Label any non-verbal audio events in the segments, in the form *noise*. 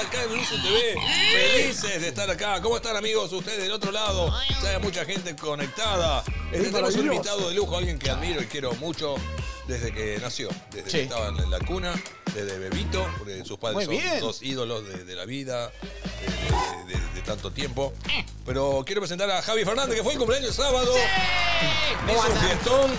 acá en Luce TV. Felices de estar acá. ¿Cómo están, amigos? Ustedes del otro lado. Ya hay mucha gente conectada. Este, tenemos un invitado de lujo, alguien que admiro y quiero mucho desde que nació. Desde Sí. que estaba en la cuna, desde bebito, porque sus padres Muy son bien. dos ídolos de, de la vida, de, de- de- de tanto tiempo. Pero quiero presentar a Javi Fernández, que fue el cumpleaños el sábado. Hizo un fiestón.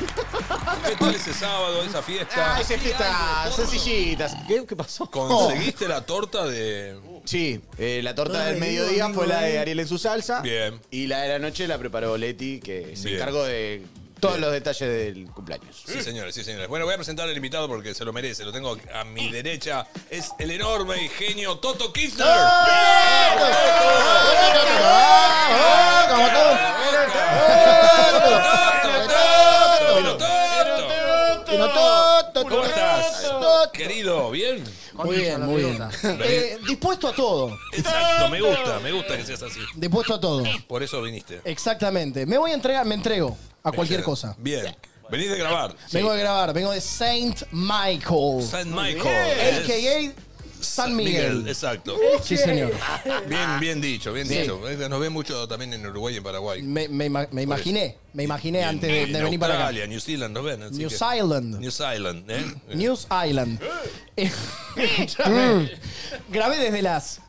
¿Qué tal ese sábado, esa fiesta? Ah, esa fiesta sencillitas. ¿Qué, qué pasó? ¿Conseguiste la torta de...? Sí, eh, la torta del mediodía fue la de Ariel en su salsa. Bien. Y la de la noche la preparó Leti, que se Bien. encargó de todos los detalles del cumpleaños. Sí, señores, sí, señores. Bueno, voy a presentar al invitado porque se lo merece. Lo tengo a mi derecha. Es el enorme y genio Toto Kirchner. Como todo. Pero todo, ¿Cómo estás? Querido, ¿bien? Muy bien, muy bien. Eh, dispuesto a todo. Exacto, me gusta, me gusta que seas así. Dispuesto a todo. Por eso viniste. Exactamente. Me voy a entregar, me entrego a cualquier cosa. Bien. Venís de grabar. Vengo de grabar, vengo de Saint Michael. San Michael. AKA San Miguel. Exacto. Sí, señor. Bien, bien dicho, bien dicho. Nos ven mucho también en Uruguay y en Paraguay. Me, me ima- me imaginé, me imaginé Y en- antes de, en de venir para acá. Australia, New Zealand, nos ven. así New que- Zealand. New Zealand, ¿eh? *laughs* News Island. Eh. *laughs* Grabé desde las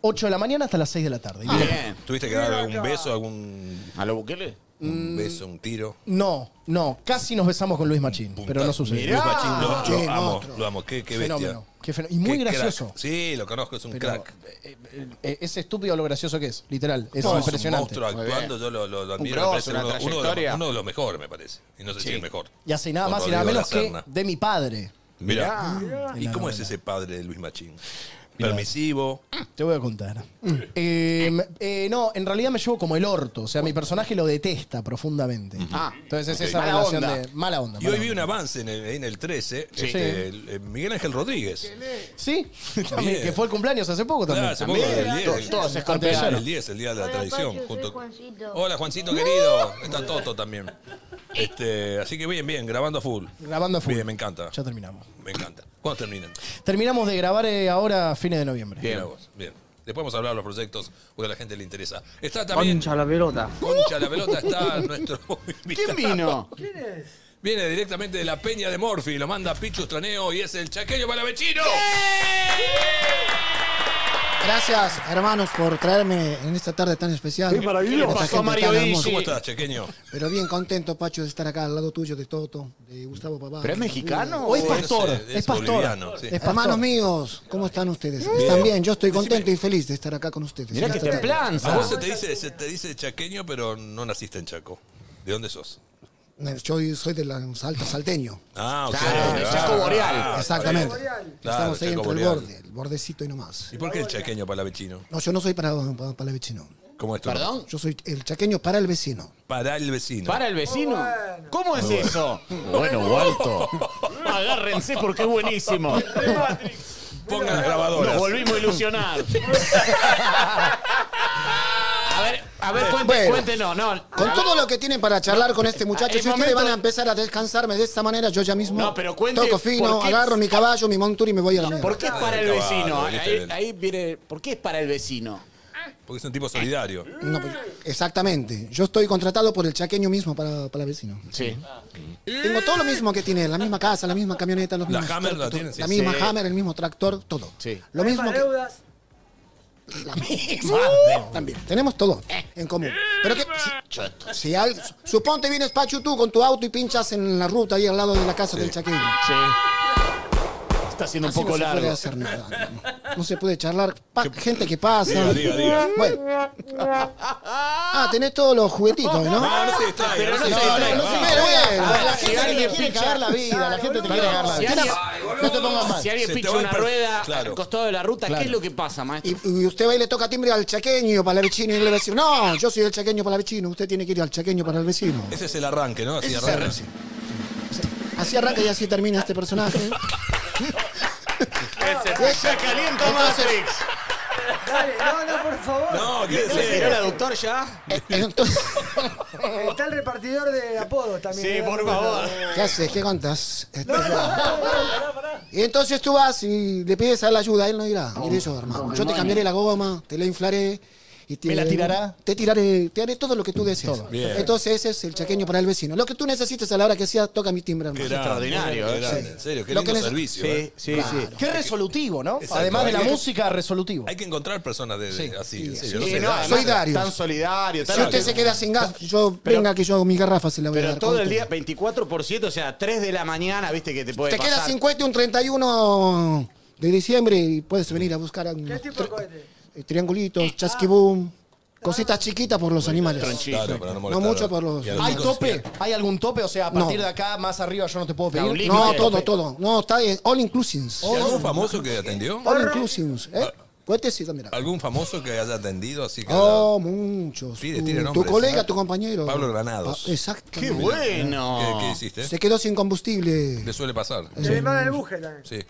8 de la mañana hasta las 6 de la tarde. Y Bien. ¿Tuviste que dar algún beso, algún ¿A lo Bukele? Un beso, un tiro? No, no, casi nos besamos con Luis Machín, pero no sucedió. Luis Machín, lo, amo, monstruo. lo amo. Qué, qué bestia. Fenómeno. qué fenó- y muy Qué gracioso. crack. Sí, lo conozco, es un Pero crack. eh, eh, eh, es estúpido lo gracioso que es, literal. Es No, impresionante. Es un monstruo actuando, yo lo, lo, lo admiro. grosso, me parece una uno, uno de los, trayectoria. uno de los mejores, me parece. Y no sé si Sí. el mejor. Y hace nada Con más y nada Rodrigo menos que Lacerna. de mi padre. Mirá. En ¿Y cómo es ese padre de Luis Machín? Permisivo. Te voy a contar. Eh, me- eh, no, en realidad me llevo como el orto. O sea, mi personaje lo detesta profundamente. Ah, Entonces es esa Mala relación onda. de mala onda. Y mala hoy vi un onda. avance en el, en el 13. Sí. este, el- el Miguel Ángel Rodríguez. Sí, *laughs* también, Bien. que fue el cumpleaños hace poco también. Claro, hace poco, el 10. Todos- todos el-. El 10, el día de la Hola, tradición. Junto- Juancito. Hola, Juancito querido. Está Toto también. Este, así que bien, bien, grabando a full. Grabando a full. Bien, me encanta. Ya terminamos. Me encanta. ¿Cuándo terminan? Terminamos de grabar eh, ahora a fines de noviembre. Bien. vos, bien. Después vamos a hablar de los proyectos porque a la gente le interesa. Está también. Concha la pelota. Concha la pelota está nuestro *laughs* invitado. ¿Quién vino? Viene directamente de la Peña de Morphy, lo manda Pichu Estraneo y es el chaqueño palavechino. Gracias, hermanos, por traerme en esta tarde tan especial. Qué maravilloso. Esta Pasó Mario. ¿Cómo estás, chaqueño? Pero bien contento, Pacho, de estar acá al lado tuyo, de Toto, de Gustavo Papá. ¿Pero es mexicano? Hoy es pastor, es, es, es pastor. sí. Hermanos míos, ¿cómo están ustedes? ¿Están bien? Yo estoy contento y feliz de estar acá con ustedes. Mirá que tarde. A templanza. vos se te, dice, se te dice chaqueño, pero no naciste en Chaco. ¿De dónde sos? Yo soy de la Salta salteño. Ah, ok. Claro, el Ah, Chaco Boreal. ah, Exactamente. Claro, Estamos ahí entre Boreal. el borde, el bordecito y no más. ¿Y por qué el chaqueño palavechino? No, yo no soy para, para, para el vecino. ¿Cómo es tu ¿Perdón? Yo soy el chaqueño para el vecino. Para el vecino. ¿Para el vecino? ¿Cómo es eso? *laughs* Bueno, Walto. *laughs* Agárrense porque es buenísimo. Pongan las Nos grabadoras. volvimos a ilusionar. *laughs* A ver, cuente, Bueno. cuéntenos. No, Con todo lo que tienen para charlar con este muchacho, si ustedes van a empezar a descansarme de esta manera, yo ya mismo No, pero cuente toco fino, qué- agarro mi caballo, mi montura y me voy a la mierda. ¿Por qué es para el vecino? Ahí, viene. ¿Por qué es para el vecino? Porque es un tipo solidario. No, pues, exactamente. Yo estoy contratado por el chaqueño mismo para, para el vecino. Sí. Tengo todo lo mismo que tiene, la misma casa, la misma camioneta, los La mismos Hammer la todo, tiene, sí. la misma Sí. Hammer, el mismo tractor, todo. Sí. Lo mismo que deudas. La misma. *laughs* También. Tenemos todo en común. Pero que si, si al- suponte vienes Pachu tú con tu auto y pinchas en la ruta ahí al lado de la casa del chaqueño. Sí. Está siendo un poco no se puede largo. hacer nada. No, No se puede charlar. Pa- gente que pasa. Diga, diga, diga. Bueno. Ah, tenés todos los juguetitos, ¿no? No, no se distraiga. Pero no se distraiga. No la Si gente alguien te quiere cagar la vida, la gente te quiere cagar la vida. alguien, No te pongas mal. si alguien pincha una rueda Claro. al costado de la ruta. ¿qué es lo que pasa, maestro? Y, usted va y le toca timbre al chaqueño para el vecino y le va a decir, no, yo soy el chaqueño para el vecino, usted tiene que ir al chaqueño para el vecino. Ese es el arranque, ¿no? Así arranca. Así arranca y así termina este personaje. *laughs* Se calienta Matrix. Dale, no, no, por favor. No, ¿qué ¿Le es tiró el aductor ya? Entonces, Está el repartidor de apodos también. Sí, ¿eh? por favor. ¿qué haces? ¿Qué contas? Este, Y entonces tú vas y le pides a la ayuda, él no dirá, mire eso, hermano. Yo te cambiaré la goma, te la inflaré. Y te, ¿Me la tirará? Te tiraré, te haré todo lo que tú desees. Bien. Entonces ese es el chaqueño para el vecino. Lo que tú necesites a la hora que sea, toca mi timbre, Qué hermano. grande, extraordinario, qué ¿eh? En serio, qué Lo lindo que servicio. Sí, ¿eh? sí, sí. Qué resolutivo, ¿no? Exacto. Además de la que- música, resolutivo. Hay que encontrar personas de, de- así, en serio. no Sí, se no, da. además, Soy Dario. Tan solidario, tan Si usted se queda sin gas, yo Pero- venga que yo mi garrafa se la voy a Pero todo el día, 24 por 7, o sea, 3 de la mañana, viste que te puede Te queda pasar. 50 y un 31 de diciembre y puedes venir a buscar un- ¿Qué tipo de cohete? Eh, triangulitos, chasquibum, cositas chiquitas por los animales. Claro, para no No molestar. mucho por los- Y ¿Hay tope? ¿Hay algún tope? O sea, a No. partir de acá, más arriba, yo no te puedo pedir. No, todo, todo. No, está en all inclusive. ¿Y algún famoso que atendió? All inclusive. ¿Eh? Cuéntese, mira. ¿Algún famoso que haya atendido así que Oh, muchos. Tire, Tu- colega, tu compañero. Pablo Granados. Ah, exactamente. ¡Qué bueno! haya- ¿Qué, qué hiciste? Se quedó sin combustible. Le suele pasar. Se le manda el buje también. Sí.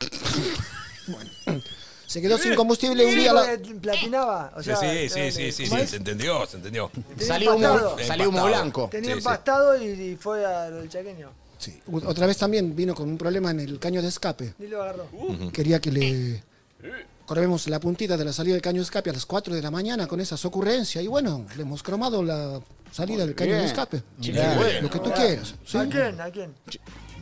*laughs* Se quedó sin combustible un Sí, día. la- platinaba. O Sí, sea, sí, sí, eh, sí, sí, ¿cómo sí, es? se entendió, se entendió. Tenía Salió humo, empastado. salió humo blanco. Tenía Sí, sí. empastado y, y fue a lo del chaqueño. Sí. Otra vez también vino con un problema en el caño de escape. Ni lo agarró. Quería que le corremos la puntita de la salida del caño de escape a las 4 de la mañana con esas ocurrencias. Y bueno, le hemos cromado la salida del caño de escape. Lo que tú quieras. ¿sí? ¿A quién? ¿A quién?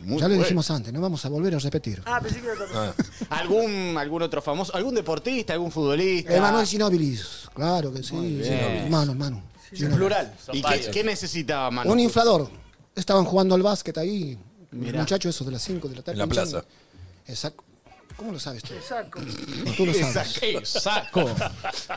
Muy Ya bueno. dijimos antes, no vamos a volver a repetir. Ah, pensé que era otra persona. *laughs* ¿Algún, ¿Algún otro famoso? ¿Algún deportista? ¿Algún futbolista? Emanuel Sinobilis, claro que sí. Hermano, hermano. En plural. ¿Y qué, qué necesitaba, Manu? Un inflador. Estaban jugando al básquet ahí. Muchachos esos de las 5 de la tarde. En la plaza. Exacto. ¿Cómo lo sabes tú? Saco. Tú lo sabes. Saco.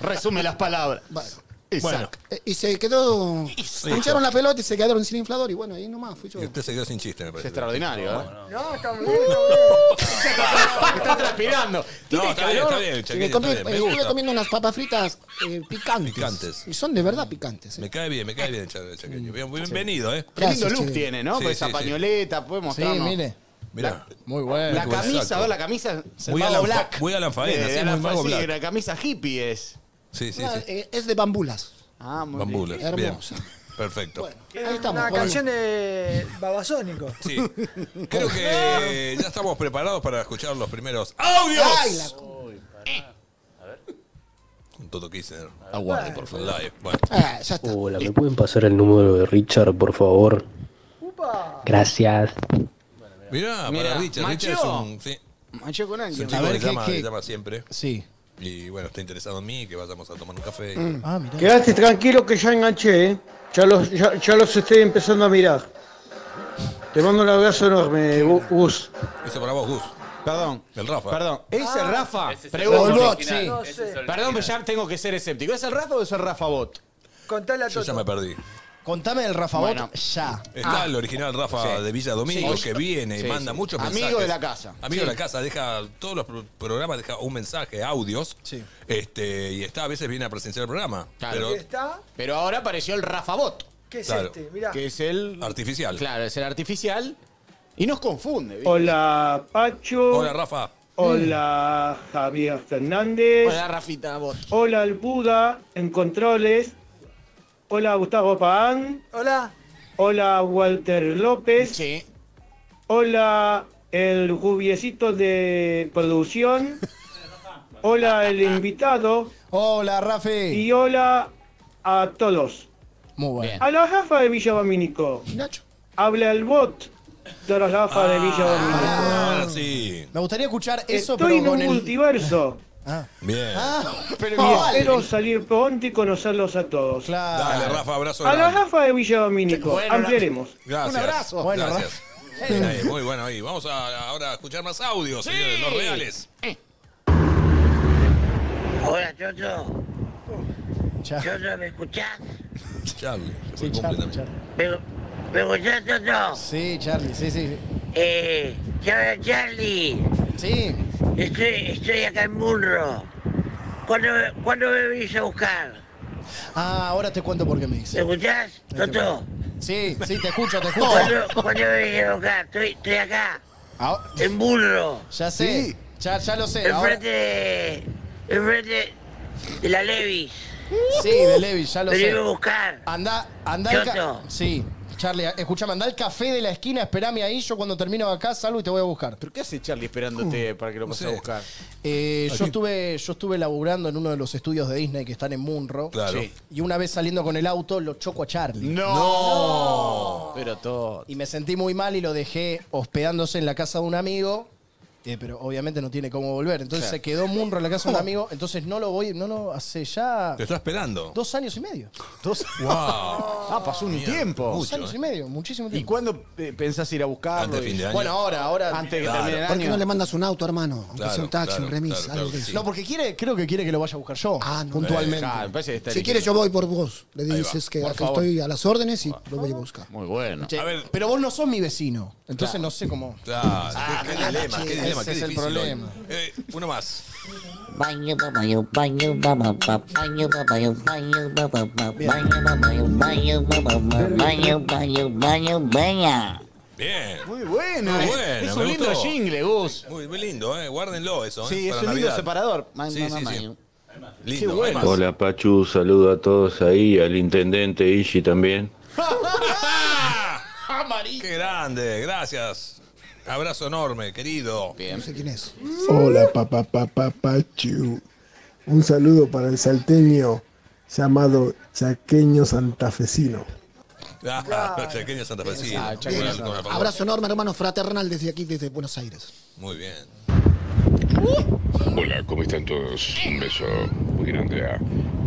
Resume las palabras. Bueno. Exacto. Eh, Y se quedó. Pincharon la pelota y se quedaron sin inflador. Y bueno, ahí nomás fui yo. Y usted se quedó sin chiste, me Es parece. extraordinario, ¿eh? No, está bien, está muy bien. Está transpirando. No, ¿Tiene está bien, calor? está bien, Sí, Chaqueño, me está comí- bien, me estuve gusta. comiendo unas papas fritas eh, picantes. Picantes. Y son de verdad picantes. eh. Me cae bien, me cae bien, Cha- Chaqueño. Bien- Bienvenido, ¿eh? Qué lindo look tiene, ¿no? Sí, sí, esa sí. pañoleta, puede Sí, mostrarnos. mire. Mirá. Muy bueno. La camisa, exacto. a ver, la camisa. Muy Alan Black. muy Alan Faena, sí, muy Mago sí, Black. la camisa hippie es. Sí, sí, sí. eh, es de bambulas. Ah, muy Bambulas. bien. Perfecto. Ahí estamos. Una canción de Babasónico. Sí. Creo que *laughs* ya estamos preparados para escuchar los primeros audios. Ay, la- Con Toto Kirchner. Aguarde, por favor. Live. Bueno. Ah, ya está. Hola, ¿me pueden pasar el número de Richard, por favor? Upa. Gracias. Mirá, Mirá, para Richard. Richard es un, sí, Macho con un alguien. llama siempre. Sí. Y bueno, está interesado en mí, que vayamos a tomar un café. Ah, mira. Quédate tranquilo que ya enganché, ¿eh? ya, los, ya, ya los estoy empezando a mirar. Te mando un abrazo enorme, Gu- Gus. Eso para vos, Gus. Perdón. El Rafa. Perdón. ¿Es Ah. el Rafa? El Pregunto. bot, sí. No sé. Perdón, pero ya tengo que ser escéptico. ¿Es el Rafa o es el Rafa Bot? Contale a Yo ya me perdí. Contame el Rafa Bueno. Bot ya. Está el original Rafa Sí. de Villa Domingo Sí. que viene y Sí, manda sí. muchos Amigo mensajes. de la casa. Amigo de la casa, deja todos los pro- programas, deja un mensaje, audios. Sí. Este, y está, a veces viene a presenciar el programa. Claro. Pero ¿Y está? Pero ahora apareció el Rafa Bot, ¿Qué es Claro. este? Mirá. que es el. artificial. Claro, es el artificial. Y nos confunde. ¿viste? Hola Pacho. Hola, Rafa. Hola Javier Fernández. Hola, Rafita Bot. Hola el Buda en controles. Hola Gustavo Paán. Hola. Hola Walter López. Sí. Hola el rubiecito de producción. Hola el invitado. Hola, Rafi. Y hola a todos. Muy bueno. Bien. A la Rafa de Villa Domínico. Nacho. Habla el bot de la Rafa de Villa Domínico. Ahora sí. Me gustaría escuchar eso, Estoy pero en con un el. multiverso. Ah, Bien. *laughs* Pero Y igual. espero salir pronto y conocerlos a todos. claro. Dale, Rafa, abrazo A la. Rafa de Villa Domínico. Bueno, Ampliaremos. Gracias. Un abrazo. Bueno, Gracias. Ahí, muy bueno ahí. Vamos a, ahora a escuchar más audios, señores, los reales. Hola, Chocho. Chocho, ¿me escuchás? Charlie. Sí, Charlie. Charlie. ¿Me, me escuchás, Chocho? Sí, Charlie, sí, sí. Eh, Charlie, Charlie. Sí. Estoy, estoy acá en Munro. ¿Cuándo, ¿Cuándo me venís a buscar? Ah, ahora te cuento por qué me ¿Me dice. escuchás, Toto? Sí, sí, te escucho, te escucho. ¿Cuándo, ¿Cuándo me venís a buscar? Estoy, estoy acá, Ah, en Munro. ya sé. Ya, ya lo sé. Ahora, Enfrente de... Enfrente de la Levis. sí, de Levi, ya lo Venime a sé. buscar. Anda, anda. Choto. Sí. Charlie, escuchame, anda al café de la esquina, esperame ahí, yo cuando termino acá salgo y te voy a buscar. ¿Pero qué hace Charlie esperándote para que lo pases a sé. buscar? Eh, yo, estuve, yo estuve laburando en uno de los estudios de Disney que están en Munro. Claro. Sí. Y una vez saliendo con el auto, lo choco a Charlie. ¡No! Pero todo. Y me sentí muy mal y lo dejé hospedándose en la casa de un amigo. Eh, pero obviamente no tiene cómo volver. Entonces Claro. se quedó Munro en la casa de un amigo. Entonces no lo voy, no lo hace ya Te está esperando. dos años y medio. Dos- *laughs* Wow. Ah, pasó un tiempo. Dos años y medio, muchísimo ¿Y tiempo. cuándo eh, pensás ir a buscarlo? Antes de fin y- de año. Bueno, ahora, ahora. Antes de que Claro. termine el ¿Por qué año. no le mandas un auto, hermano? Aunque sea un taxi, claro, un remis, claro, algo claro de que eso. sí. No, porque quiere, creo que quiere que lo vaya a buscar yo. Ah, no. puntualmente. Ah, me parece que está Si quieres, yo voy por vos. Le dices que Por acá favor. estoy a las órdenes y lo voy a buscar. Muy bueno. Che, A ver. pero vos no sos mi vecino. Entonces no sé cómo. Claro, qué, qué dilema, qué ese es qué el problema. Eh, uno más. Baño, baño, baño, baño, baño, baño, baño, baño, baño, baño, baño, baño, baño, baño. Bien. Muy bueno. Muy eh. bueno, es un lindo gustó. jingle, Gus. Muy, muy lindo, ¿eh? Guárdenlo eso, ¿eh? Sí, es Para un lindo Navidad. separador. Ma- Sí, ma- sí, ma- sí. Lindo, hay bueno. más. Hola Pachu, saludo a todos ahí, al intendente Ishi también. Qué grande, gracias. Abrazo enorme, querido. No sé quién es. Hola, papá, papá, pachu. Un saludo para el salteño llamado Chaqueño Santafesino. Ah, *laughs* santafesino. Ah, chaqueño. bien, favor. Abrazo enorme, hermano fraternal desde aquí, desde Buenos Aires. Muy bien. Hola, ¿cómo están todos? Un beso muy grande a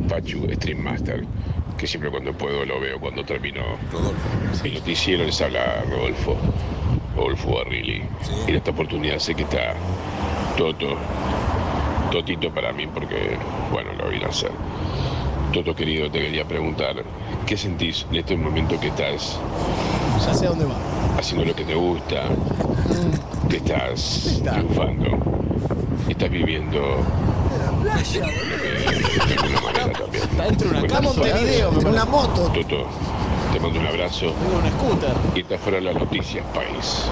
Pachu, Stream Master, que siempre cuando puedo lo veo cuando termino Rodolfo. el noticiero, les habla Rodolfo, Rodolfo Barrilli. Y en esta oportunidad sé que está Toto, Totito para mí porque, bueno, lo voy a hacer. Toto querido, te quería preguntar, ¿qué sentís en este momento que estás Ya sé dónde va. haciendo lo que te gusta, que estás triunfando, estás viviendo eh. Está dentro de una Está cápsula. Montevideo, una moto. Toto, te mando un abrazo Tengo un scooter. y te fueron las noticias, país.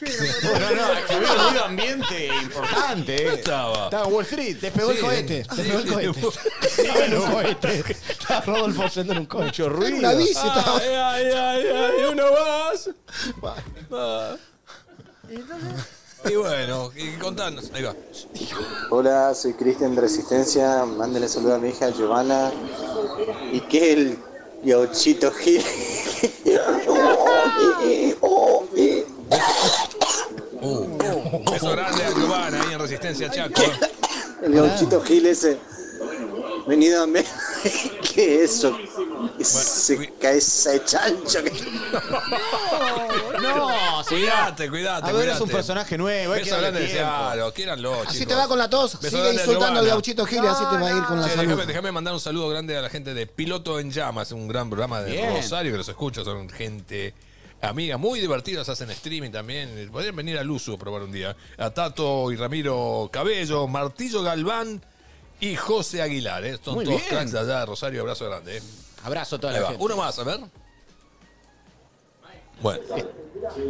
No, no, que había un ruido ambiente importante. eh. Estaba. Estaba en Wall Street. Despegó el Sí, cohete. sí, Despegó *laughs* el cohete. Estaba en un cohete. Está Rodolfo yendo en un cohete. Mucho ruido. Una bici estaba. Ay, ay, ay, ay, uno más. Ah. Y bueno, y contanos. Ahí va. Hola, soy Cristian de Resistencia. Mándale saludo a mi hija Giovanna. Y que el Gauchito Gil. Uh, beso grande a Giovanna ahí en Resistencia Chaco. El Gauchito Gil ese. Venido a ver. *laughs* ¿Qué es eso? Ese cabeza de chancho. que- *laughs* No, sí. Cuídate, cuídate. A ver, es cuídate. un personaje nuevo. Hay que darle claro, quiéranlo, Así chicos. te va con la tos. Beso Sigue insultando al gauchito Gil y así te va a ir con la salud. déjame, mandar un saludo grande a la gente de Piloto en Llamas, un gran programa de Bien. Rosario que los escucho, son gente amiga, muy divertidos, hacen streaming también. Podrían venir al uso a probar un día. A Tato y Ramiro Cabello, Martillo Galván y José Aguilar. ¿eh? Son Muy todos bien. cracks de allá de Rosario, abrazo grande. ¿eh? Abrazo a toda Ahí la va. gente. Uno más, a ver. Bueno,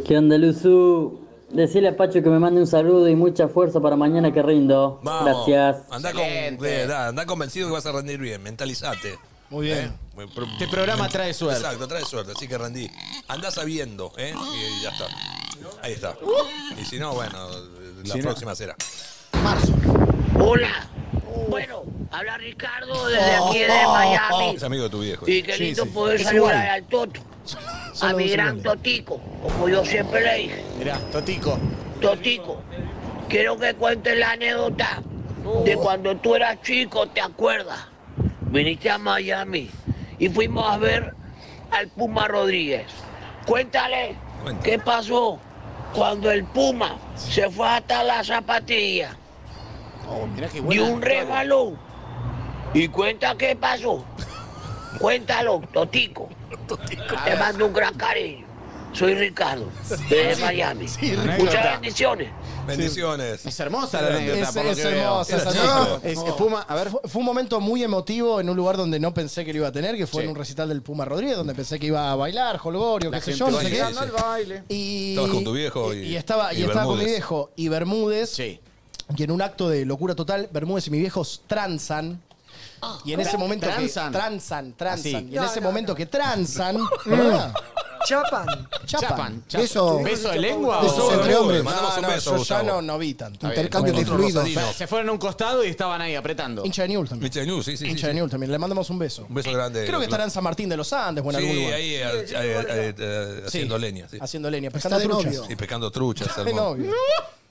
¿Qué onda, Luzu? Decirle a Pacho que me mande un saludo y mucha fuerza para mañana que rindo. vamos. Gracias. Anda, con, Excelente. eh, da, anda convencido que vas a rendir bien, mentalizate. Muy bien. ¿eh? Pro- Este programa trae suerte. Exacto, trae suerte, así que rendí. Andá sabiendo, ¿eh? Y ya está. Ahí está. Y si no, bueno, la Si no- próxima será. Marzo. Hola. Bueno, habla Ricardo desde aquí de Miami. Es amigo de tu viejo. Y qué lindo sí. poder saludar al Toto. A mi gran. Totico, como yo siempre le dije. Mirá, Totico. Totico, quiero que cuentes la anécdota de cuando tú eras chico, ¿te acuerdas? Viniste a Miami y fuimos a ver al Puma Rodríguez. Cuéntale qué pasó cuando el Puma se fue hasta la zapatilla, Oh, qué buena. un regalón y cuenta qué pasó. Cuéntalo, Totico. Te mando un gran cariño. Soy Ricardo, desde Miami. Muchas bendiciones. Bendiciones. Es hermosa la anécdota, Es, por lo es que veo. hermosa, es. Es. A ver, Fue, fue un momento muy emotivo en un lugar donde no pensé que lo iba a tener, que fue Sí. en un recital del Puma Rodríguez, donde pensé que iba a bailar, holgorio, qué sé yo, no sé qué. Estabas con tu viejo y- y estaba, y y estaba con mi viejo y Bermúdez. Sí. Y en un acto de locura total, Bermúdez y mi viejos transan. Y en ese momento Transan. que transan, transan. Así. Y en No, ese no, momento no. que transan, *laughs* ¿verdad? Chapan. Chapan. Chapan. Beso, ¿Beso de lengua? besos o- entre hombres. Mandamos un No, no, beso, yo ya Gustavo. no, no vi tanto. intercambio de fluidos. Se fueron a un costado y estaban ahí apretando. Hincha de Newell's también. Micha News, sí, sí. sí, Hincha de sí. También. Le mandamos un beso. Un beso grande. Creo que estará en San Martín de los Andes o en algún Sí, lugar. ahí eh, eh, eh, eh, haciendo Sí. leña. Sí. Haciendo leña, Está pescando de truchas. novio. Y pescando truchas. Está de novio.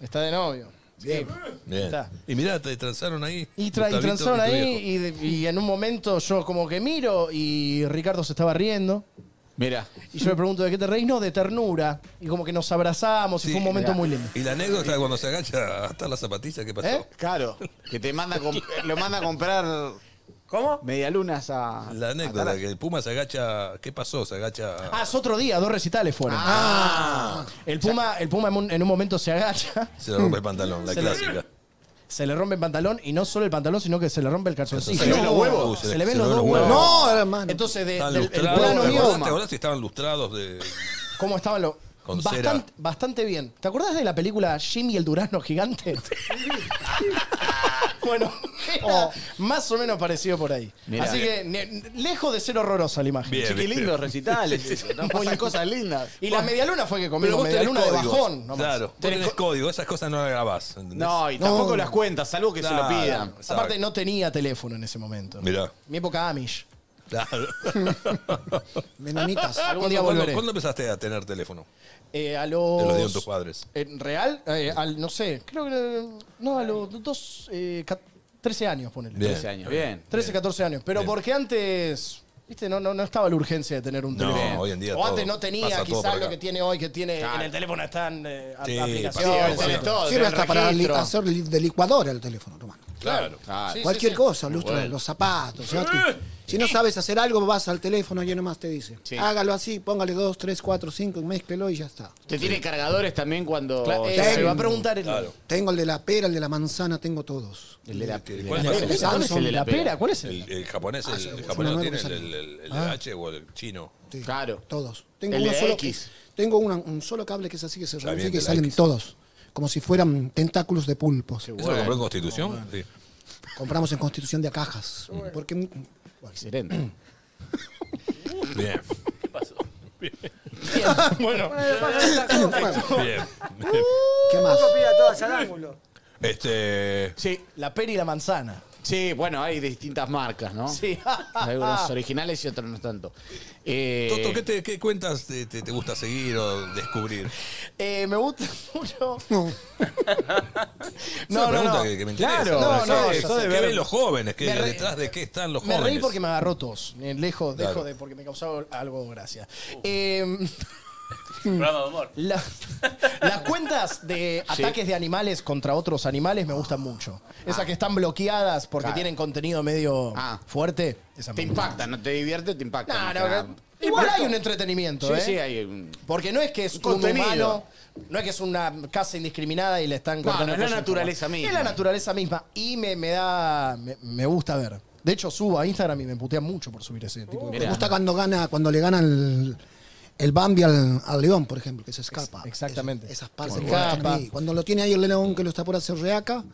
Está de novio. Bien. Bien. Está. Y mirá, te transaron ahí. Y, tra y Gustavito transaron tu ahí viejo. y, de- y en un momento yo como que miro y Ricardo se estaba riendo. Mira. Y yo le pregunto, ¿de qué te reís? No, de ternura. Y como que nos abrazamos y fue un momento mirá. muy lindo. Y la anécdota cuando se agacha hasta la zapatilla, ¿qué pasó? ¿Eh? Claro. Que te manda a comp- *laughs* lo manda a comprar ¿Cómo? medialunas a. La anécdota, que el Puma se agacha. ¿Qué pasó? Se agacha. Ah, es otro día, dos recitales fueron. Ah. El Puma, el Puma en un, en un momento se agacha, Se le rompe el pantalón, la Se le- clásica. se le rompe el pantalón y no solo el pantalón, sino que se le rompe el calzoncillo. ¿Se le ven los huevos? Uh, Se, le ven los dos huevos. No, hermano. Entonces, de- Estaban del el lustrados. plano ¿Te mío, acordás, ¿Te acordás si estaban lustrados de.? ¿cómo estaban los...? Con cera. Bastante, bastante bien. ¿Te acordás de la película Jimmy el Durazno Gigante? *laughs* *laughs* bueno, era *laughs* más o menos parecido por ahí. Mirá. Así que, ne- lejos de ser horrorosa la imagen. Bien, Che, qué bien. lindos recitales. *laughs* eso, ¿no? Pasan cosas lindas. Y la medialuna fue que Pero comimos medialuna de bajón. nomás. Claro, vos tenés código, esas cosas no las grabás. ¿entendés? No, y No. tampoco las cuentas, salvo que se lo Claro. pidan. Exacto. Aparte no tenía teléfono en ese momento. Mirá. Mi época Amish. Claro. *laughs* Menonitas. Algún día ¿Cuándo, volveré. ¿Cuándo empezaste a tener teléfono? Eh, a Te lo dieron tus los... padres. ¿En real? Eh, al, no sé, creo que... No, a los dos... eh, ca- 13 años, ponele. Bien. 13 años, bien. 13, 14 años. Pero Bien. porque antes... Viste, no, no, no estaba la urgencia de tener un No, teléfono. hoy en día O antes no tenía pasa todo por quizás acá. lo que tiene hoy, que tiene Claro. en el teléfono están eh, Sí, aplicaciones. pasa, Tenés todo, Sirve tenés hasta para li- registro. hacer li- de licuadora el teléfono, hermano. Claro. Claro. Sí, Cualquier sí. cosa, lustra los zapatos. Si no sabes hacer algo, vas al teléfono y nomás te dice. Sí. Hágalo así, póngale dos, tres, cuatro, cinco, mézclelo y ya está. Te tiene cargadores también cuando. Eh, Tengo. se va a preguntar el, Claro. Tengo el de la pera, el de la manzana, tengo todos. El de la, ¿Qué- el de cuál la es pera. el- ¿Cuál es el de la pera. ¿Cuál es el? El, el japonés, el, Ah, japonés tiene el, el, el Ah. H o el chino. Sí, Claro. Todos. Tengo El uno de solo. X. Tengo una- un solo cable que es así que se ramifica y la salen todos. Como si fueran tentáculos de pulpo. ¿Eso lo compró en Constitución? Sí. Compramos en Constitución de a cajas. Porque bueno, Excelente. *clears throat* Bien. *laughs* bueno, *laughs* Bien. ¿qué más? Pida todas al ángulo. Este. sí, la pera y la manzana. Sí, bueno, hay distintas marcas, ¿no? Sí. Hay algunos originales y otros no tanto. Eh, Toto, ¿qué, te, qué cuentas te, te- te gusta seguir o descubrir? Eh, me gusta mucho. *laughs* No. *laughs* Es una pregunta que, que me interesa. Claro, no, ¿Qué- no, qué, yo de qué ver- ven los jóvenes? ¿Qué, Me re- ¿Detrás de qué están los Me jóvenes? reí porque me agarró tos. eh, Lejos, Claro. lejos de porque me causaba algo de gracia. Eh, *laughs* Programa de humor. la- las cuentas de ataques de animales contra otros animales me gustan mucho. Esas que están bloqueadas porque Claro. tienen contenido medio Ah. fuerte. Esas Te me gustan. impacta, no te divierte, te impacta. No, más no, que nada. que- Igual hay un entretenimiento, Sí, ¿eh? sí, hay un. Porque no es que es un, contenido. humano, no es que es una casa indiscriminada y le están No, cortando no, es la cosas naturaleza como- misma. Es la naturaleza misma. Y me, me da. Me, me gusta ver. De hecho, subo a Instagram y me putea mucho por subir ese tipo de Me gusta cuando gana, cuando le gana el, Bambi al, al león, por ejemplo, que se escapa. Ex- exactamente. Esas partes. Cuando lo tiene ahí el león que lo está por hacer reaca,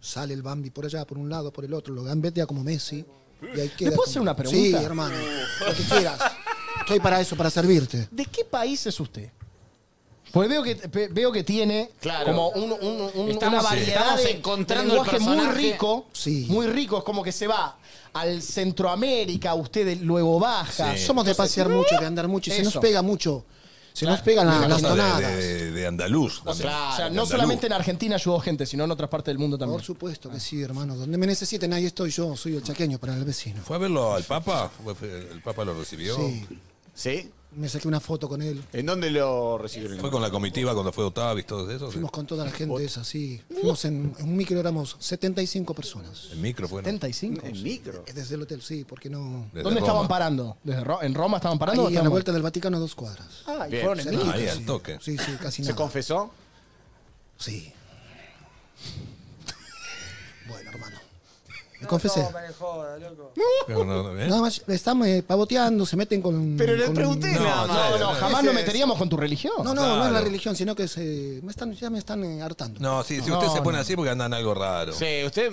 sale el Bambi por allá, por un lado, por el otro, lo gambetea como Messi. Y ahí queda puedo como- hacer una pregunta? Sí, hermano. Lo que quieras. Estoy para eso, para servirte. ¿De qué país es usted? Porque veo que, pe- veo que tiene Claro. como un- un- un- Estamos- una variedad estamos de, encontrando de el lenguaje muy personaje. rico. Sí. Muy rico. Es como que se va al Centroamérica, usted luego baja. Sí. Somos de pasear mucho, de andar mucho, y se nos Eso. pega mucho. Se nos pegan la- las cosa de, tonadas. de- de andaluz. O sea, también. o sea, De no andaluz. solamente en Argentina ayudó gente, sino en otras partes del mundo también. Por supuesto que sí, hermano. Donde me necesiten, ahí estoy yo. Soy el chaqueño para el vecino. ¿Fue a verlo al Papa? ¿Fue- fue- ¿El Papa lo recibió? Sí. ¿Sí? Me saqué una foto con él. ¿En dónde lo recibieron? ¿Fue con la comitiva cuando fue Otavis y todo eso? Fuimos con toda la gente esa, sí. Fuimos en, en un micro, éramos 75 personas. El micro fue. ¿no? 75. ¿En micro? Desde el hotel, sí, porque no. Desde ¿Dónde Roma. estaban parando? ¿Desde Ro- ¿En Roma estaban parando? o Ahí a la vuelta del Vaticano, a dos cuadras. Ah, y Bien. fueron en micro. Ahí, al sí. toque. Sí, sí, casi ¿Se nada. confesó? Sí. Bueno, hermano. Me confesé. No, me joda, loco. Pero no, no, ¿eh? Nada más, están eh, pavoteando, se meten con. Pero le con- pregunté No, nada no, más. No, no, jamás nos meteríamos con tu religión. No, no, no es la Claro. religión, sino que se, me están, ya me están eh, hartando. No, sí, si No, usted se pone no. así porque andan algo raro. Sí, usted.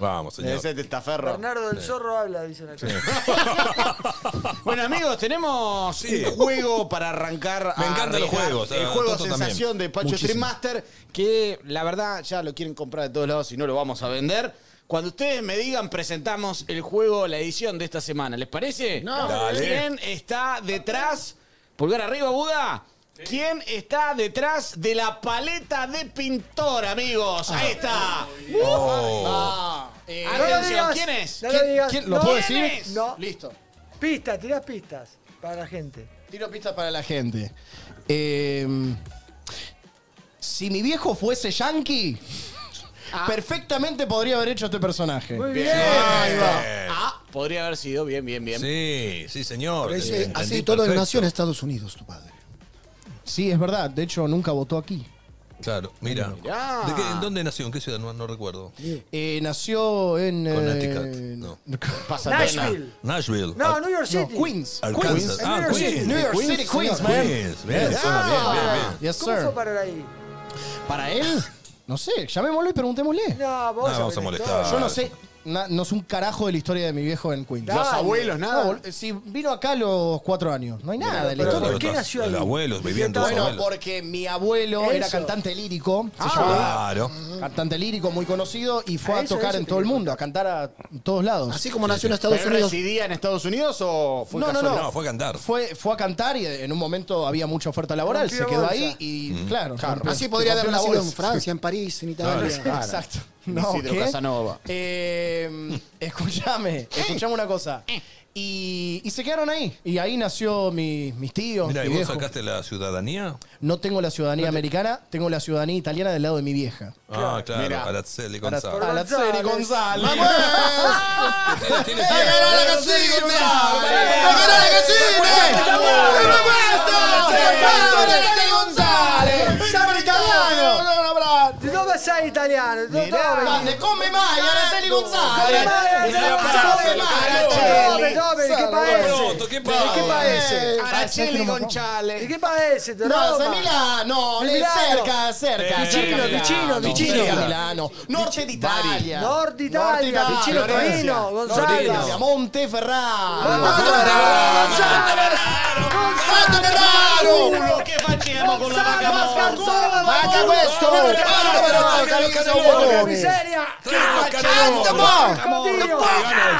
Vamos, señor. Ese testaferro. Bernardo del Zorro habla, dicen acá. *laughs* Bueno, amigos, tenemos Sí. un juego para arrancar. Me a encantan los arreglar. juegos, El eh, juego Toto también. sensación de Pacho Muchísimo. Stream Master, que la verdad ya lo quieren comprar de todos lados y no lo vamos a vender. Cuando ustedes me digan, presentamos el juego, la edición de esta semana. ¿Les parece? No. Dale. ¿Quién está detrás? Pulgar arriba, Buda. ¿Quién está detrás de la paleta de pintor, amigos? Ahí está. Oh. Ah, eh, No lo atención, digas, ¿quién es? No lo ¿Quién- digas. quién- lo no, puedo ¿quién decir? es? No. Listo. Pistas, tirás pistas para la gente. Tiro pistas para la gente. Eh, si mi viejo fuese yankee, perfectamente podría haber hecho este personaje. Muy Bien. bien. Ahí va. Ah, podría haber sido. Bien, bien, bien. Sí, sí, señor. Pero ese- Entendí así todo perfecto. nació en Estados Unidos, tu padre. Sí, es verdad. De hecho, nunca votó aquí. Claro, mira. Mirá. ¿De qué, ¿En dónde nació? ¿En qué ciudad? No, no recuerdo. Eh, nació en. eh, Connecticut. No. Pasadena. Nashville. Nashville. No, New York no, City. Queens. Arkansas. Queens. Ah, New York Queens. City. New York Queens, City, Queens, señor. man. Queens, bien, suena bien, bien, bien. Yes, ¿Cómo sir. fue parar ahí? ¿Para él? No sé, llamémoslo y preguntémosle. No, vos No, vamos a molestar. Yo no sé, na- no sé un carajo de la historia de mi viejo en Queens. Dale. Los abuelos, No, nada. bol- si vino acá a los cuatro años, no hay nada de la pero historia. ¿por qué nació ahí? Los abuelos, vivían tus? Bueno, abuelos. porque mi abuelo era Eso. cantante lírico, se Ah. llamaba. Claro. Cantante lírico muy conocido y fue A a, eso, tocar eso en todo el quería mundo, a cantar a todos lados. Así como nació en Estados ¿Pero Unidos. residía en Estados Unidos o fue No, no, casual? no. No, fue a cantar. Fue, fue a cantar y en un momento había mucha oferta laboral, Rompió se quedó bolsa. ahí y claro. rompió- Así podría haber rompió la nacido en bolsa. Francia, en París, en Italia. Exacto. No, Isidro ¿qué? Casanova. Eh, escúchame, escuchame una cosa. Y, y se quedaron ahí. Y ahí nació mi, mis tíos. Mira, mi ¿y vos viejo. sacaste la ciudadanía? No tengo la ciudadanía americana, tengo la ciudadanía italiana del lado de mi vieja. Ah, claro, Mira. Araceli González. A la Ceri González. dove sei italiano? Dove? Come mai? Era Gonzalez! Come mai? Dove Araceli mai? Dove, dove, di che paese? Pronto, che Di che paese? paese? Araceli González. Di che paese? De No, Roma? de Milano, Di le Milano. cerca, cerca. Vicino, cerca Milano. vicino, vicino. Vicino a Milano. Norte d'Italia. Nord Italia, vicino Florencia. Torino, Nord Gonzalo. Italia, Monteferraro. Culo, che facciamo con la vacca morta? Manca questo! Miseria! Qué ganas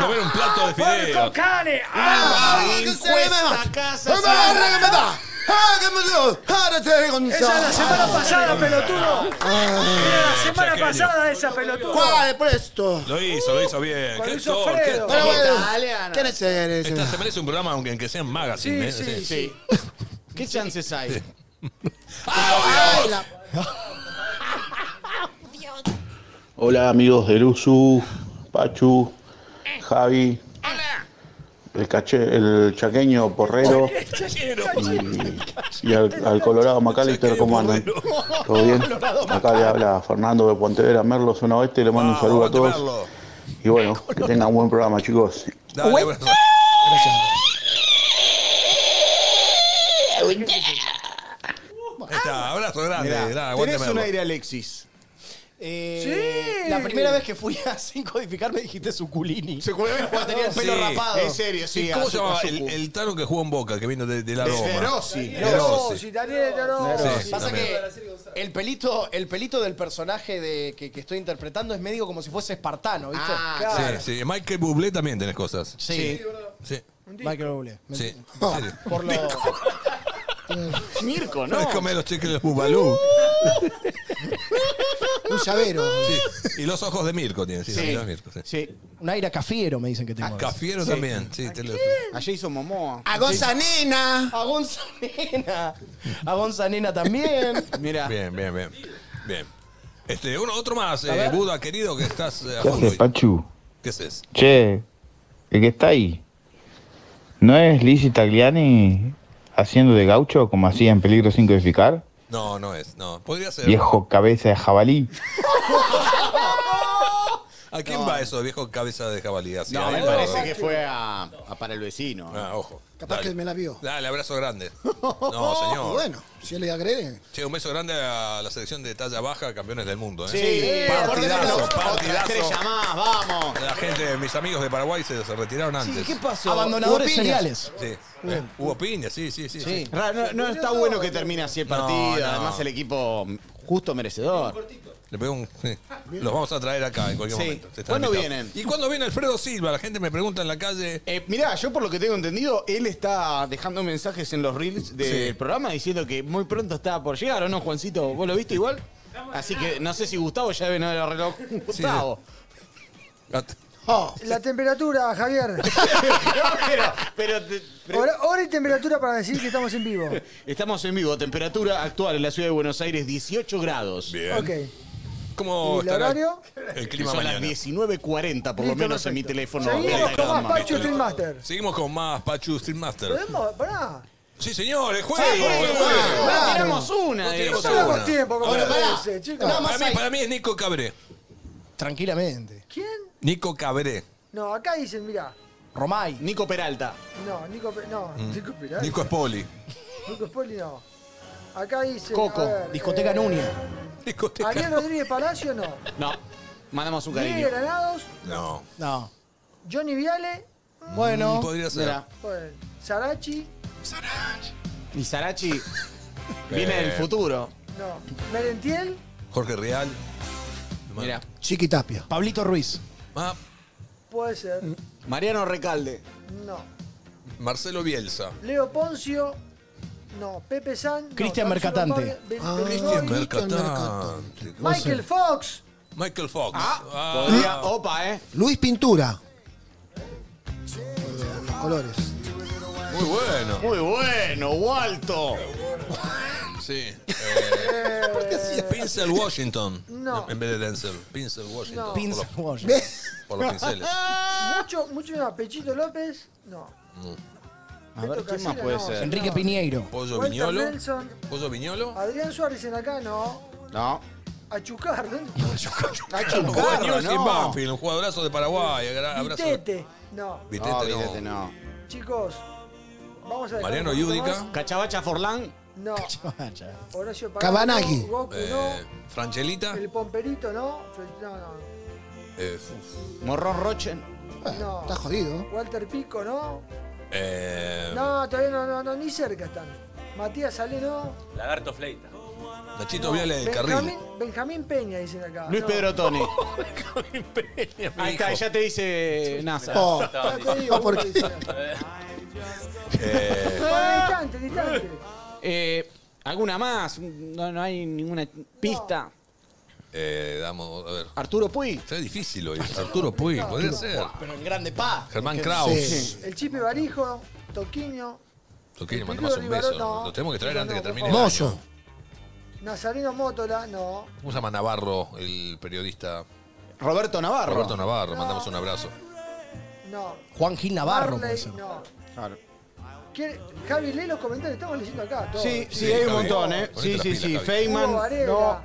de comer un plato de Porco fideo. cane! In questa casa siamo- Esa es la semana pasada, pelotudo. Era la semana pasada esa pelotudo. Quale presto? Lo hizo, lo hizo bien. Qué hizo Fredo. ¿quién es eres? Esta se merece un programa, aunque aunque sea en magazine. Sí, ¿eh? sí, Sí. ¿Qué chances hay? Ay, la- Hola amigos de Luzu, Pachu, Javi, el, caché, el chaqueño porrero y, y al, al Colorado McAllister, ¿cómo andan? ¿Todo bien? *laughs* Acá le habla Fernando de Pontevedra, Merlo, zona oeste, le mando un saludo a todos. Y bueno, que tengan un buen programa chicos. Ahí está, abrazo grande. Mirá, tenés un aire Alexis. Eh, Sí. La primera vez que fui a *laughs* Sin Codificar me dijiste Suculini. Cuando tenía el pelo Sí. rapado. En serio, sí. ¿Cómo a se su- llamaba? a su- El, el tano que jugó en Boca, que vino de, de la De Roma. Rossi. De No, Rossi. si Daniel de Rossi. Sí, Pasa que el pelito, el pelito del personaje de, que, que estoy interpretando es medio como si fuese espartano, ¿viste? Ah, Claro. Sí, sí. Michael Bublé también tenés cosas. sí. Sí. Michael Bublé. Sí. en serio. *laughs* Por lo, *laughs* Mirko, No ¿no? es comer los cheques de Bubalú. Un llavero. Sí. Y los ojos de Mirko tiene. Sí, Sí. los ojos de Mirko. Sí. Sí. un aire a cafiero me dicen que tengo. Cafiero también. Sí, te lo- A Jason Momoa. A Gonzanina. A Gonzanena. A Gonzanena también. *laughs* Mira. Bien, bien, bien. Bien. Este, uno, otro más, eh, Buda querido, que estás eh, a ¿Qué fondo haces, hoy. Pachu? ¿Qué haces? Che, el que está ahí, ¿no es Lizzie Tagliani haciendo de gaucho como hacía en Peligro sin codificar? No, no es. No. Podría ser. Viejo cabeza de jabalí. *laughs* ¿A quién No. va eso, viejo cabeza de jabalí? ¿Hacia No, me parece que fue a, a para el vecino. Ah, ojo. Capaz Dale. que me la vio. Dale, abrazo grande. *laughs* No, señor. Bueno, si él le agrede. Che, un beso grande a la selección de talla baja, campeones del mundo. ¿eh? Sí, partidazo, otra partidazo. estrella más, vamos. La gente, mis amigos de Paraguay se, se retiraron antes. ¿qué pasó? Abandonadores Hubo piñas. seriales. Sí. Eh, Hubo piña, sí, sí, sí. sí. Ra- No, no está bueno que termine así el partido. No, no. Además, el equipo justo merecedor. Le un. *laughs* Los vamos a traer acá en cualquier Sí. momento. Están ¿Cuándo invitados. vienen? ¿Y cuándo viene Alfredo Silva? La gente me pregunta en la calle. Eh, mirá, yo por lo que tengo entendido, él está dejando mensajes en los reels del Sí. programa diciendo que muy pronto está por llegar, ¿o no, Juancito? ¿Vos lo viste igual? Así que no sé si Gustavo ya debe no haber arreglado con Gustavo. *laughs* La temperatura, Javier. *laughs* pero, pero te- pero- Hora, hora y temperatura para decir que estamos en vivo. estamos en vivo. Temperatura actual en la ciudad de Buenos Aires, 18 grados. Bien. Ok. ¿Cómo ¿Y el estará horario? el clima Son las mañana? 19.40 por lo Listo, menos en mi perfecto. teléfono. Seguimos con más. Pachu Stream Master. Seguimos con más Pachu Stream Master. ¿Podemos? Pará. Sí, señor, el juego. El juego. bueno, tiramos una. No de esas. No tenemos tiempo como Ahora, pará. parece, chicos. No, más Para mí, hay. para mí es Nico Cabré. Tranquilamente. ¿Quién? Nico Cabré. No, acá dicen, mirá. Romay. Nico Peralta. No, Nico, Pe- no, Nico. Mm. Nico Spoli. Nico Spoli no. Acá dicen. Coco. a ver, Discoteca eh, Nunia. Discoteca. Ariel Rodríguez Palacio no. No. Mandamos un Diego cariño. Granados, No. No. Johnny Viale, Bueno. Podría ser. Mira. bueno, Sarachi, Y Sarachi *laughs* viene Eh. del futuro. no. Merentiel, Jorge Real. Mira. Chiqui Tapia. Pablito Ruiz. Ah, puede ser. Mariano Recalde. No. Marcelo Bielsa. Leo Poncio, no. Pepe San, no. Cristian Mercatante. Pablo- Ah, Cristian Mercatante. Michael Fox, Michael Fox. Ah, podría. Opa, ¿eh? Luis Pintura. Los colores. Muy bueno. Muy bueno, Walto. Sí. Eh, Pincel Washington. No. En vez de Denzel. Pincel Washington. No. Por Pincel los- Washington. Por los pinceles. mucho, mucho no. Pechito López, no. A ver, ¿quién más puede no. ser? Enrique No. Piñeiro. Pollo Walter Viñolo. Nelson, Pollo Viñolo. Adrián Suárez en acá, no. No. Achucar, ¿dónde? Newell's en no. Un jugadorazo de Paraguay. Abrazo. Vitete, no. Vitete, No, no. Vitete, no. Chicos, vamos a dejar Mariano un Yudica. más. Cachabacha Forlán. No. Horacio Pagano, Cabanaghi. Goku, Eh, Franchelita. no. El Pomperito, no. No, no. Eh. Morrón Rochen. No. Está jodido. Walter Pico, ¿no? Eh, No, todavía no, no, no, ni cerca están. Matías Salé, no. Lagarto Fleita. Nachito No. Viale del Benjamín, Carril. Benjamín Peña, dicen acá. Luis no. Pedro Toni. *laughs* *laughs* Mi Ahí está, ya te dice NASA. Oh, *laughs* Ya te digo, ¿por qué? Eh, Bueno, distante, distante. Eh, ¿Alguna más? No, no hay ninguna pista. Eh, damos, a ver. Arturo Puy. Está difícil hoy. Arturo Puy, podría ser. Pero en grande pa. Germán Kraus. Sí. El Chipe Barijo, Toquiño, Toquín, El mandamos un beso. No. Lo tenemos que traer No, antes no, que termine el Mozo. año. Nazareno Mótola, no. ¿Cómo se llama Navarro, el periodista? Roberto Navarro. Roberto Navarro, mandamos un abrazo. No. Juan Gil Navarro Marley, no. Claro. ¿Quiere- Javi, lee los comentarios, estamos leyendo acá. todos. Sí, sí, Sí, hay un Javi. montón, ¿eh? Sí, sí, pilas, sí. Javi. Varela, No.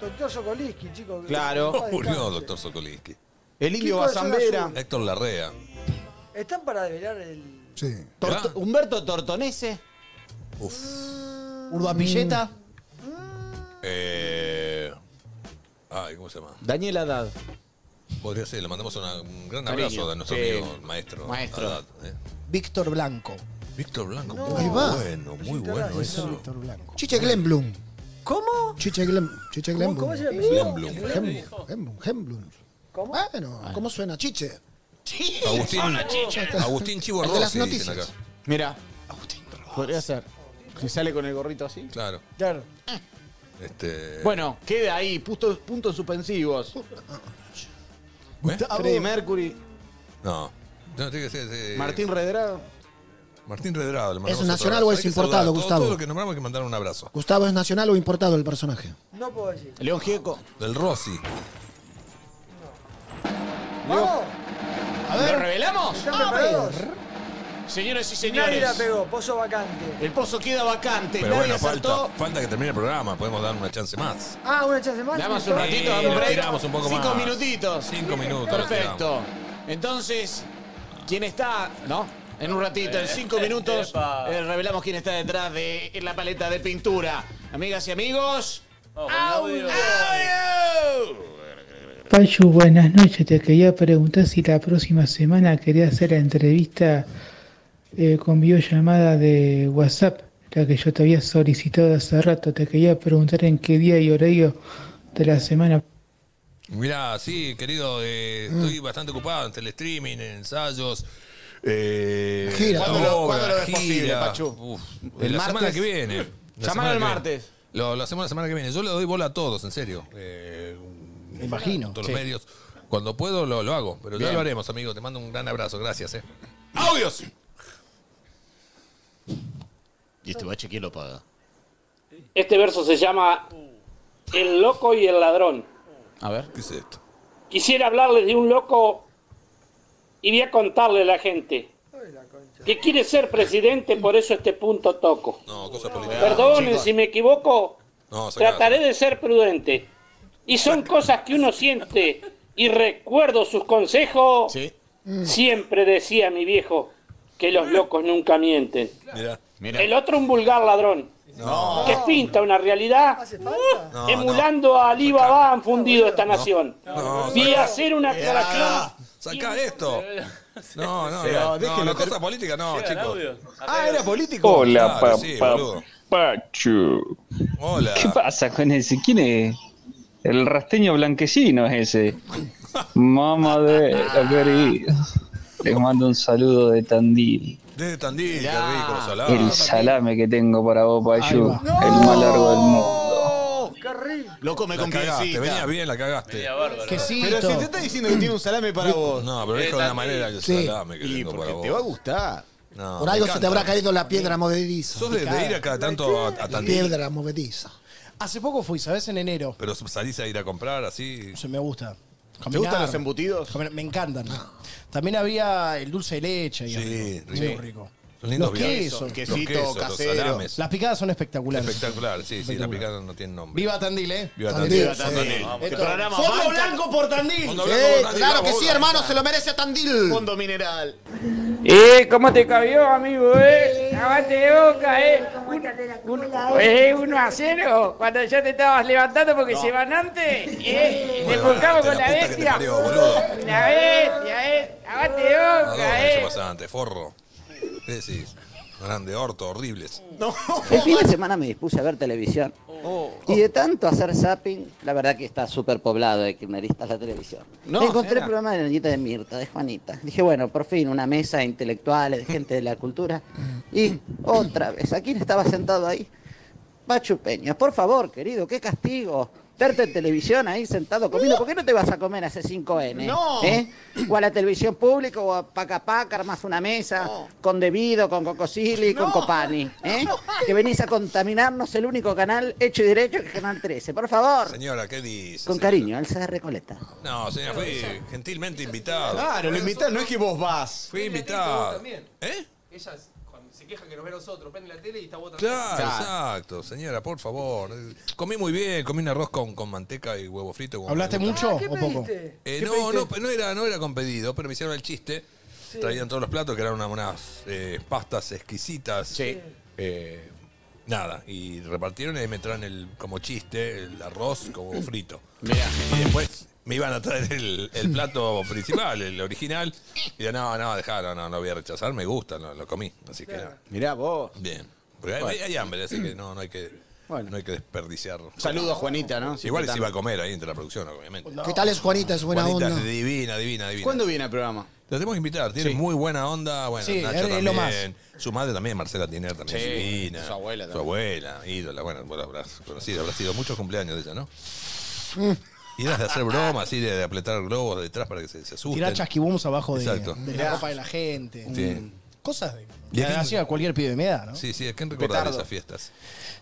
Doctor Sokoliski, chicos. Claro. que- Murió, doctor Sokolinsky. El Indio Kiko de Bazambera. Héctor Larrea. Están para develar el. Sí. Torto- Humberto Tortonese. Uf. Urbapilleta. Eh, ay, ¿cómo se llama? Daniel Haddad. Podría ser, le mandamos una- un gran Cariño. abrazo a nuestro Sí. amigo maestro. Maestro. Haddad, eh. Víctor Blanco. Víctor Blanco, No. muy Ahí va. bueno, muy bueno eso. Víctor Blanco. Chiche Glenblum. ¿Cómo? Chiche Glenblum. Chiche ¿Cómo, Glenblum. cómo se llama? Glenblum. Gemblum. ¿Cómo? Bueno, ¿cómo suena? Chiche. Agustín, Agustín Chivo El de las Rossi, dicen acá. noticias. Mira. Podría ser. Si sale con el gorrito así. Claro. Claro. Este, Bueno, queda ahí, puntos, puntos suspensivos. ¿eh? Freddie Mercury, No. No, tiene que ser, eh, Martín Redrado. Martín Redrado. le ¿Es nacional o es importado. Todo- Gustavo? Todo lo que nombramos hay que mandar un abrazo. Gustavo, ¿es nacional o importado el personaje? No puedo decir. León Gieco. Del Rossi. ¡Vamos! A ¿Lo ver. revelamos? ¿Están preparados? Señores y Nadie señores. la pegó, pozo vacante. El pozo queda vacante. Pero Nadie bueno, falta, falta que termine el programa. Podemos dar una chance más. Ah, una chance más. Le damos un Sí, ratito, break. tiramos un poco Cinco más. minutitos. Cinco minutos. Perfecto. Entonces, ¿quién está? ¿No? En un ratito, en cinco minutos, eh, revelamos quién está detrás de la paleta de pintura. Amigas y amigos. ¡Audio! Pachu, buenas noches. Te quería preguntar si la próxima semana quería hacer la entrevista eh, con videollamada de WhatsApp, la que yo te había solicitado hace rato. Te quería preguntar en qué día y horario de la semana. Mirá, sí, querido, eh, estoy bastante ocupado entre el streaming, en ensayos. Eh, Gira, ¿Cuándo lo- cuándo lo ves gira. posible, Pachu? Uf, ¿El la martes? semana que viene. La Llamalo semana el que viene. martes. Lo, lo hacemos la semana que viene. Yo le doy bola a todos, en serio. Eh, Me imagino. todos Sí. los medios. Cuando puedo lo, lo hago. Pero ya Bien. lo haremos, amigo. Te mando un gran abrazo. Gracias, eh. ¡Audios! Y este bache, ¿quién lo paga? Este verso se llama El loco y el ladrón. A ver. ¿Qué es esto? Quisiera hablarles de un loco y voy a contarle a la gente que quiere ser presidente, por eso este punto toco. No, cosas políticas. Perdonen si me equivoco, No, trataré de ser prudente. Y son cosas que uno siente y recuerdo sus consejos. Siempre decía mi viejo que los locos nunca mienten. El otro un vulgar ladrón. No. Que pinta una realidad No, emulando a Alibaba han fundido esta nación. No, Vi hacer una aclaración. Sacá esto. *laughs* No, no, Pero no. déjelo No, no, ter- cosa política no, chicos. Ah, era político. Hola, Claro, sí, boludo. Hola. ¿Qué pasa con ese? ¿Quién es? El rasteño blanquecino es ese. Mamadera, querido. Les mando un saludo de Tandil. De Tandil, qué rico, los salados. El salame que tengo para vos, Pachu. El más largo del mundo. Lo come La cagaste, piecita. venía bien, la cagaste. Quesito. Pero si te está diciendo que tiene un salame para vos. No, pero es con la manera que Sí. salame que Y tengo porque para vos. te va a gustar. No, Por me algo se te encanta. habrá caído la piedra movediza. Sos de, de ir a cada tanto a, a La Tandil. piedra movediza. Hace poco fui, ¿sabes? En enero. Pero salís a ir a comprar así. Se me gusta. ¿Te gustan los embutidos? Caminar- Me encantan. También había el dulce de leche. ahí Sí, arriba. rico. Muy rico. Son lindos Los viajes. quesos. Quesito quesos, los casero. salames. Las picadas son espectaculares. Espectacular, sí, sí, la picada no tiene nombre. Viva Tandil, ¿eh? Viva Tandil, Tandil. sí. Tandil. Esto- programa Fondo banca- blanco por Tandil. Fondo blanco por Tandil, claro que vamos, sí, vamos. hermano, se lo merece Tandil. Fondo mineral. Eh, ¿cómo te cabió, amigo? Eh? De boca, eh. Un- eh, uno a cero. Cuando ya te estabas levantando porque se van antes, eh. Te buscamos con la bestia. La bestia, eh. Acabate de ¿A boca, eso eh. pasante, forro? ¿Qué decís? Grande orto, horribles. El fin de semana me dispuse a ver televisión. Y de tanto hacer zapping, la verdad que está súper poblado de kirchneristas la televisión. No, Encontré era. el programa de la nieta de Mirta, de Juanita. Dije, bueno, por fin, una mesa de intelectuales, de gente de la cultura. Y otra vez, ¿a quién estaba sentado ahí? Pachu Peña, por favor, querido, qué castigo. Verte en televisión ahí sentado comiendo. ¿Por qué no te vas a comer a ese 5N? No. ¿Eh? O a la televisión pública o a Paca Paca, armas una mesa con Debido, con Cocosili, con Copani. ¿eh? Que venís a contaminarnos el único canal hecho y derecho que es Canal 13. Por favor. Señora, ¿qué dice? Con señora? cariño, Elsa de Recoleta. No, señora, fui gentilmente invitado. Claro, lo invitás, no es que vos vas. Fui invitado. también. ¿Eh? Queja que nos ve a nosotros, prende la tele y está vos Claro, exacto, señora, por favor. Comí muy bien, comí un arroz con, con manteca y huevo frito. como ¿Hablaste me gusta. mucho ¿Qué o poco? pediste? Eh, ¿Qué no, no, pediste? no era, no era con pedido, pero me hicieron el chiste. Traían todos los platos, que eran una- unas eh, pastas exquisitas. Sí. Eh, nada, y repartieron y ahí me traen el, como chiste el arroz como frito. Mirá. Y después me iban a traer el, el plato principal, el original. Y yo, no, no, dejá, no, no, no voy a rechazar, me gusta, no, lo comí. Así que nada. Mirá vos. Bien. Porque hay, hay hambre, así que no, no hay que, no hay que desperdiciar. Saludo a Juanita, ¿no? Igual se iba a comer ahí entre la producción, obviamente. ¿Qué tal es Juanita? Es buena Juanita onda. es divina, divina, divina. ¿Cuándo viene el programa? La tenemos que invitar, tiene Sí. muy buena onda. Bueno, Sí, Nacho es- es también. lo más. Su madre también, Marcela Tiner, también Sí, es divina. su abuela Su también. abuela, ídola. Bueno, vos la habrás conocido, habrá sido muchos cumpleaños de ella, ¿no? Mm. Y eras de hacer bromas, así, de, apretar globos detrás para que se, se asusten. Tirar chasquibums abajo de, Exacto. de la ropa de la gente. Sí. Cosas de. ¿Y hacía cualquier pibe de edad, ¿no? Sí, sí, ¿a quién recordar Petardo. esas fiestas?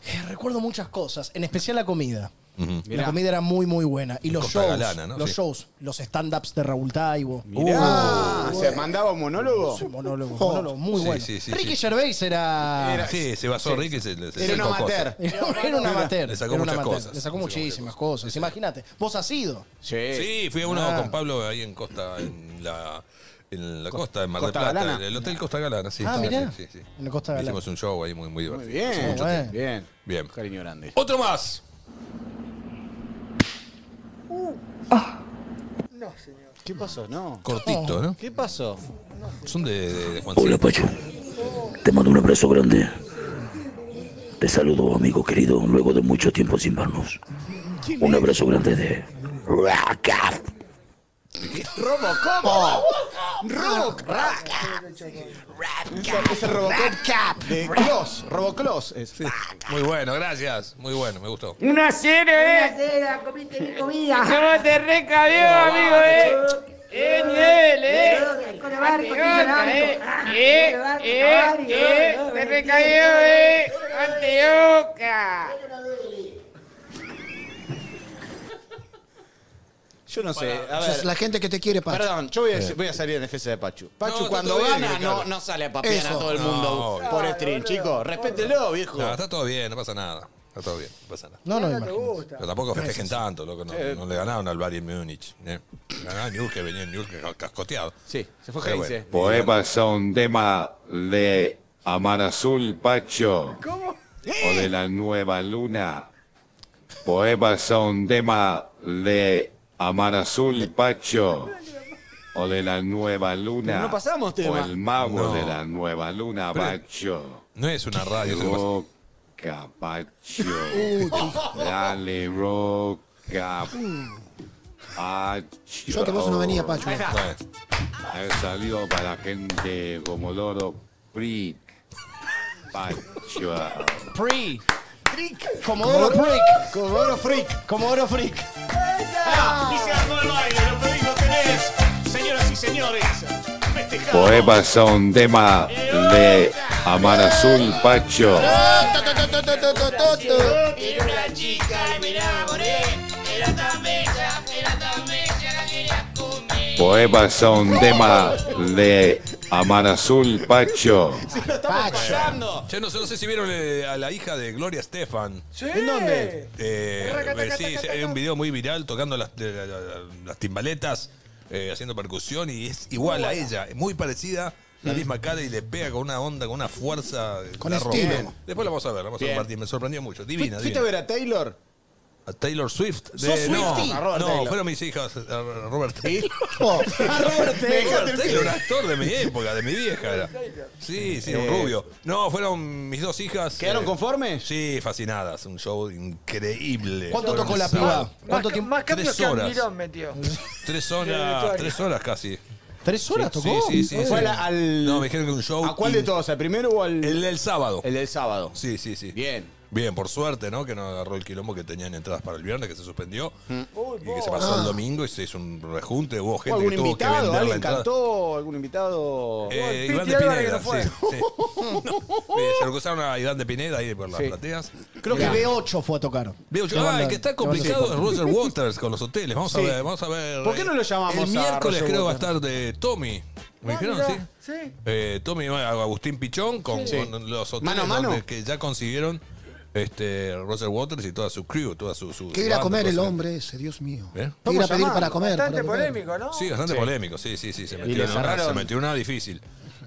Eh, recuerdo muchas cosas, en especial la comida. Ujú. La comida era muy, muy buena. Y los Costa shows, Galana, ¿no? los Sí. shows, los stand-ups de Raúl Taibo. Mirá, Uh, ¿se mandaba un monólogo? Sí, monólogo, Oh. monólogo, muy Sí, bueno. sí, sí, Ricky sí. Gervais era... sí, se basó Ricky y se, Era un sacó amateur. cosas. *laughs* Era, un amateur. Le sacó era un muchas amateur. cosas. Le sacó muchísimas cosas. Imagínate. Vos has ido. Sí, fui a uno Ah. con Pablo ahí en Costa, en la, en la costa, en Mar del Costa Plata, Galana. el Hotel Costa Galana, sí. Ah, sí, mirá. Sí, sí. En la Costa Galana. Hicimos un show ahí muy, muy divertido. Bien, Hace mucho bien. tiempo. bien. Bien. Cariño grande. Otro más. No, señor. ¿Qué pasó? No. Cortito, ¿no? ¿Qué pasó? Son de, de, de Juan Hola, Pacho. Te mando un abrazo grande. Te saludo, amigo querido, luego de mucho tiempo sin vernos. Un abrazo grande de ¡Robocop! ¡Rock! ¡Rack! Es el Robocop de Clos. Roboclos. Es. Muy bueno, gracias. Muy bueno, me gustó. Una cero, eh. comiste mi comida. *laughs* ¿Cómo te recabió, amigo, eh? ¡Eh, nivel, eh! Con el barco, eh! Ah, ¡Eh, eh, eh! ¡Te no, recayó, eh! ¡Antioca! Yo no sé. A ver. la gente que te quiere, Pacho. Perdón, yo voy a, Eh. voy a salir en defensa de Pachu. Pachu, No, cuando está todo bien, gana, Ricardo. no, no sale a papear Eso. a todo el mundo por stream, chicos. Respételo, viejo. No, está todo bien, no pasa nada. Está todo bien, no pasa nada. No, no, te gusta. Pero tampoco festejen tanto, loco. No, Sí. no le ganaron al Bayern Múnich. ¿eh? Ganaron Nürnberg, que venía en Nürnberg cascoteado. Sí, se fue Pero Heinze. bueno. Poemas son tema de Amar Azul Pacho ¿Cómo? o de la nueva luna. Poemas son tema de Amar Azul Pacho o de la nueva luna. Pero no pasamos O tema. el mago No. de la nueva luna, Pero- Pacho. No es una radio. Roca, Pacho. Dale, roca. Pacho. Yo que vos no venía, Pacho. Bueno, Ha salido para gente como Loro Prick. Pacho. Pre. Comodoro Freak. Comodoro Freak. Comodoro Freak. Ah, y se armó el baile, lo tenés. Señoras y señores. Poemas son tema de Amar Azul Pacho. Era una chica y me enamoré. Era tan bella, era tan bella la quería comer. Poemas son tema de Amar Azul Pacho. Sí, lo estamos pasando. Yo no sé, no sé si vieron eh, a la hija de Gloria Estefan. ¿En dónde? Eh, eh, sí, sí, hay un video muy viral tocando las, de- la- la- las timbaletas, eh, haciendo percusión y es igual a ella, muy parecida, la misma cara y le pega con una onda, con una fuerza. Con la rompe. estilo. Después la vamos a ver, la vamos Bien. a compartir, me sorprendió mucho, divina, ¿Fuiste a divina. ver a Taylor? ¿A Taylor Swift? ¿Sos Swiftie? no, A Robert no, Taylor. fueron mis hijas, a Robert *laughs* Taylor. Oh, A Robert *laughs* Robert Taylor, un actor de mi época, de mi vieja era. Sí, sí, un Eh, rubio. No, fueron mis dos hijas. ¿Quedaron eh, conformes? Sí, fascinadas. Un show increíble. ¿Cuánto tocó la piba? ¿Cuánto tiempo? más cambios Tres que horas. Almirón metió. Tres horas, tres horas casi. ¿Tres horas Sí, tocó? Sí, sí, sí. ¿Fue sí. al- al- No, me dijeron que un show. ¿A cuál de todos? ¿Al primero o al...? El del sábado. El del sábado. Sí, sí, sí. Bien. Bien, por suerte, ¿no? Que no agarró el quilombo que tenían entradas para el viernes, que se suspendió. Mm. Y que se pasó el domingo y se hizo un rejunte. Hubo ¿Hubo gente algún que tuvo que invitado? la ¿Alguien entrada. cantó? ¿Algún invitado? Eh, Iván de Álvarez que Pineda, no fue. sí. sí. *laughs* Eh, se lo cruzaron a Iván de Pineda ahí por las Sí. plateas. Creo que Mirá. B8 fue a tocar. Veo yo, ah, el que está complicado es Roger Waters con los hoteles. Vamos a Sí. ver, vamos a ver. ¿Por qué no lo llamamos El a miércoles Roger creo va a estar de Tommy. ¿Me Ah, dijeron? mirá, Sí. Sí. Eh, Tommy Agustín Pichón con, Sí. con los hoteles Mano a mano. donde- que ya consiguieron este, Roger Waters y toda su crew, toda su. su ¿Qué irá a banda, comer el hombre ese, Dios mío? ¿Eh? ¿Qué irá a pedir llamando. para comer? Bastante para polémico, ¿no? Sí, bastante Sí. polémico, sí, sí, sí. Se metió, le en una, se metió en una difícil.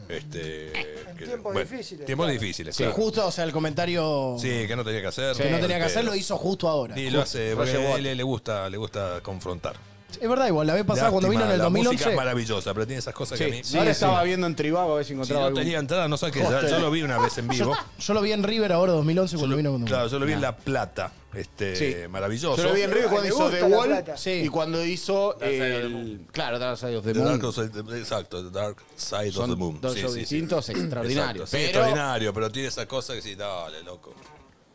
Este, que- tiempos difíciles, Tiempos claro. difíciles, Sí, claro. justo, o sea, el comentario Sí, que no tenía que hacer. que no tenía que Este, hacer lo hizo justo ahora. Y lo hace, Roger porque a él Waters. le gusta, le gusta confrontar. Es verdad, igual, la vez pasada cuando vino en el la música 2011. es maravillosa, pero tiene esas cosas que a mí. Sí, ahora estaba viendo en Tribago a ver si Si encontraba no algún... tenía entrada, no sé qué. Ya, Hostel. ya lo vi una vez en vivo. Yo lo vi en River ahora 2011 cuando vino con Claro, yo lo vi en La Plata. Este, Sí. maravilloso. Yo lo vi en River cuando hizo The Wall y cuando hizo Dark Side of the el... Moon. Claro, Dark Side of the The Moon. Dark Side- exacto, The Dark Side Son of the Moon. dos Sí, shows distintos, extraordinarios. Exacto, sí, Pero- extraordinario, pero tiene esa cosa que sí, dale, loco.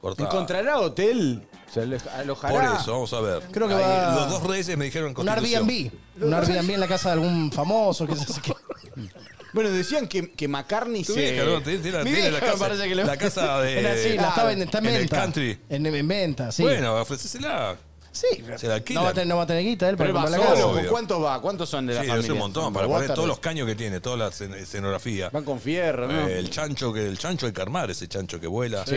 Cortá. ¿Encontrará hotel? ¿Se alo- alojará? Por eso, vamos a ver. Creo que Ahí, va- Los dos reyes me dijeron Un Constitución. Airbnb. Un Airbnb en la casa de algún famoso. Que se, *laughs* que- Bueno, decían que, que McCartney Tu se... vieja, ¿no? Tiene, tiene la, Mi tiene la vieja *laughs* me casa, parece que le- la casa de... *laughs* Era así, la estaba en, está en en el venta. country. En, en venta, sí. Bueno, ofrecésela. Sí, Se la alquila. no va, a tener, no va a tener guita él para Pero él va comprar la casa. solo. ¿Con Obvio. cuántos va? ¿Cuántos son de la Sí, familia? es un montón. Para poner todos los caños que tiene, toda la escen- escenografía. Van con fierro, ¿no? Eh, el chancho que el chancho hay que armar, ese chancho que vuela. Sí.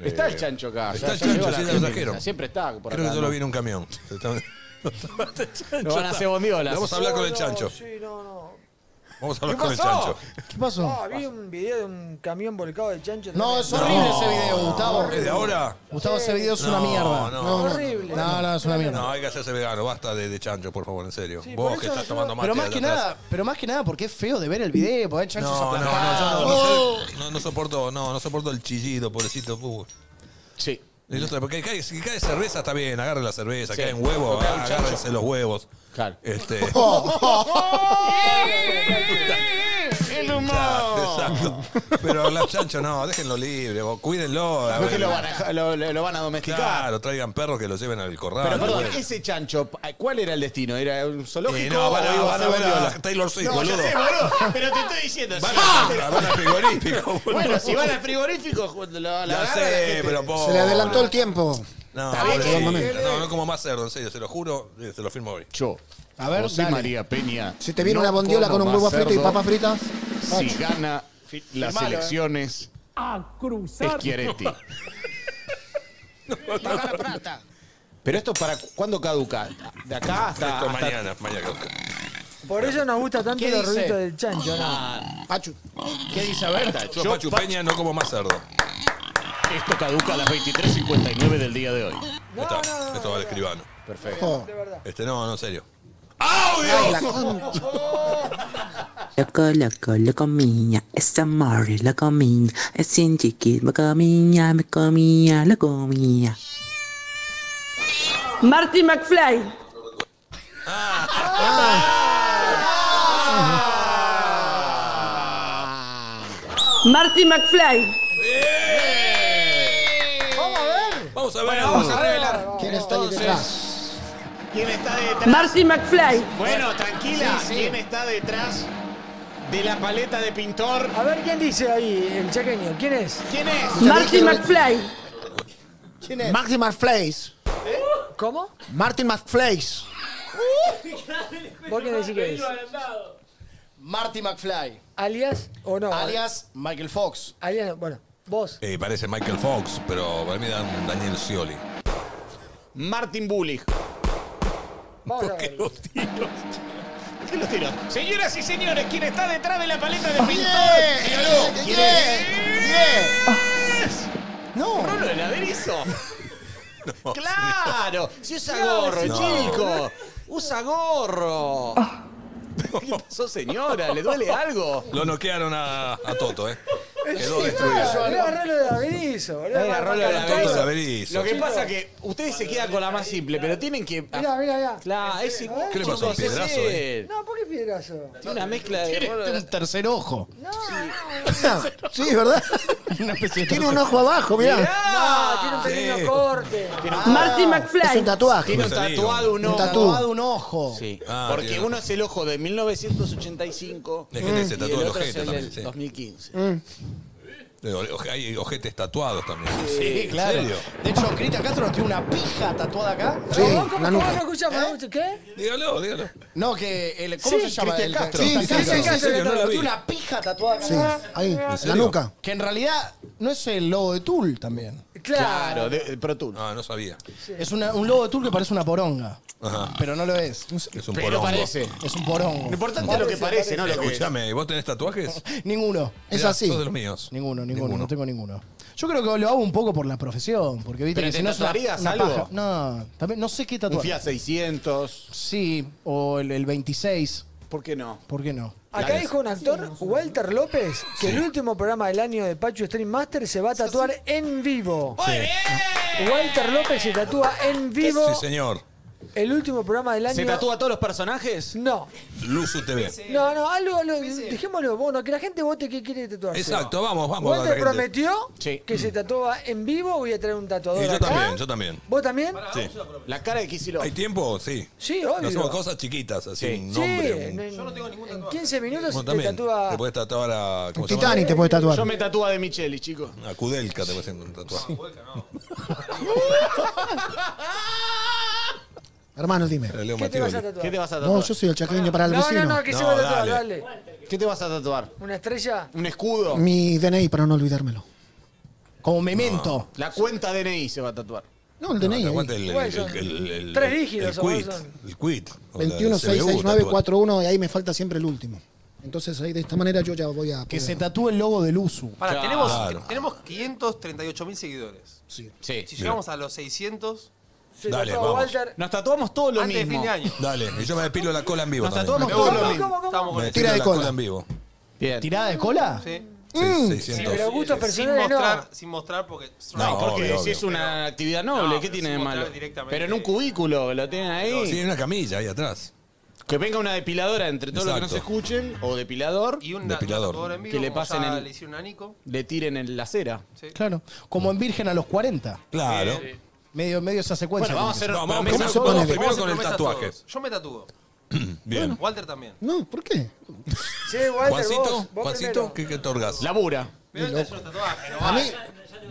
Eh, Está el chancho acá. Está ya- el chancho, sí, lo trajeron. Siempre está por Creo que acá, solo ¿no? viene un camión. *laughs* Lo van a hacer bondiolas. Vamos a hablar con el No, chancho. Sí, no, no. Vamos a hablar ¿Qué con el pasó? chancho. ¿Qué pasó? No, vi un video de un camión volcado de chancho. No, es horrible ese video, Gustavo. ¿Es de ahora? Gustavo, ese video es una No, mierda. no. no, Horrible. No, no, es una mierda. No, hay que hacerse vegano. Basta de, de chancho, por favor, en serio. Sí, Vos por que estás yo- tomando mate Pero más allá que atrás. nada, pero más que nada porque es feo de ver el video, porque hay chanchos No, no, no, yo no, no, sé- no, no soporto, no, no soporto el chillido, pobrecito. uh. Sí. El otro, porque cae, si cae cerveza está bien, agarre la cerveza, Sí. cae en huevo, O cae un chancho. agárrense los huevos. Claro. Este, *laughs* *laughs* ¡El humor! exacto. Pero los chanchos no, déjenlo libre, vos, cuídenlo. a No es que ver. lo van a, lo, lo- lo van a domesticar. Claro, traigan perros que lo lleven al corral. Pero perdón, bueno. ese chancho, ¿cuál era el destino? ¿Era un zoológico? Y no, van a, o van a ver a Taylor Swift, No, boludo. ya sé, boludo. Pero te estoy diciendo. Van si- a, van a frigorífico, *laughs* boludo. Bueno, si van al frigorífico, lo, lo Ya agarra sé, la gente. pero po- Se le adelantó el tiempo. No, Está bien, pobrecito. que- no, no como más cerdo, en serio, se lo juro, eh, se lo firmo hoy. Yo, A ver, José dale. María Peña. Si te viene no una bondiola como con un huevo frito y cerdo papas fritas. Si gana las Firmalo, eh. elecciones, A cruzar. Schiaretti. *laughs* Pero esto para cuándo caduca? De acá hasta, Esto hasta- mañana, mañana. Por eso nos gusta tanto ¿Qué los dice? ruiditos del chancho, ¿no? Ah, Pachu. ¿Qué dice? A ver, Yo, Pachu Pa- Peña, no como más cerdo. Esto caduca a las 23.59 del día de hoy. No, Está, no, no, esto va al escribano. Perfecto. Oh. de verdad. Este no, no, en serio. Concha. Loco, loco, loco mía, es amor, loco mía, es sin chiquit, loco mía, me comía, loco mía. Marty McFly. Marty McFly. Vamos a ver. Vamos a ver. Bueno, vamos a revelar. ¿Quién está ahí detrás? ¿Quién está detrás? Marty McFly. Bueno, tranquila. Sí, sí. ¿Quién está detrás de la paleta de pintor? A ver quién dice ahí, el chaqueño. ¿Quién es? ¿Quién es? Marty McFly. ¿Quién es? Martin McFlays. ¿Cómo? Martin McFlays. ¿Vos quién decís que es? Marty McFly. ¿Alias o no? Alias Michael Fox. Alias, bueno, vos. Eh, parece Michael Fox, pero para mí dan Daniel Scioli. Martin. Vamos a ¿Por qué ver. los tiros? ¿Por qué los tiros? Señoras y señores, ¿quién está detrás de la paleta de pintor? Dígalo. ¿Quién es? No. Rolo del Averizo. *laughs* Claro. Si usa gorro, No. chico. Usa gorro. ¿Qué pasó, señora? ¿Le duele algo? Lo noquearon a, a Toto, ¿eh? Sí, Era Rolo de Averizo, boludo. Era Rolo de Averizo. Lo que pasa es que ustedes se quedan con la más simple, pero tienen que. Mirá, mirá, mirá. Claro, ese igual, ¿Qué le pasó? ¿Un piedrazo, es eh? él. No, ¿por qué piedrazo? Tiene una mezcla de. De- un tercer ojo. *laughs* Sí, ¿verdad? Una especie de Tiene un ojo abajo, mirá. No, tiene un pequeño Sí. corte. Marty Es un McFly. tatuaje. Tiene un tatuado un ojo. Tatuado un ojo. Sí. Ah, porque uno es el ojo de 1985 Hay gente se y tatúa el es ojete el también, del sí. 2015. Eh, oje- Hay ojetes tatuados también. Sí, claro. De hecho, Cristian Castro nos tiene una pija tatuada acá. Sí, ¿Cómo, cómo, cómo no escuchamos? no escuchamos? ¿Qué? Dígalo, dígalo. No, que el, ¿cómo Sí, se llama? Cristian El- Castro. Sí, Cristian sí. No la vi. Tiene una pija tatuada acá. Sí, ahí, en la serio? nuca. Que en realidad no es el logo de Tool también. Claro, Claro. de, de Pro Tour. Ah, no sabía. Es una- un logo de Tool que parece una poronga. Ajá. Pero no lo es. Es un Pero porongo. parece. Es un porongo. Lo importante es lo que parece, no lo que es. Escuchame, ¿vos tenés tatuajes? *laughs* Ninguno. Es Mirá, así. de los míos. Ninguno, ninguno, Ninguno. no tengo ninguno. Yo creo que lo hago un poco por la profesión, porque viste ¿Pero que te si no es una, tatuarías una algo? paja. No, también no sé qué Un tatuar. Fiat 600. Sí, o el, el 26. ¿Por qué no? ¿Por qué no? Acá dijo un actor, Walter López, que el último programa del año de Pacho Stream Master se va a tatuar en vivo. Walter López se tatúa en vivo Sí, señor. El último programa del año. ¿Se tatúa todos los personajes? No, Luzu TV. no, no, algo, algo dejémoslo, bueno, que la gente vote qué quiere tatuarse. Exacto, vamos, vamos. a Walter gente. prometió Sí. que se tatuaba en vivo, voy a traer un tatuador Y yo acá. también, yo también. ¿Vos también? Sí. La cara de Kicillof. ¿Hay tiempo? Sí. Sí, No obvio. hacemos cosas chiquitas, así, Sí. un Sí, nombre. en, un- en- en 15 minutos Vos te también. tatúa. Te puedes tatuar a. ¿Cómo se llama? Titanic te puedes tatuar. Yo me tatúa de Micheli, chicos. A Kudelka te puedes hacer *laughs* un tatuaje. Hermano, dime. ¿Qué te vas a tatuar? ¿Qué te vas a tatuar? No, yo soy el chaqueño para el No, vecino. no, no, que se No, va a tatuar, dale. dale. ¿Qué te vas a tatuar? ¿Una estrella? ¿Un escudo? Mi DNI para no olvidármelo. Como memento. La cuenta DNI se va a tatuar. No, el No, DNI. el, el, el, tres dígitos, el quit. El quit. O la- el 21 CBU 669 tatuado. 41 y ahí me falta siempre el último. Entonces ahí de esta manera yo ya voy a. Que poder- se tatúe el logo del USU. Para, Claro. tenemos, tenemos 538 mil seguidores. Sí. Sí. Si llegamos a los 600, Se Dale, tatuó vamos. Walter. Nos tatuamos todo lo antes de mismo. fin de año. Dale, y yo me depilo la cola en vivo Nos también. tatuamos todo lo mismo. ¿Cómo, cómo? Estamos con Me. Tira de la cola. cola en vivo. Bien. ¿Tirada de cola? Sí. Sí, Sí, 600. pero gustos Sin personales mostrar, no. sin mostrar porque... No, Porque obvio, si obvio. es una actividad noble, No, ¿qué tiene de sin malo? mostrar directamente. Pero en un cubículo, lo tienen ahí. Sí, una camilla ahí atrás. Que venga una depiladora entre todos los que nos Exacto. escuchen, o depilador, Y un Depilador. tatuador en vivo, Que le pasen ya el- le hicieron a Nico. le tiren en la cera. Claro. Como en Virgen a los 40. Claro. Medio, medio esa secuencia. Bueno, vamos a hacer No, vamos promesas primero, Vamos a con el hacer promesas tatuaje. todos. Yo me tatúo. *clears throat* Bien. Walter también. No, ¿por qué? *laughs* Sí, Walter, Juancito, vos, vos Juancito, primero. ¿qué, qué otorgas? Labura. Pero él te hace tatuajes, no A mí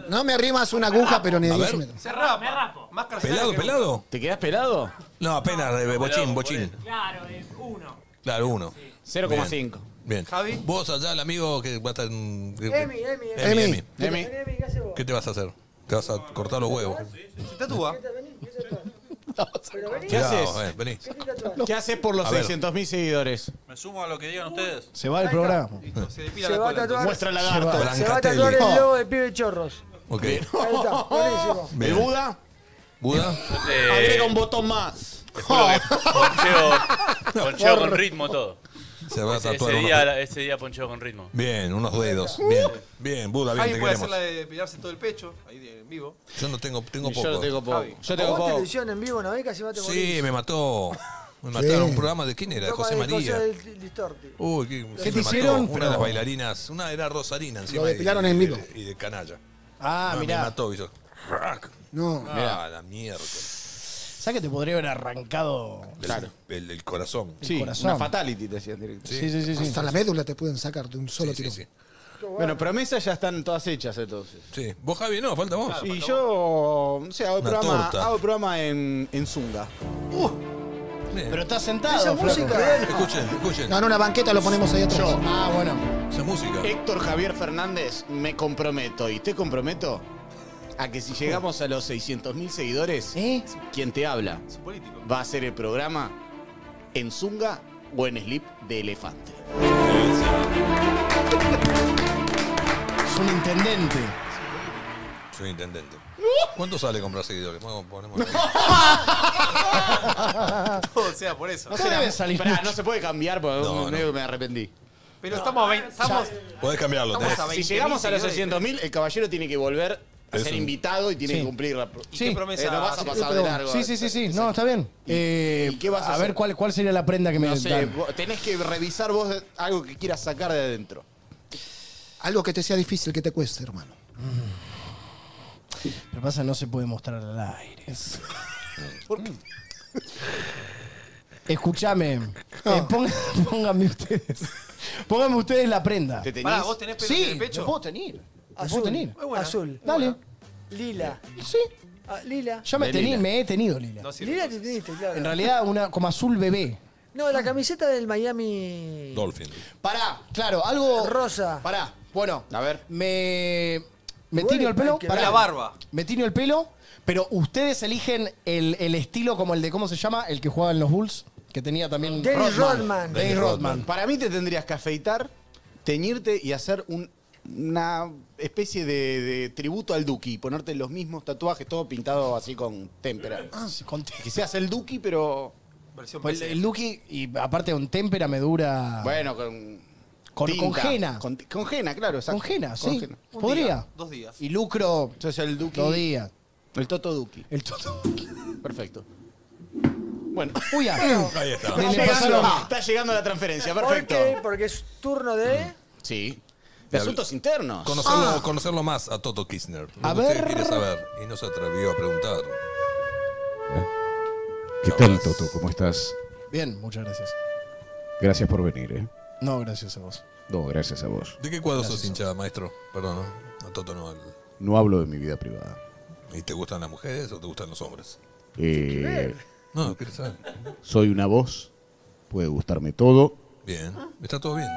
no me arrimas una aguja, pero ni de A 10 ver. metros. Se rapa. Más ¿Pelado, que pelado? ¿Te quedás pelado? No, apenas, eh, bochín, bochín. Claro, es uno. Claro, uno. 0,5. Bien. Javi. Vos allá, el amigo que va a estar en... Emi, Emi, Emi, Emi. Emi. Emi. Emi, ¿qué haces vos? ¿Qué te vas a hacer? ¿Te vas a cortar los huevos? Se tatúa. ¿Qué haces? Cuidado, eh, vení. ¿qué haces por los A ver. 600.000 seguidores? Me sumo a lo que digan ustedes. Se va el programa. Se depila Se la va a cola. tatuar. Muestra el Se lagarto. va a tatuar el logo de pibe chorros. Ok. Ahí está, *laughs* buenísimo. ¿El Bien. Buda? ¿Buda? Eh, Agrega un botón más. Juro que *laughs* poncheo, poncheo con ritmo todo. Se va a Ese, tatuar ese unos- día, ese día poncheo con ritmo. Bien, unos dedos. Bien, bien, Buda, bien, Javi te puede hacer queremos. la de depilarse todo el pecho, ahí de- en vivo. Yo no tengo, tengo Y poco. Yo lo tengo poco. Javi. Yo ¿A tengo vos te lo poco. hicieron en vivo, no ves? Casi va a te Sí, me mató. Me Sí. mataron un programa de quién era, de José de María. José del Distorti. Uy, ¿qué, ¿Qué te me hicieron? Mató. Una de las Pero- bailarinas, una era Rosarina encima. Lo y- depilaron en vivo. Y de canalla. Ah, No, mirá. Me mató, hizo. No. Ah, la mierda. ¿Sabes que te podría haber arrancado? Claro. El, el corazón. Sí, corazón. una fatality te hacían directo. Sí, sí, sí. sí. Hasta la médula te pueden sacar de un solo Sí, tiro. sí, sí. Bueno, promesas ya están todas hechas entonces. Sí. Vos, Javi, no, falta vos. Y yo, no sé, hago el Una programa, torta. hago el programa en, en Zunga. Bien. Pero estás sentado, Esa flaco. música. Escuchen, escuchen. No, en una banqueta lo ponemos ahí atrás. Yo, Ah, bueno. Esa música. Héctor Javier Fernández, me comprometo y te comprometo a que si llegamos a los 600.000 seguidores, ¿Eh? quien te habla Es político. va a hacer el programa en Zunga o en Slip de Elefante. Es un intendente. Soy intendente. ¿Cuánto sale comprar seguidores? Vamos, ponemos- Todo *laughs* sea por eso. No, se debe salir Pará, no se puede cambiar porque No, medio que me arrepentí. Pero estamos a 20. Estamos, Podés cambiarlo. Estamos tenés- a Si 20.000 llegamos a los seguidores. 600.000, el caballero tiene que volver a ser invitado y tiene Sí. que cumplir la... ¿Y Sí. qué promesa? Eh, no vas a pasar de pero- largo. Sí, sí, sí, sí. No, está bien. Eh, ¿Y qué vas a a hacer? ver cuál, cuál sería la prenda que me No sé, dan. vos tenés que revisar vos algo que quieras sacar de adentro. Algo que te sea difícil, que te cueste, hermano. Lo que pasa no se puede mostrar al aire. *laughs* Escúchame. Eh, ponga- *laughs* pónganme ustedes. Pónganme ustedes la prenda. ¿Te? Pará, ¿vos tenés pelos en Sí, el pecho? puedo tener. Azul. puedo tener. Muy buena. Azul. Dale. Lila. Sí. Ah, lila. Yo me, De tení- lila. me he tenido, Lila. No. Lila te teniste, claro. En realidad, una como azul bebé. No, la camiseta del Miami. Dolphin. Pará, claro, algo. Rosa. Pará, bueno. A ver. Me. Me tiño el pelo. pará. La barba. Me tiño el pelo, pero ustedes eligen el, el estilo como el de, ¿cómo se llama? El que jugaba en los Bulls, que tenía también. Dennis Rodman. Dennis Dennis Rodman. Para mí te tendrías que afeitar, teñirte y hacer un- una especie de, de tributo al Duki. Ponerte los mismos tatuajes, todo pintado así con témpera. Ah, con- Que seas el Duki, pero... Versión Pues el, PC. el Duki, y aparte con témpera me dura. Bueno, con... Con- con henna. Con, con henna, claro. exacto. Con sí. Un Podría. día, dos días. Y lucro Entonces el Duki... dos días. El Toto Duki. El todo. Perfecto. Bueno. *laughs* Uy, ah. Ahí está. Está Le llegando, está llegando la transferencia, ¿Por perfecto. qué? Porque es turno de. Sí. De asuntos internos. Conocerlo, conocerlo más a Toto Kirchner. Lo A que usted ver. quiere saber y no se atrevió a preguntar. ¿Qué tal, Toto? ¿Cómo estás? Bien, muchas gracias. Gracias por venir, ¿eh? No, gracias a vos. No, gracias a vos. ¿De qué cuadro sos hinchada, maestro? Perdón, ¿no? A Toto no. al- No hablo de mi vida privada. ¿Y te gustan las mujeres o te gustan los hombres? Eh, No, ¿quieres saber? Soy una voz. Puede gustarme todo. Bien. ¿Está todo bien?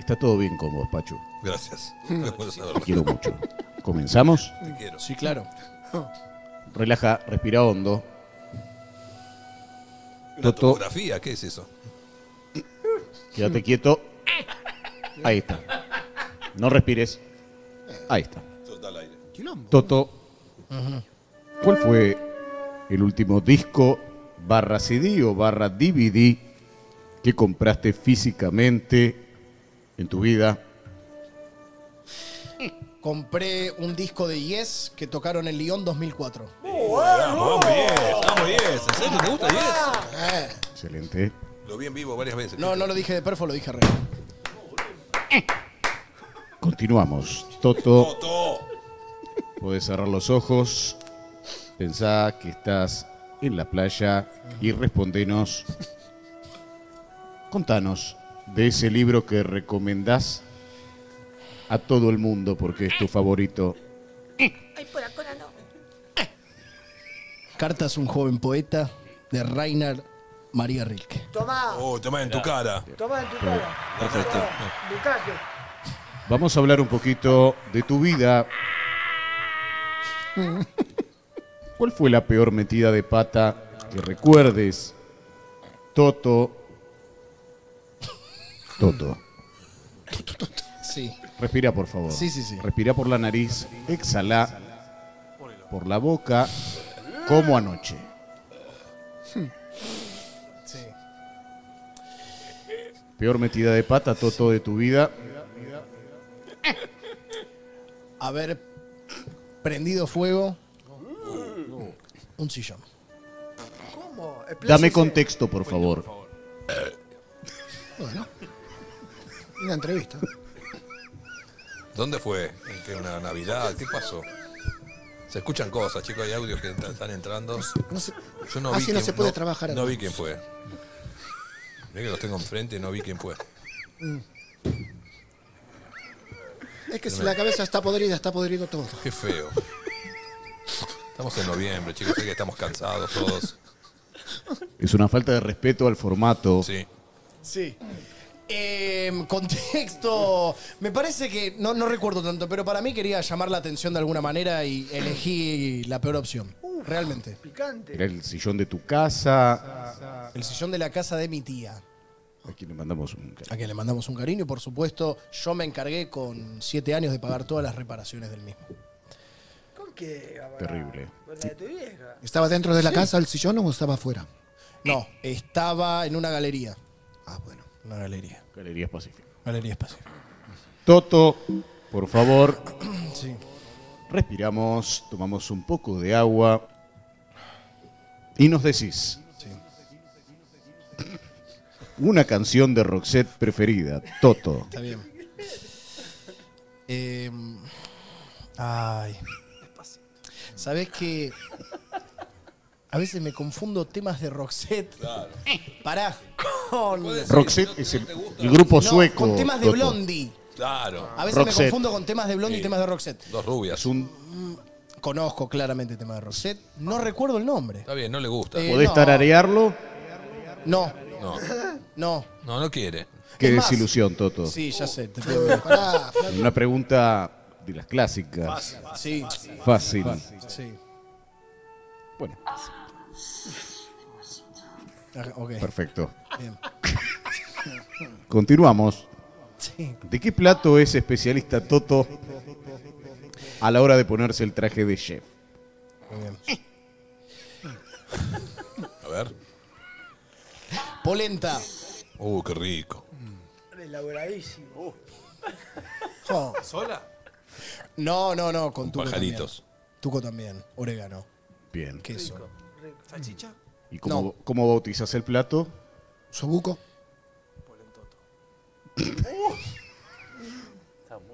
Está todo bien con vos, Pachu. Gracias. Saberlo. Te quiero mucho. ¿Comenzamos? Te quiero. Sí, claro. Relaja, respira hondo. Una Toto, tomografía, ¿qué es eso? quédate quieto. Ahí está. No respires. Ahí está. Solta aire. Toto, ¿cuál fue el último disco barra CD o barra DVD que compraste físicamente en tu vida? Compré un disco de Yes que tocaron en Lyon 2004. Vamos, vamos, yes. Vamos, yes. ¿En serio te gusta yes? Eh. Excelente. Lo vi en vivo varias veces. No, no lo dije de perfo, lo dije real. Continuamos. Toto, Toto. puedes cerrar los ojos. Pensá que estás en la playa y respondenos. Contanos de ese libro que recomendás a todo el mundo porque es tu favorito. Ay, por acá no. Cartas un joven poeta de Rainer María Rilke. Tomá, Oh, toma en tu cara. tomá en tu cara. Perfecto. Vamos a hablar un poquito de tu vida. ¿Cuál fue la peor metida de pata que recuerdes? Toto. Toto. Sí. Respira, por favor. Sí, sí, sí. Respira por la nariz. Exhala por la boca, como anoche. Sí. Peor metida de pata, Toto, de tu vida. Haber prendido fuego un sillón. ¿Cómo? Dame contexto, por favor. Bueno. Una entrevista. ¿Dónde fue? ¿En qué, una Navidad? ¿Qué pasó? Se escuchan cosas, chicos, hay audios que están entrando. No se- Yo no así vi no quién- se puede trabajar No vi quién fue. Mirá que los tengo enfrente y no vi quién fue. Mm. Es que si la cabeza está podrida, está podrido todo. Qué feo. Estamos en noviembre, chicos, sé que estamos cansados todos. Es una falta de respeto al formato. Sí. Sí. Em, contexto. Me parece que. No, no recuerdo tanto, pero para mí quería llamar la atención de alguna manera y elegí la peor opción. Realmente. Picante. Era el sillón de tu casa. El sillón de la casa de mi tía. Aquí le mandamos un A quien le mandamos un cariño y por supuesto yo me encargué con siete años de pagar todas las reparaciones del mismo. ¿Con qué? terrible. ¿Con la de tu vieja? ¿Estaba dentro de la Sí. casa el sillón o estaba afuera? No, estaba en una galería. Ah, bueno. Una galería. Galerías Pacífico. Galería espacio. Toto, por favor. *clears throat* Sí. Respiramos, tomamos un poco de agua y nos decís una canción de Roxette preferida, Toto. Está bien. Em, ay. ¿Sabes que A veces me confundo temas de Roxette. Pará. Con. Roxette es el, el grupo No, sueco. Con temas de. Blondie. Claro. A veces me Roxette. confundo con temas de Blondie y temas de Roxette. Dos rubias. Es un- Conozco claramente temas de Roxette. No recuerdo el nombre. Está bien, no le gusta. Eh, ¿Podés no. tararearlo? No, No, no. no, no quiere. Qué Es más- desilusión, Toto. Sí, ya sé. Te pido- Pará. Una pregunta de las clásicas. Sí. Fácil. Sí. Bueno, Ah, ok. perfecto. Bien. *laughs* Continuamos. Sí. ¿De qué plato es especialista Toto a la hora de ponerse el traje de chef? Muy bien. A ver. Polenta. Uh, qué rico. Elaboradísimo. Oh. ¿Sola? No, no, no, con tuco Pajaritos. también. Tuco también. Orégano. Bien. Queso. ¿Salchicha? ¿Y cómo, No. cómo bautizas el plato? Sobuco.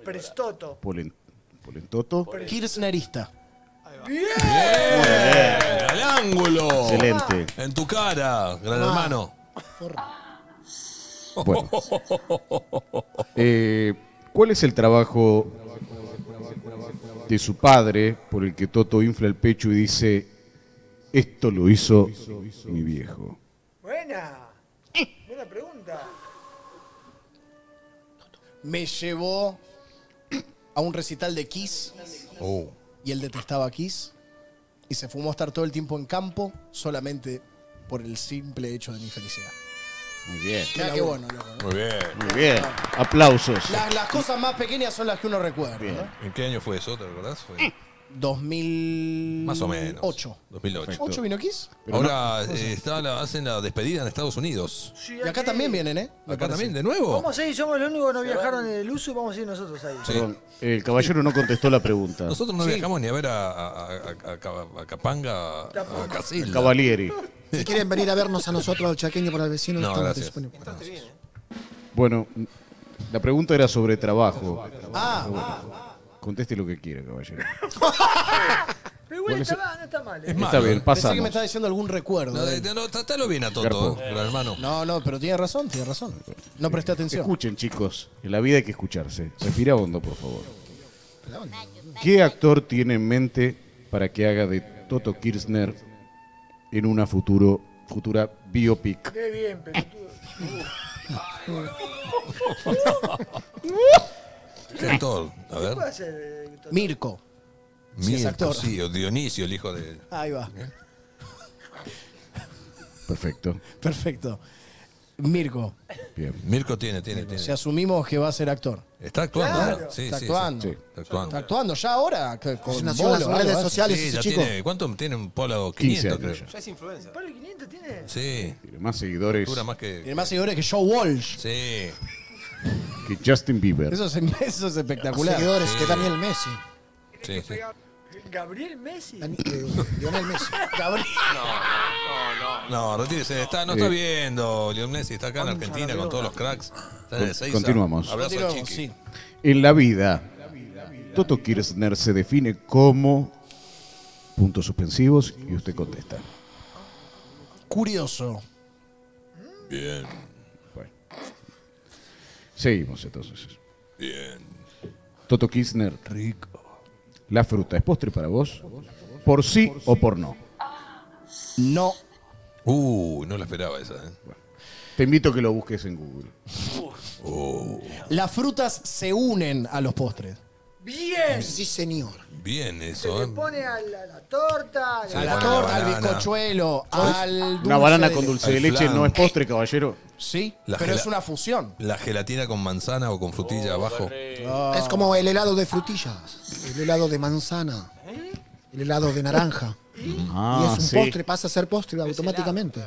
Prestoto. Polen, polentoto. Kirchnerista. ¡Bien! ¡Al ángulo! Excelente. En tu cara, gran hermano. Bueno. Eh, ¿Cuál es el trabajo de su padre por el que Toto infla el pecho y dice, Esto lo hizo mi viejo. Buena. Buena pregunta. Me llevó a un recital de Kiss Oh. y él detestaba Kiss y se fumó a estar todo el tiempo en campo solamente por el simple hecho de mi felicidad. Muy bien. Mirá qué bueno, loco. ¿no? Muy bien. Muy bien. Aplausos. La- las cosas más pequeñas son las que uno recuerda. ¿no? ¿En qué año fue eso? ¿Te acordás? Fue 2000... Más o menos. 8. 2008. ¿8 vino Kiss? Ahora eh, está la- hacen la despedida en Estados Unidos. Y acá también vienen, ¿eh? Me ¿Acá parece. también? ¿De nuevo? Vamos a ir, somos los únicos que no viajaron en el uso y vamos a ir nosotros ahí. Perdón, el caballero no contestó la pregunta. Nosotros no viajamos ni a ver a, a, a- a- a Capanga, a Casilda. Cavalieri. Si quieren venir a vernos a nosotros, al chaqueño, para el vecino, No, estamos gracias. disponibles para eso. Bueno, la pregunta era sobre trabajo. Ah, Conteste lo que quiera, caballero. *laughs* Pero igual ¿Cuál está, es- mal, no está mal. ¿eh? Es malo, Está bien. Pensé que me pasamos. estaba diciendo algún recuerdo. No, de de- él. no, trátalo bien a Toto, Garpo. eh, hermano. No, no, pero tiene razón, tiene razón. No presté atención. Escuchen, chicos. En la vida hay que escucharse. Respira hondo, por favor. ¿Qué actor tiene en mente para que haga de Toto Kirchner en una futuro, futura biopic? Qué bien, pelotudo. *laughs* ¿Qué actor? A ¿Qué ver. puede eh, Toto? Mirko. Sí, es Mirko, actor. sí, o Dionisio, el hijo de. Ahí va. Perfecto. Perfecto. Mirko. Bien. Mirko tiene, tiene, tiene. Si asumimos que va a ser actor. Está actuando, Claro. ¿no? Sí, Está sí, actuando. sí. Está actuando. Está actuando ya ahora. que- Con nació en las bolo, redes ¿eh? sociales Sí, ese ya chico. tiene. ¿Cuánto tiene un polo? 15 500, años creo. Ya es influencer. ¿Palo 500 tiene? Sí. Tiene más seguidores Dura más que. Tiene más seguidores que Joe Walsh. Sí. Que Justin Bieber. Eso es, *laughs* eso es espectacular. Seguidores que Daniel Messi. Sí, sí. Gabriel Messi. Dani- eh, Lionel Messi. *laughs* Gabriel. No, retírese. Está, no está viendo. Leon Messi está acá en Argentina con todos los cracks. Está en el Con- 6. continuamos. Abrazo chiqui. sí. En la vida, Toto Kirchner se define como puntos suspensivos y usted contesta. Curioso. Bien. Seguimos entonces. bien. Toto Kirchner. Rico. La fruta es postre para vos. ¿Por sí o por no? No. Uh, no la esperaba esa, ¿eh? Te invito a que lo busques en Google. Oh, Las frutas se unen a los postres. Bien. Sí, señor. bien Se eso, le ¿eh? pone a la, a la torta. Se A le la torta, al banana. bizcochuelo, al dulce Una banana de con le- dulce de al leche flan. no es postre, caballero. Sí, La pero gela- es una fusión. La gelatina con manzana o con frutilla abajo. Ah. Es como el helado de frutillas, el helado de manzana, el helado de naranja. Ah, y es un sí. postre, pasa a ser postre automáticamente.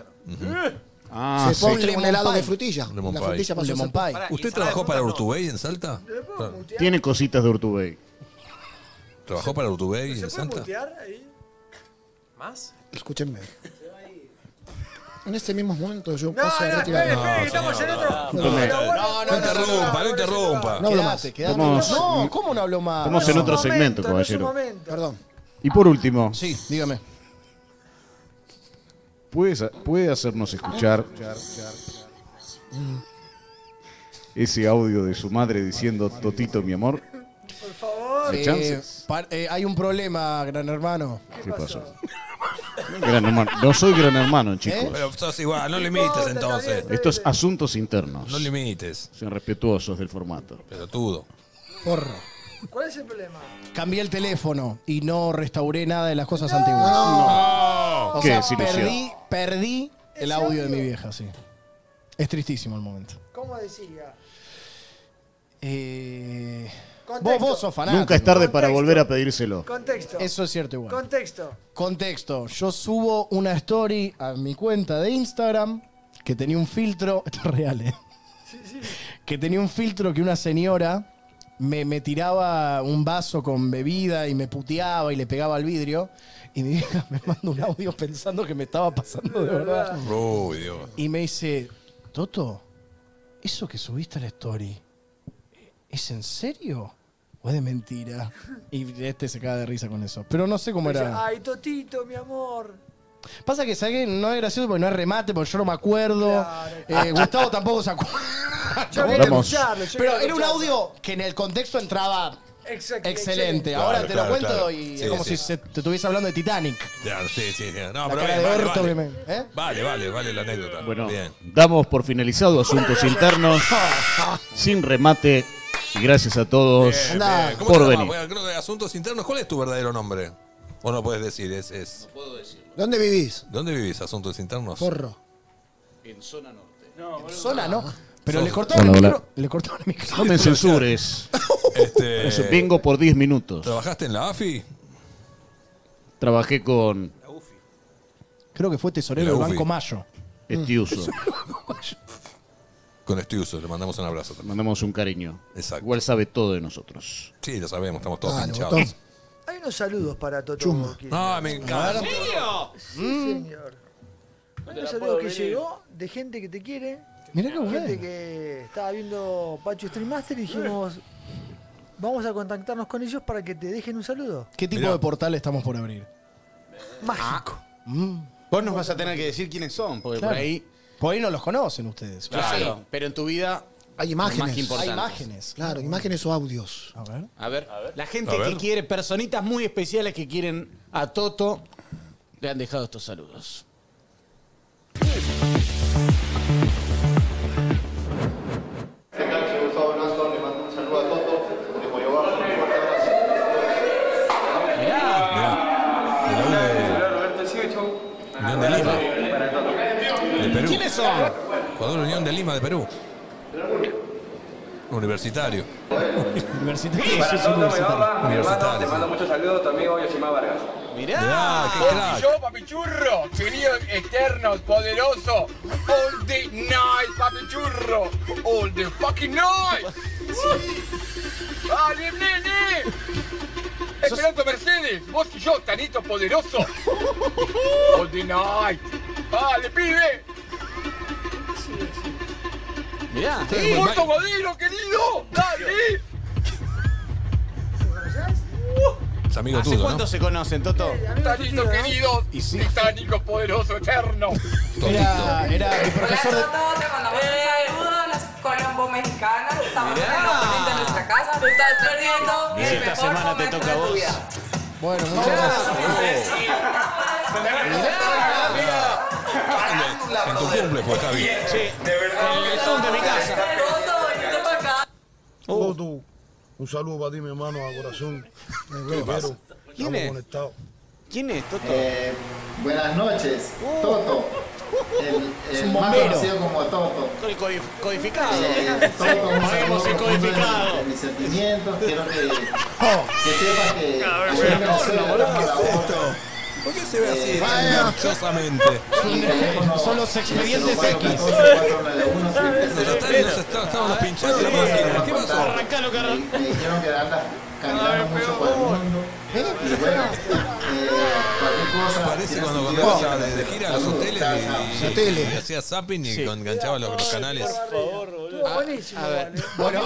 Ah, Se sí. pone un helado de frutilla. Lemon la pie. frutilla pasó a Lemon pie. ¿Usted trabajó para no. Urtubey en Salta? Tiene cositas de Urtubey. ¿Trabajó para Urtubey ¿Se en puede Salta? ahí? ¿Más? Escúchenme. En este mismo momento yo No, paso a no, retirar. espere, espere, estamos en otro. No, bueno, no, No interrumpa, no interrumpa. No hablo más. Vamos- No, ¿cómo no hablo más? Vamos no en otro segmento, no caballero. Perdón. Y por último, Sí, dígame. ¿Puede, puede hacernos escuchar ese audio de su madre diciendo Totito, mi amor? Por favor. ¿Hay Eh, chances? eh, hay un problema, gran hermano. ¿Qué pasó? Gran hermano. No soy gran hermano, chicos. ¿Eh? Pero sos igual, no limites entonces. Estos asuntos internos. No limites. Sean respetuosos del formato. Pelotudo. Porro. ¿Cuál es el problema? Cambié el teléfono y no restauré nada de las cosas antiguas. O Qué sea, desilusión. perdí, perdí el ¿Ese audio de mi vieja, sí. Es tristísimo el momento. ¿Cómo decía? Eh, vos, Contexto. vos sos fanático. Nunca es tarde para Contexto. volver a pedírselo. Contexto. Eso es cierto igual. Contexto. Contexto. Yo subo una story a mi cuenta de Instagram que tenía un filtro. *laughs* Esto es real, ¿eh? Que tenía un filtro que una señora me, me tiraba un vaso con bebida y me puteaba y le pegaba al vidrio. Y mi vieja me manda un audio pensando que me estaba pasando de verdad. Uy, Dios. Y me dice, Toto, ¿eso que subiste a la story es en serio o es de mentira? Y este se caga de risa con eso. Pero no sé cómo Dice, era. Ay, Totito, mi amor. Pasa que, ¿sabes? No es gracioso porque no es remate, porque yo no me acuerdo. Eh, Gustavo tampoco se acuerda. *laughs* Yo quería Vamos. escucharlo. yo Pero quería era un escucharlo. audio que en el contexto entraba Exacto, Excelente. Claro, Ahora te claro, lo cuento claro. y Sí, es como sí. si se- te estuviese hablando de Titanic. Ya, sí, sí, sí. No, La pero cara bien, de vale, orto vale. que me- ¿eh? Vale, vale, vale la anécdota. Bueno, bien. damos por finalizado asuntos internos, *laughs* sin remate, y gracias a todos Bien, bien. ¿Cómo por te llamas? venir. Bueno, creo que asuntos internos, ¿cuál es tu verdadero nombre? O no puedes decir, es. es... ¿Dónde vivís? ¿Dónde vivís, asuntos internos? Forro. En zona norte. Zona, ¿no? Pero le cortaron Hola, el hola. micro. Le cortaron el micro. No me censures. Este, Eso, vengo por 10 minutos. ¿Trabajaste en la AFI? Trabajé con Creo que fue tesorero La del UFI. Banco Mayo. Estiuso. *laughs* Con Estiuso, le mandamos un abrazo Le también. mandamos un cariño. Exacto. Igual sabe todo de nosotros. Sí, lo sabemos, estamos todos pinchados. botón. Hay unos saludos para Toto. Kirchner. No, me encanta. Sí, señor. Hay unos saludos que llegó de gente que te quiere. Mirá qué Gente bueno. que estaba viendo Pacho Stream Master y dijimos, vamos a contactarnos con ellos para que te dejen un saludo. ¿Qué tipo Mirá. de portal estamos por abrir? Mágico. Vos nos vas a tener que decir quiénes son, porque Claro. por ahí. Por ahí no los conocen ustedes. Claro. Pero en tu vida. Hay imágenes. Más. Hay imágenes. Claro, imágenes o audios. A ver. A ver, la gente A ver. que quiere, personitas muy especiales que quieren a Toto, le han dejado estos saludos. De Perú. ¿Quiénes son? Jugador de Unión de Lima de Perú. Universitario. Universitario. Sí, sí, universitario. Universitario. sí. muchos saludos a tu amigo Yoshima Vargas. Mirá. Mirá, qué crack. yo, papichurro, querido eterno, poderoso, all the night, papichurro, all the fucking night. ¡Dale, nene! Esperanto Mercedes, vos y yo, Tanito poderoso. *laughs* All the night. ¡Dale, pibe! Mirá. ¡Puerto Madero, querido! ¡Dale! Es amigo ¿Hace tuyo, cuánto ¿no? se conocen, Toto? Tanito querido, titánico poderoso eterno. Era, era mi profesor de. te mandamos un saludo a las colombo mexicanas. Estamos en el de nuestra casa. Te estás perdiendo Y el esta mejor semana te momento toca a de tu vos. vida. Bueno, muchas gracias. En tu cumple fue Javi. Sí. El Zoom de mi casa. Toto, venite para acá. Toto, un saludo para ti, mi hermano, a corazón. Te quiero. ¿Quién es? conectados. ¿Quién es, Toto? Eh, buenas noches, Toto. El, Es el un más conocido como Toto. El codificado. Eh, Toto, el codificado. de mis sentimientos. Quiero que, Oh. que sepas que Cabrón, soy por ¿qué? ¿Por qué se ve así Eh, teléfono Son los expedientes es X. 0491 Nos están- nos está- Estábamos pinchando la máquina. ¿Qué pasó? Arrancalo, carón. Me dijeron que andas caminando mucho por el mundo. Eh, cualquier cosa. Parece cuando cuando ibas a- de gira a los hoteles y, y- y hacías zapping y Sí. con- enganchaba los, los canales. Estuvo buenísimo. A ver. vale. *laughs* Bueno,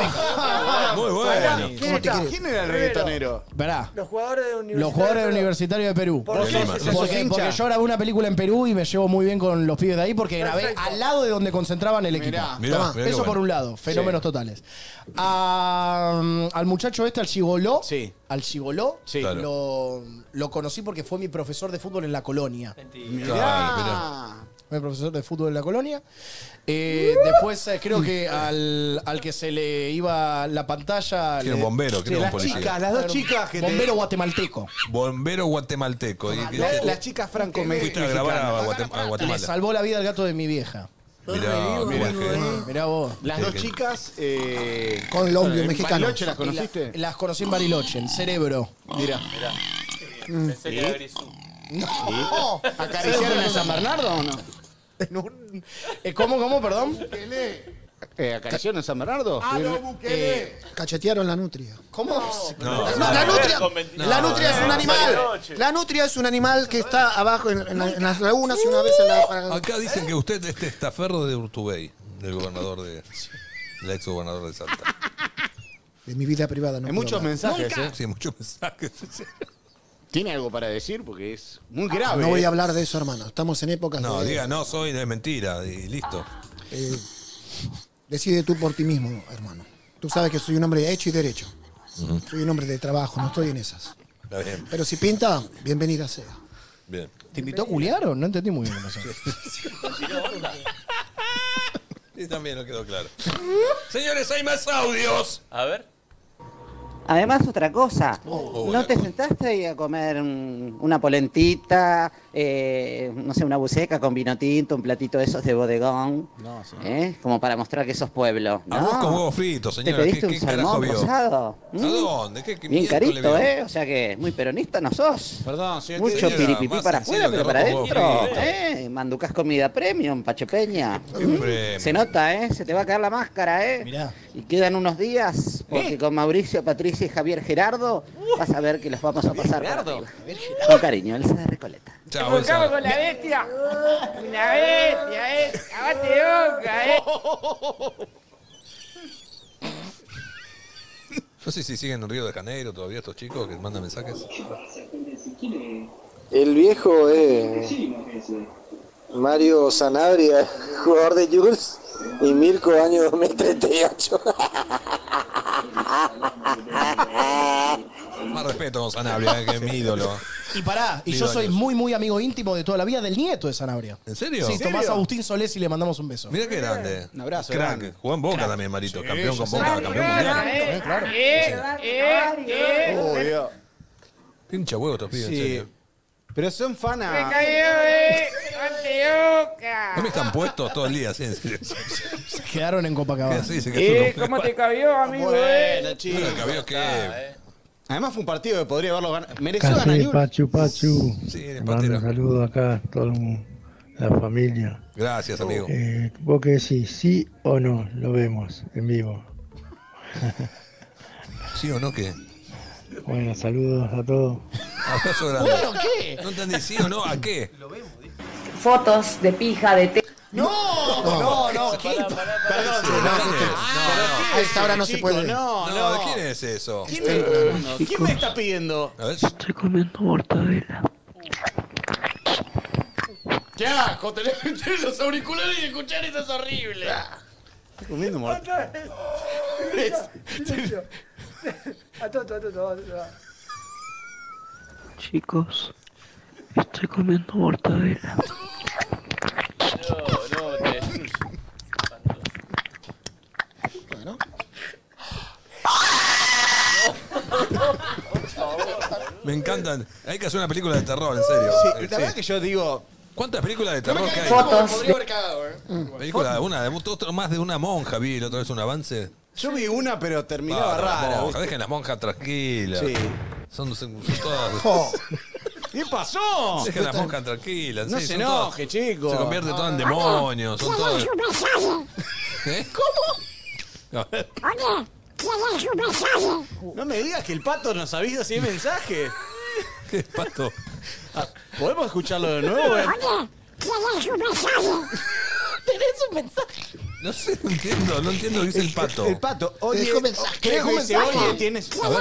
Muy bueno. ¿Quién ¿Cómo te está? ¿quién era el reggaetonero? Verá. Los jugadores de universidad. Los jugadores del Universitario de Perú. Por sí. ¿Sos Porque, porque yo grabé una película en Perú y me llevo muy bien con los pibes de ahí porque grabé Perfecto. al lado de donde concentraban el equipo. Mirá. Mirá, Tomá. mirá qué Eso por bueno. un lado, fenómenos totales. A, al muchacho este, al Gigoló, Sí. al Gigoló, Sí. Claro. lo, lo conocí porque fue mi profesor de fútbol en la colonia. Mirá. Fue mi profesor de fútbol en la colonia. Eh, después eh, creo que *laughs* al, al que se le iba la pantalla... Sí, un le- bombero, Sí, creo un las policía. chicas, las dos chicas que te- Bombero guatemalteco. Bombero guatemalteco. Y- que- La- que- las chicas franco Fuiste a grabar a, Guatem- a Le Guatemala. salvó la vida al gato de mi vieja. Mirá, mirá que... Mirá vos. Las Sí, dos que- chicas. Eh, Colombio, en mexicano. Bariloche las conociste? Y la- las conocí en Bariloche, en Cerebro. Mira. Pensé que era Grisú. No. ¿Acariciaron a San Bernardo o no? En un- Eh, ¿Cómo, cómo, perdón? Eh, ¿Acariciaron a San Bernardo? Eh, Cachetearon la nutria. ¿Cómo? No, No, la nutria, No, la nutria es un animal. La nutria es un animal que está abajo en, en la- en las lagunas y una vez en la... Acá dicen que usted es testaferro de Urtubey, del gobernador de... El ex gobernador de Salta. De mi vida privada, no Hay puedo muchos hablar. mensajes, ¿eh? Sí, muchos mensajes. ¿Tiene algo para decir? Porque es muy grave. No voy ¿eh? a hablar de eso, hermano. Estamos en épocas No, de... diga, no soy, es mentira, y listo. eh, decide tú por ti mismo, hermano. Tú sabes que soy un hombre hecho y derecho. Soy un hombre de trabajo, no estoy en esas. Está bien. Pero si pinta, bienvenida sea. Bien. ¿Te invitó a culiar o no entendí muy bien? eso? *laughs* Y también no quedó claro. *laughs* Señores, hay más audios. A ver. Además, otra cosa, Oh, ¿no te sentaste ahí a comer un- una polentita, eh, no sé, una buceca con vino tinto, un platito de esos de bodegón? No, sí. ¿eh? Como para mostrar que sos pueblo. ¿no? Con huevos fritos, ¿Te pediste ¿Qué, un qué salmón rosado? ¿A ¿Mm? dónde? ¿Qué, Bien carito? ¿eh? O sea que muy peronista no sos. Perdón, señor. Mucho piripipí para afuera, pero para adentro. ¿eh? Manducás comida premium, Pachepeña. Premium. Se nota, ¿eh? Se te va a caer la máscara, ¿eh? Mirá. Y quedan unos días, porque con Mauricio, Patricia y Javier Gerardo vas a ver que los vamos a pasar por Gerardo. Con cariño, Elsa de Recoleta. Chao, con la bestia. Una bestia, eh. Acabate de boca, eh. *laughs* No sé si siguen en Río de Janeiro todavía estos chicos que mandan mensajes. El viejo es Mario Sanabria, *laughs* jugador de Jules, y Mirko, año 2038. Más respeto con Sanabria, eh, que es mi ídolo. Y pará, y yo soy muy, muy amigo íntimo de toda la vida del nieto de Sanabria. ¿En serio? Sí, ¿En Tomás serio? Agustín Solés y le mandamos un beso. Mira qué grande. Un abrazo, Crack. grande. Jugó en Boca también, Marito. Sí, campeón con. Boca, campeón mundial. Eh, claro. eh, eh, eh. Oh, Dios. Pincha huevo estos pibes, en serio. Pero son Me fanas. cayó, eh. Acabate de boca. No me están puestos todo el día, sí, en serio. Se quedaron en Copacabana. Sí, se Eh, quedó ¿cómo te cabió, amigo, eh? Bueno, chicos. Bueno, cabió que. Además fue un partido que podría haberlo ganado. Mereció ganar Café, Newell's. Pachu, Pachu. Sí, el un saludo acá a toda la familia. Gracias, amigo. Eh, ¿Vos qué decís? ¿Sí o no? Lo vemos en vivo. ¿Sí o no qué? Bueno, saludos a todos. Abrazo grande. Bueno, ¿qué? No entendí, ¿sí o no? ¿A qué? Fotos de pija, de te... No, no, no. ¿qué? Perdón, A esta hora no se puede. No, No, no. ¿de quién es eso? ¿Quién me, ¿Quién me está pidiendo? A ver. Estoy comiendo mortadela. ¡Qué asco! Tener los auriculares y escuchar eso es horrible. Estoy comiendo mortadela. Silencio. Atoto, atoto, atoto. Chicos, estoy comiendo mortadela. No, no, te. Bueno, Me encantan. Hay que hacer una película de terror, en serio. Sí, Eh, la sí. verdad que yo digo, ¿Cuántas películas de terror que hay? Fotos Podría de... haber cagado, ¿eh? Película, una, de- otro más de una monja vi la otra vez un avance. Yo vi una, pero terminaba Ah, rara. ¿viste? dejen las monjas tranquilas. Sí. Son, son todas. *laughs* Oh, ¿Qué pasó? Dejen las monjas tranquilas. No sí, se son todas- enoje, chico. Se convierte todo en demonios. Son todas. *laughs* ¿Eh? ¿Cómo? No me digas que el pato nos avisa si hay mensaje. ¿Qué pato? Ah, ¿Podemos escucharlo de nuevo? eh? ¿Tenés un mensaje? No sé, no entiendo, no entiendo qué dice el pato. El pato, oye, Dejó mensaje. creo que Dejó dice, mensaje. oye, tienes... A ver.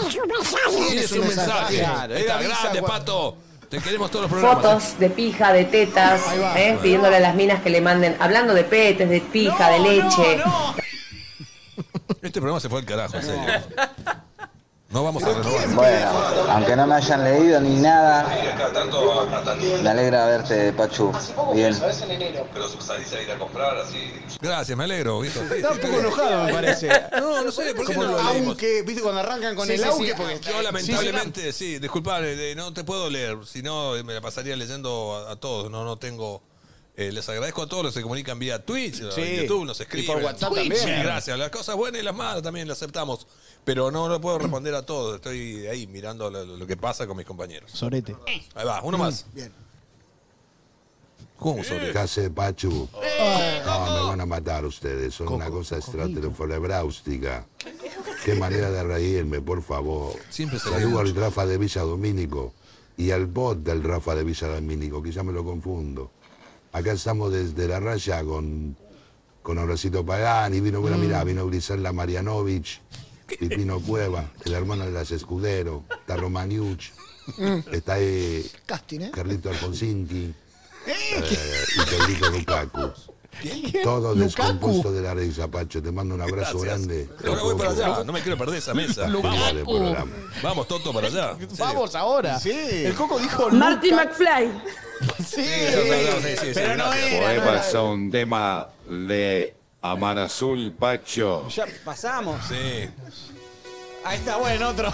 Tienes un mensaje. Claro, Está él avisa grande, cuando- pato. Te queremos todos los programas. Fotos de pija, de tetas, ¿eh? pidiéndole a las minas que le manden, hablando de petes, de pija, de leche. Este programa se fue al carajo, en serio. *laughs* No vamos a renovar. Bueno, aunque no me hayan leído ni nada, me alegra verte, Pachu. Bien. Pero salís a ir a comprar así. Gracias, me alegro. Está un poco enojado, me parece. No, no sé, ¿por qué no lo aunque, viste, cuando arrancan con Sí, el sí, auge, sí. porque... Yo lamentablemente, sí, disculpame, eh, no te puedo leer, si no me la pasaría leyendo a, a todos, no, no tengo... eh, les agradezco a todos los que se comunican vía Twitch, Sí. YouTube, nos Y escriben. por WhatsApp Twitch, también. sí, gracias. Las cosas buenas y las malas también las aceptamos. Pero no, no puedo responder a todos. Estoy ahí mirando lo, lo que pasa con mis compañeros. Sorete. Ahí va, uno más. bien. ¿Cómo sobre? Case Pachu. No, me van a matar ustedes. Son una cosa extraterrestre Qué manera de reírme, por favor. Siempre se Saludo al Rafa de Villa Domínico y al bot del Rafa de Villa Domínico, que ya me lo confundo. Acá estamos desde la raya con, con Horacito Pagani, vino, bueno, mirá, vino Grisela Marianovich, Pipino Cueva, el hermano de las Escudero, está Romaniuch, está ahí casting, ¿eh? Carlito Alfonsinki eh, y Pedrito Lukaku. Todo descompuesto de la risa, Pacho. Te mando un abrazo Gracias. grande. Ahora voy para allá, no me quiero perder esa mesa. Vamos Toto, para allá. Vamos ahora. El Coco dijo Marty Luca- McFly. Sí, Sí, sí, sí, sí, pero no era. era. un tema de Aman Azul, Pacho. Ya pasamos. Sí. Ahí está, bueno, otro.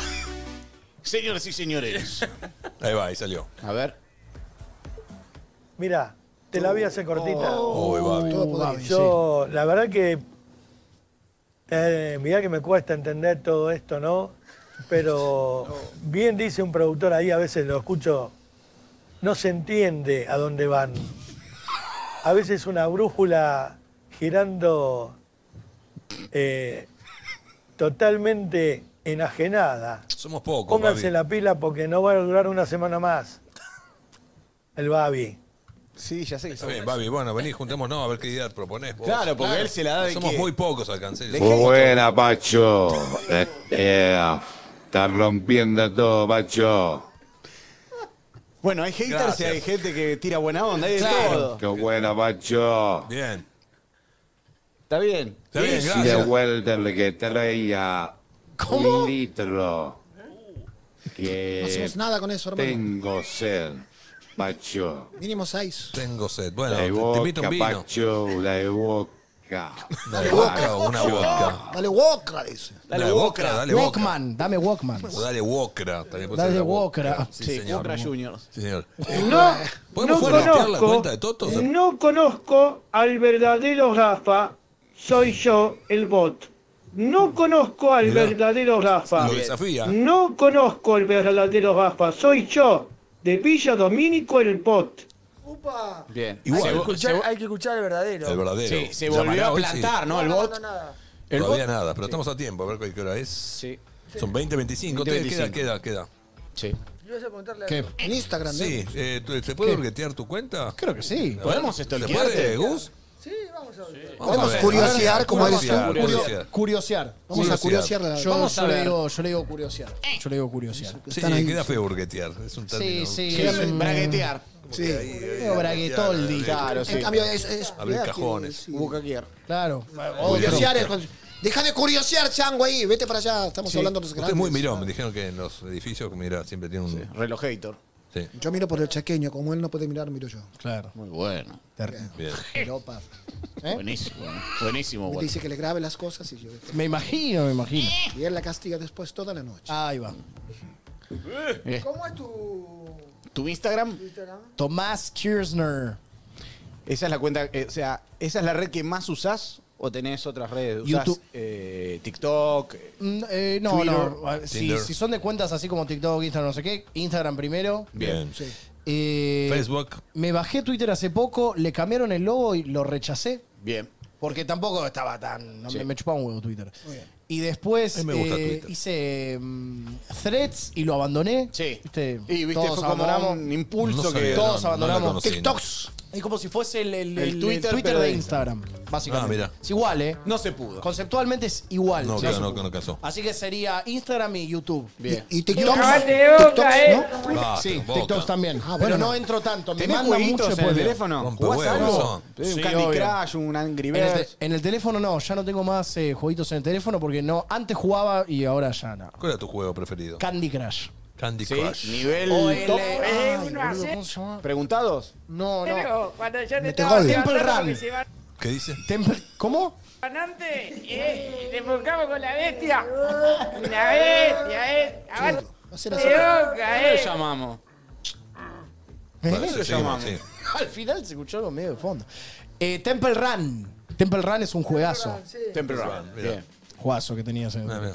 Señores y señores. Ahí va, ahí salió. A ver. Mira, te la voy a hacer cortita. Uy, Babi. Todo Babi, Yo, la verdad que. Eh, mirá que me cuesta entender todo esto, ¿no? Pero *laughs* bien dice un productor ahí, a veces lo escucho, no se entiende a dónde van. A veces una brújula girando eh, totalmente enajenada. Somos pocos, Pónganse Babi. la pila porque no va a durar una semana más. El Babi. Sí, ya sé que Está bien, Babi, bueno, vení, juntémonos a ver qué idea proponés vos. Claro, porque él se la da de Somos que- muy pocos alcancé. Muy buena, Pacho. Eh, eh, está rompiendo todo, Pacho. Bueno, hay haters Gracias. y hay gente que tira buena onda, hay de Claro. todo. Qué buena, Pacho. Bien. Está bien. Está bien, gracias. que traía un litro. Que No hacemos nada con eso, hermano. tengo sed, Pacho. Mínimo seis. Tengo sed. Bueno, la te, te invito boca, un vino. Pacho, la de boca. Dale boca, una boca. Dale Wokra, dice. Dale boca, dale boca. Walkman, dame Walkman. O dale Wokra. También puede Dale ser la Wokra. Sí, Sí, señor. Wokra Juniors. Sí, señor. No, ¿Podemos no formatear la conozco, cuenta de Toto? no conozco al verdadero Rafa, soy yo el bot. No conozco al Mirá. verdadero Rafa. Lo desafía. No conozco al verdadero Rafa, soy yo, de Villa Domínico el bot. Upa. Bien. Igual. Hay que escuchar- se- hay que escuchar el verdadero. El verdadero. Sí, se Llamará volvió a hoy, sí. plantar, ¿no? El bot. El Todavía bot. nada, pero estamos a tiempo. A ver qué hora es. Sí. Son 20, 25. 20, Queda, 25. queda, queda. Sí. ¿Qué? En Instagram, ¿no? Sí, eh, ¿tú- ¿se puede ¿Qué? burguetear tu cuenta? Creo que sí. A ¿Podemos ¿Se stalkearte? puede, Gus? Sí, vamos a ver. Vamos Podemos a ver. curiosear como eres tú. Curiosear, Curio- curiosear. Curiosear. Vamos a curiosear la Yo, Vamos a yo le digo, yo le digo curiosear. Yo le digo curiosear. Sí, Están ahí. queda feo burguetear. Es un término. Sí, sí. Sí, es un- braguetear. Sí. Braguetoldi. Claro, sí. En cambio, es. es Abrir cajones. sí. Bucaquier. Claro. Curiosear es cuando- Deja de curiosear, chango ahí. Vete para allá. Estamos Sí. hablando de los Usted grandes. es muy mirón. Me dijeron que en los edificios, mira, siempre tiene un... Relojator. Sí. Yo miro por el chaqueño. Como él no puede mirar, miro yo. Claro. Muy bueno. Bien. Jeropa. ¿Eh? Buenísimo. Buenísimo, Me bueno. dice que le grabe las cosas y yo. Me imagino, me imagino. Y él la castiga después toda la noche. Ahí va. Eh, ¿Cómo es tu ¿Tu Instagram? Instagram? Tomás Kirsner. Esa es la cuenta, eh, o sea, ¿esa es la red que más usás o tenés otras redes? ¿Usás YouTube. eh, TikTok? Mm, eh, no, Twitter, no. Si, Tinder. si son de cuentas así como TikTok, Instagram, no sé qué, Instagram primero. Bien. Sí. Eh, Facebook. Me bajé Twitter hace poco, le cambiaron el logo y lo rechacé. Bien. Porque tampoco estaba tan. no, Sí. me, me chupaba un huevo Twitter. Y después A mí me gusta eh, Twitter. hice mm, threads y lo abandoné. Sí. ¿Viste? Y viste, todos fue como abandonamos. un impulso No que... sabía, todos no, no la abandonamos. conocí, TikToks. Es como si fuese el, el- El el- el Twitter, Twitter, pero de de Instagram, básicamente. Ah, mira. Es igual, ¿eh? No se pudo. Conceptualmente es igual. No, claro, no, no casó. Así que sería Instagram y YouTube. Bien. Y TikToks, eh. ¿no? Basta, Sí, boca. TikToks también. Ah, pero bueno. no entro tanto. Me ¿Tenés manda mucho jueguitos en el después teléfono? Rompe ¿Jugás huevos, algo? son. Un Candy obvio. Crush, un Angry En el, Birds. te- en el teléfono no, ya no tengo más eh, jueguitos en el teléfono porque no. Antes jugaba y ahora ya no. ¿Cuál era tu juego preferido? Candy Crush. Candy Sí, Crush. nivel O el, top. eh, ay, uno boludo, ¿cómo se llama? ¿Preguntados? No, no. Pero cuando yo te Mete estaba gol. levantando Temple Run. se ¿Qué dice? Temple- ¿Cómo? antes, eh, le enfocamos con la bestia. La bestia, eh. Aguante Va a ser de así. boca, ¿Cómo eh. le llamamos? Bueno, ¿Eh? sí, lo llamamos? sí. Al final se escuchó algo medio de fondo. Eh, Temple Run. Temple Run es un juegazo. Temple Run. Bien. Juegazo que tenías en. Ah, mira,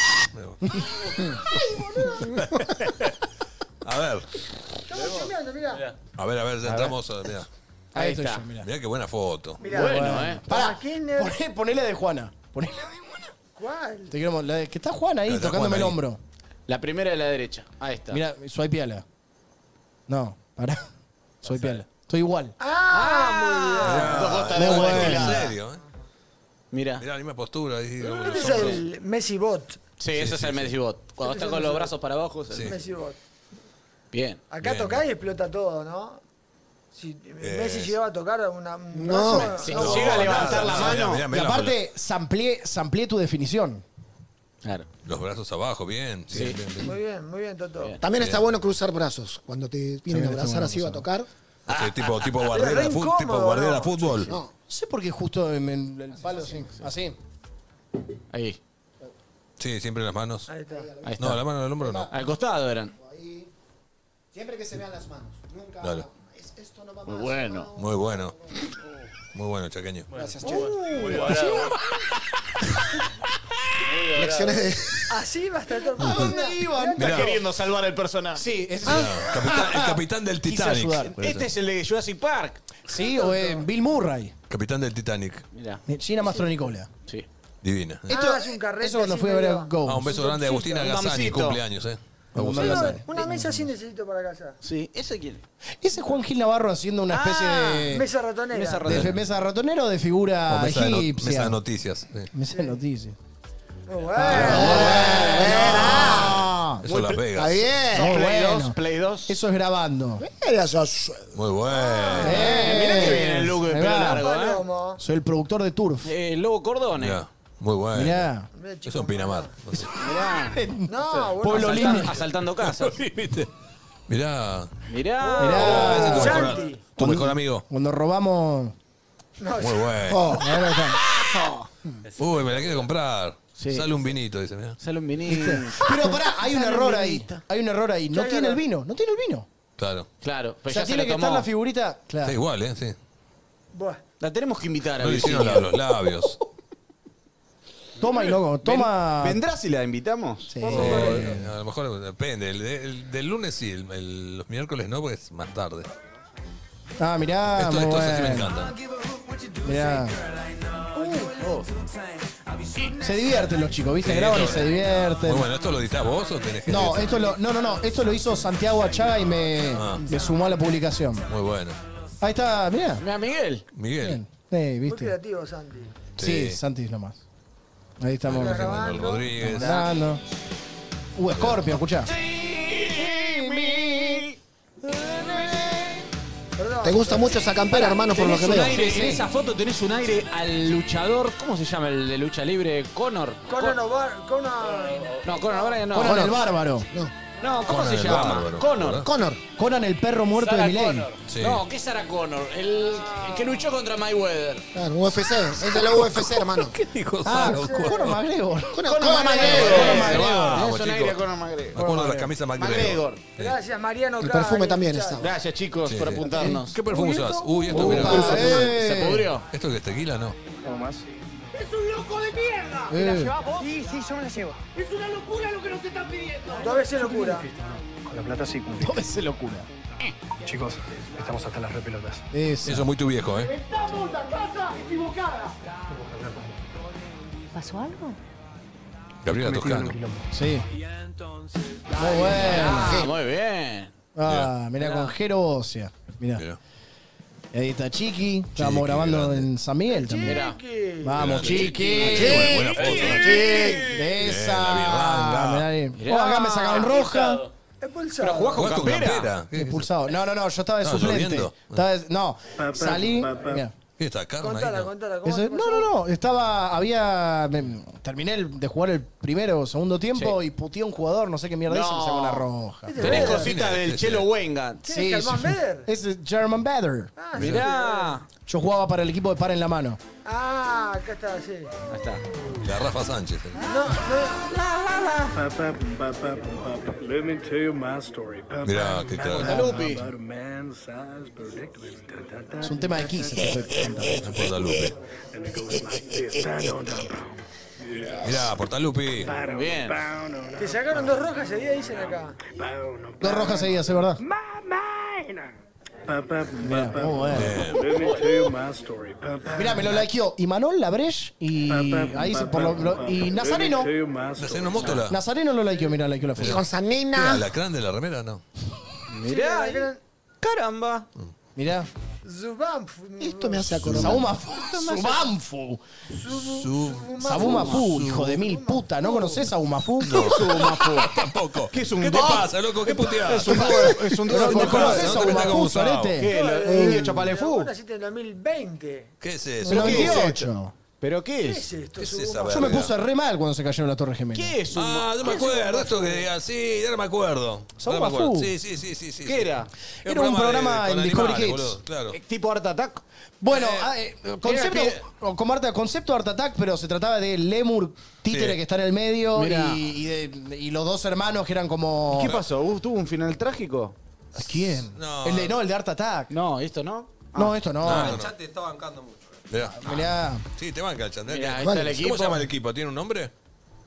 mira. *laughs* *laughs* A ver, Estamos cambiando, mirá. a ver, a ver, ya entramos. a- Mira, Ahí, Ahí estoy está. yo, mirá. mira qué buena foto. Mirá. Bueno, ¿eh? Pará, Kirchner. poné- ponele de Juana. Ponele de Juana. ¿Cuál? Te quiero la de- que está Juana ahí Está tocándome Juana el ahí. hombro. La primera de la derecha. Ahí está. Mira, soy piala. No, pará. Soy piala. Estoy igual. Ah, gotas Muy de agua bueno. En serio, ¿eh? Mira. Mirá, la misma postura. Ahí, bien. Este es el Messi Bot. Sí, ese es el Messi Bot. Cuando está es con los brazos para abajo. es el- Sí. Messi Bot. Bien. Acá Bien, tocás y explota todo, ¿no? Si Eh, Messi llegaba a tocar una. un No. brazo, Si no. llega a levantar la Mirá, mano. mirá, Y aparte, samplié, samplié tu definición. Claro. Los brazos abajo, bien. Sí. bien, bien, bien. Muy bien, muy bien, Toto. También está bueno cruzar brazos. Cuando te vienen a abrazar así va a tocar. Sí, tipo, tipo Era guardera, de fútbol, tipo incómodo, guardera ¿no? fútbol. No. No sé por qué justo en el, el palo así. Así. Ahí. Sí, siempre las manos. Ahí está. Ahí está. No, la mano del hombro no. Al costado eran. Siempre que se vean las manos. Nunca. Dale. Es- esto no va Muy más. bueno. Muy bueno. Muy bueno, chaqueño. Gracias, Che. Muy barato. Lecciones de. Así va a estar todo. ¿A dónde iban? Está Mirá. queriendo salvar el personaje. Sí, ese Ah, capitán- el capitán del Titanic. Este es el de Jurassic Park. Sí, o en Bill Murray. Capitán del Titanic. Mira. Gina Mastronicola. Sí. Divina. ¿eh? Ah, es un carrete Eso cuando fui a ver a Go. Ah, un beso grande a Agustina Gazzani, cumpleaños, ¿eh? Una, mesa así necesito para casa. Sí. ¿Ese quién? Ese es Juan Gil Navarro haciendo una especie Ah, de. Mesa ratonera. Mesa de ratonera. fe- mesa ratonera o de figura O mesa, de no- egipcia. mesa de noticias. sí. Mesa de noticias. Muy bueno. Ah, Eso Las Vegas. Está bien. Muy Play bueno. 2, Play 2. Eso es grabando. Muy bueno. Eh, mirá que viene el look de pelo largo, ¿eh? Soy el productor de Turf. Eh, Lobo Cordone. Mirá, muy bueno. Mirá. Eso en Pinamar. Mirá. No, bueno. Pueblo Asaltan- límite. asaltando casas. ¿Viste? Mirá. Mirá. Oh, ese es tu mejor, Santi. tu mejor amigo. Cuando robamos. No, Muy bueno. Oh, Ahora está. Uy, me la quiero comprar. Sí. Sale un vinito, dice, mirá. Sale un vinito. Pero pará, hay un error ahí. Hay un error ahí. No ¿Qué tiene el vino. No tiene el vino. Claro. Claro. O Pero sea, ya se tiene lo que tomó. estar la figurita. Está Claro. igual, ¿eh? Sí. Buah. La tenemos que invitar a No le Virginia. hicieron la- los labios. *laughs* Toma y no. Toma. ¿Vendrá si la invitamos? Sí. Eh, a lo mejor depende. El, el- del lunes sí, el- el- los miércoles no, porque es más tarde. Ah, mirá. Esto, muy esto sí me bueno. encanta. Mirá. Se divierten los chicos, ¿viste? Sí, Graban y esto- se divierten. Muy bueno, ¿esto lo editás vos o tenés que No, esto lo, no, no, no. Esto lo hizo Santiago Achaga y me, Ah. me sumó a la publicación. Muy bueno. Ahí está, mirá. Mirá, Miguel. Miguel. Bien. Sí, Muy ¿viste? creativo, Santi. Sí, Sí. Santi es lo más. Ahí estamos. Manuel Rodríguez. Mandando. Uh, Scorpio, escuchá. Te gusta mucho esa campera, hermano, por lo que veo. aire, Sí, en esa foto tenés un aire al luchador, ¿cómo se llama el de lucha libre? Conor. Conan O'Bar- Conan. No, Conor O'Brien no. Conan el bárbaro. No. No, ¿cómo Conan se el llama? bárbaro, Conor. ¿verdad? Connor. Conan el perro muerto Sarah de Miley. Connor. Sí. No, ¿qué es Sarah Connor? El, el que luchó contra Mayweather. Claro, UFC. Es de la UFC, hermano. ¿Qué dijo Ah, Saro? Conor McGregor. Conor, Conor Conor McGregor. McGregor. Vamos, chicos. aire a Conor McGregor. Me acuerdo de las camisas McGregor. McGregor. Gracias, Mariano. El perfume también estaba. Gracias, chicos, por apuntarnos. ¿Qué perfume usás? Uy, esto mira. Eh. ¿Se pudrió? ¿Esto que es tequila? No. ¿Algo más? ¡Es un loco de mierda! Eh. ¿La llevas vos? Sí, sí, yo me la llevo. Es una locura lo que nos están pidiendo. Dos veces locura. Con la plata sí cumplí. Todo ese locura. Chicos, estamos hasta las repelotas. Eso. Eso es muy tu viejo, ¿eh? Estamos la casa equivocada. ¿Pasó algo? Gabriela Toscano. Sí. Muy bueno. Ah, muy bien. Ah, mirá, con Jero Bocia. Mirá. Mira. Ahí está Chiqui. Estábamos Chiqui, grabando grande. en San Miguel también. Mirá. Vamos, Grande, Chiqui. Buena, buena foto, ¿no? Esa. la birranga. Mirá. Oh, acá me sacaron roja. Expulsado. Pero jugás con ¿Jugás con campera. campera? ¿Qué? Expulsado. No, no, no, yo estaba de ¿Estaba suplente. Estaba de- no, salí. *laughs* Contala, No. contala. ¿cómo Eso- te no, pasó? no, no. Estaba. Había. me- terminé el- de jugar el primero o segundo tiempo y puteé a un jugador, no sé qué mierda hizo, y me sacó una roja. Tenés cositas del sí. Chelo Wenga. ¿Quién es Germán Beder? Es German. Ah, Mirá. Yo jugaba para el equipo de par en la mano. Ah, acá está, sí. Ahí está. La Rafa Sánchez. ¿eh? No, no. Let me tell you my story. Mirá, qué da, Es un tema de Kiss. Portalupe. Mirá, Portalupi. down. Bien. Te sacaron dos rojas día, dicen acá. Dos rojas seguidas, ¿es verdad? Pa, bueno. Let me lo likeó Imanol Labresh y ahí se- por lo- lo- y Nazareno. Nazareno Mótola. Nazareno lo likeó, mirá, likeó la foto. Con ¿Qué, Sanina. ¿Alacrán de la remera? No. Mirá. Caramba. Mirá. Zubamfu. Esto me hace acordar. Subanfu. Sabumafu, hijo de mil puta. ¿No conoces Saumafu? No. Tampoco. ¿Qué es un ¿Qué te pasa, loco? ¿Qué puteada? Es un es un No, ¿No no, conoces Sao. Sorete? ¿Qué? ¿Lo- Eh, ¿Indio Chapalefú? Naciste en 2020. ¿Qué es eso? ¿Pero ¿Qué qué es qué ¿Qué es? es esto? ¿Qué es Zubamfu? esa Yo me verga? puse re mal cuando se cayó la Torre Gemela. ¿Qué es un Ah, yo me acuerdo. Esto que diga, sí, ya no me acuerdo. Me Saumafu. acuerdo. Sí, sí, sí, sí, sí. ¿Qué sí. era? Era un programa de- en con Discovery animales, Kids. boludo, Claro. Eh, ¿Tipo Art Attack? Bueno, ah, eh, concepto, mira, o como Art- concepto Art Attack, pero se trataba de Lemur, títere Sí. que está en el medio Mirá. y, y de- y los dos hermanos que eran como... ¿Qué pasó? ¿Hubo- ¿Tuvo un final trágico? ¿Quién? No. El de, no, el de Art Attack. No, esto no. No, esto no. No, no, no. te está bancando mucho. Mirá. Mirá, Sí, te banca el chandel. Mirá, ahí ¿Cómo está el equipo. se llama el equipo? ¿Tiene un nombre?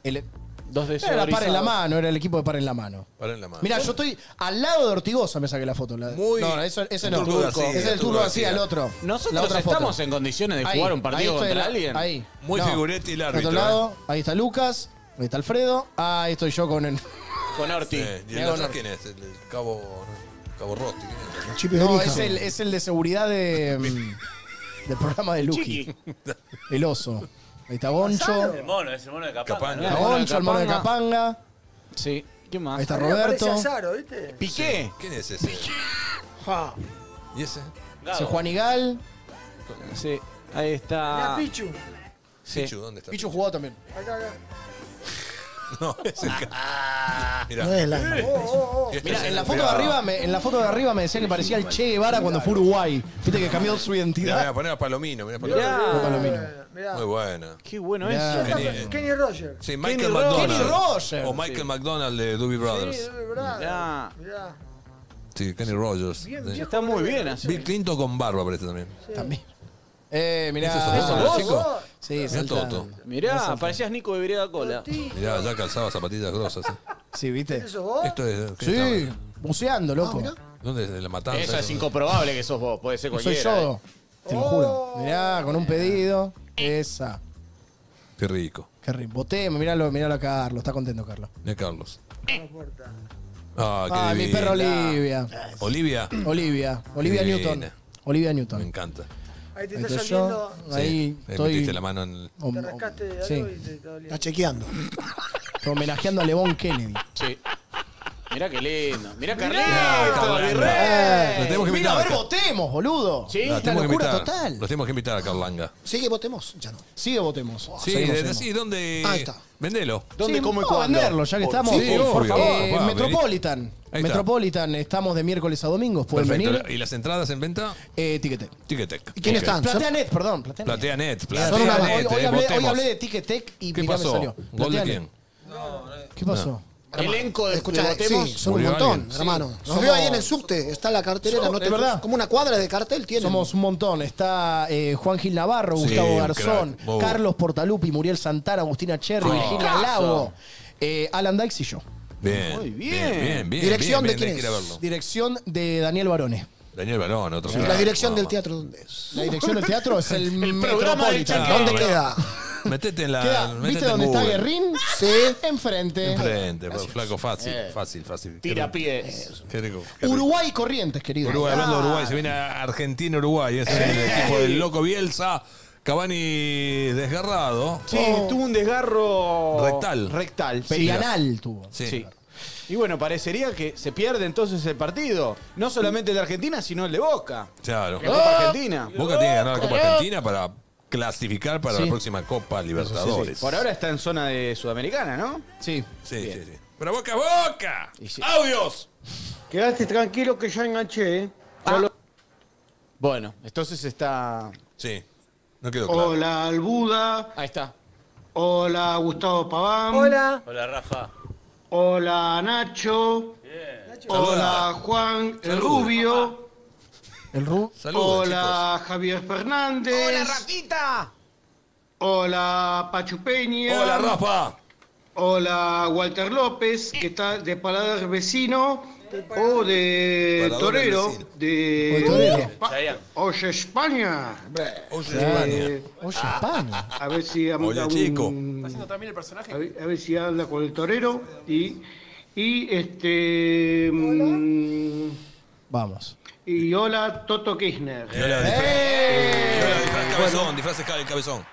el- Dos de era par en la mano, era el equipo de par en la mano. Para en la mano. Mirá, yo estoy al lado de Ortigosa, me saqué la foto. la- Muy- no, eso, ese el no. Turco García, Ese es el Turco Turco García, García. el otro. Nosotros estamos foto. en condiciones de Ahí, jugar un ahí partido estoy contra al- alguien. Ahí. Muy No. figuretti el árbitro. otro lado, ahí está Lucas, ahí está Alfredo, ahí estoy yo con el... Con Orti. Eh, ¿Y el Mirá, otro quién es? El, el cabo, cabo Rosti. ¿quién es? Chipi No, Berija. es el, es el de seguridad de, mm, del programa de Lucky. El oso. Ahí está Goncho. El mono, es el mono de Capanga. Está El mono de Goncho, el mono de Capanga. Sí. ¿Qué más? Ahí está Roberto. Parece Azaro, ¿viste? ¿Piqué? ¿Quién es ese? Ja. ¿Y ese? Ese Juan Igal. Sí. Ahí está. Pichu. Sí. Pichu, ¿dónde está? Pichu jugó también. Acá, acá. *laughs* No, es el ca- Mirá. No es la- Oh, oh, oh. Mira, en la foto de arriba me, en la foto de arriba me decía que parecía el Che Guevara cuando fue a Uruguay. Viste que cambió su Mirá, voy identidad. a poner a Palomino. Mirá, Palomino. Mirá. Mirá. Muy buena. Qué bueno Mirá. eso. Kenny- Kenny Roger. Sí, Michael Kenny McDonald. Kenny Rogers. O Michael McDonald de Doobie Sí, Brothers. Mirá. Mirá. Sí, Kenny Rogers. Bien, Sí. viejo. Está muy bien así. Bill Clinton con barba aparece también. También. Eh, mirá. ¿Eso sos vos, chico? vos? Sí, Mirá. Toto. Mirá, parecías Nico de Vireda Cola. Mirá, ya calzaba zapatillas grosas. ¿eh? Sí, ¿viste? ¿Eso vos? Esto es. ¿qué Sí, estaba? buceando, loco. ¿Dónde es? ¿De la matanza? Eso es incomprobable que sos vos. Puede ser Soy cualquiera. yo. Te lo juro. Mirá, con un pedido. Esa. Qué rico. Qué rico. Votemos, miralo, miralo a Carlos. Está contento, Carlos. Mira Carlos. Ah, qué Ah, mi divina. perro Olivia. Olivia. Olivia. Olivia Qué Newton. Olivia Me Newton. encanta. Ahí te Ahí está estoy yo. saliendo. Ahí Sí, estoy. metiste la mano en el... om- Te rascaste de sí. algo y te está doliendo. Está chequeando. *laughs* Homenajeando a Levon Kennedy. Sí. Mirá qué lindo. Mirá Carlito, Carlanga. virrey. Lo tenemos que Mira, a invitar. ver, votemos, boludo. Sí, tenemos que locura invitar. total. Los tenemos que invitar a Carlanga. Sigue, votemos. Ya no. Sigue, votemos. Sí, Seguimos, de- seguimos. sí, ¿dónde? Ahí está. Vendelo. ¿Dónde, Sí, cómo y vamos a cuándo? venderlo, ya que estamos. Sí, Eh, obvio, eh, va, Metropolitan. Ahí está. Metropolitan, estamos de miércoles a domingos, pueden Perfecto. venir. ¿Y las entradas en venta? Eh, Ticketek. Ticketek. ¿Y quiénes Ok. están? Plateanet, perdón. Plateanet. Plateanet. Son una- Hoy, hoy eh, hablé, hoy votemos. hablé de Ticketek y ¿Qué mirá, me pasó? salió. ¿Gol de Plateanet. quién? ¿Qué pasó? Elenco de Escucha, votemos. sí, son un Murió montón, alguien. Sí. hermano. Nos Somos- veo ahí en el subte, está la cartelera, Somos- no te es verdad. como una cuadra de cartel tiene. Somos un montón. Está eh, Juan Gil Navarro, Sí, Gustavo un Garzón, crack. Oh. Carlos Portalupi, Muriel Santana, Agustina Cherry, Oh. Virginia Caso. Lago, eh, Alan Dykes y yo. Bien. Muy bien. Bien, bien, bien. ¿Dirección bien, de bien, quién hay que ir a es? verlo. Dirección de Daniel Barone. Daniel Barón, otro. ¿Y crack. la dirección del teatro dónde es? La dirección del teatro es *laughs* el, programa del Metropolitan. ¿Dónde queda? Metete en la. Queda, metete ¿Viste en dónde está Google. Guerrín? Sí. Enfrente. Enfrente, pues, flaco, fácil, fácil, fácil. Tira pies. Qué rico. qué rico. Uruguay Corrientes, querido. Uruguay, hablando de Uruguay, se viene a Argentina-Uruguay. Es el equipo del loco Bielsa. Cavani desgarrado. Sí, tuvo un desgarro Rectal. Rectal. sí. Perianal tuvo. Sí. Sí. Y bueno, parecería que se pierde entonces el partido. No solamente el de Argentina, sino el de Boca. Claro. La Copa Argentina. Boca tiene que ganar la Copa Argentina para clasificar para Sí. la próxima Copa Libertadores. Por ahora está en zona de Sudamericana, ¿no? Sí. Sí, sí, sí. Pero Boca, Boca. Y sí. ¡Audios! Quedaste tranquilo que ya enganché, ¿eh? Bueno, entonces está. Sí. No quedó claro. Hola al Buda, Ahí está. hola Gustavo Paván, Hola Rafa. hola Nacho, hola Juan el. Rubio, El Ru. Saludos, hola Javier Fernández, ¡Hola, Rafita! hola Pachu Peña, chicos. Hola, Rafa. hola Walter López, que está de paladar vecino o de Paladar Torero, vecino. de O de Torero. Oye España. Oye, Eh, España. Oye, España. A ver si anda Oye, un- chico. A ver, a ver si anda con el torero y y este mm, Vamos. Y hola, Toto Kirchner. Y hola, disfraz, y hola, disfraz cabezón, disfraz escala el cabezón.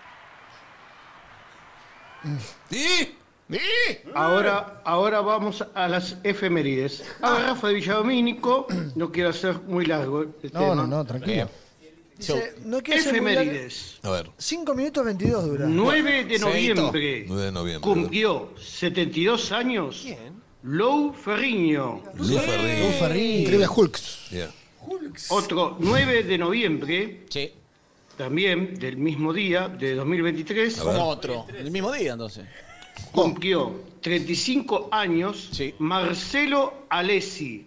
¿Y? Ahora, ahora vamos a las efemérides. A ver, Rafa de Villadomínico, no quiero hacer muy largo el No, tema. no, no, tranquilo. Dice, no. Efemérides. A ver. 5 minutos 22 dura. 9 de noviembre 9 de noviembre. cumplió 72 años Lou Ferriño. Lou Ferrigno. Lou Ferrigno. Increíble Hulks. Bien. Otro 9 de noviembre, también del mismo día, de 2023, Como otro. El mismo día, entonces. cumplió 35 años Marcelo Alessi,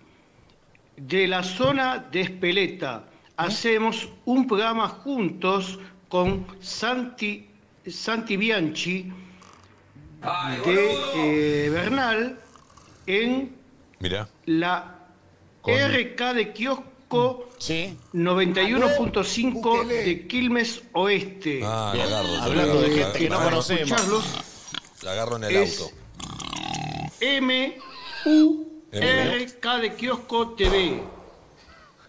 de la zona de Espeleta. Hacemos un programa juntos con Santi, Santi Bianchi de eh, Bernal en Mirá. la RK de Kiosco 91.5 de Quilmes Oeste. Ah, agarro. Hablando de gente que no conocemos. Escucharlos La agarro en el Es- auto. M U R K de Kiosco TV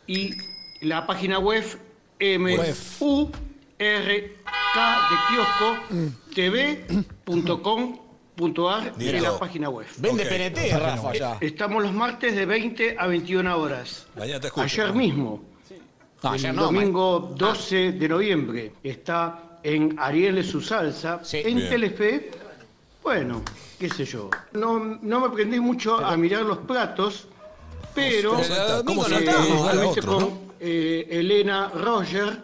y la página web M U R K de Kiosco TV.com.ar de Listo. la página web. Vende Ok. PNT, Rafa, ya. Estamos los martes de 20 a 21 horas. Mañana te escucho. Ayer mismo, No, el ayer no, domingo 12 de noviembre, está en Ariel de su salsa, en Bien. Telefe. Bueno, qué sé yo. No, no me aprendí mucho a mirar los platos, pero el domingo eh, estamos, eh, Elena Roger,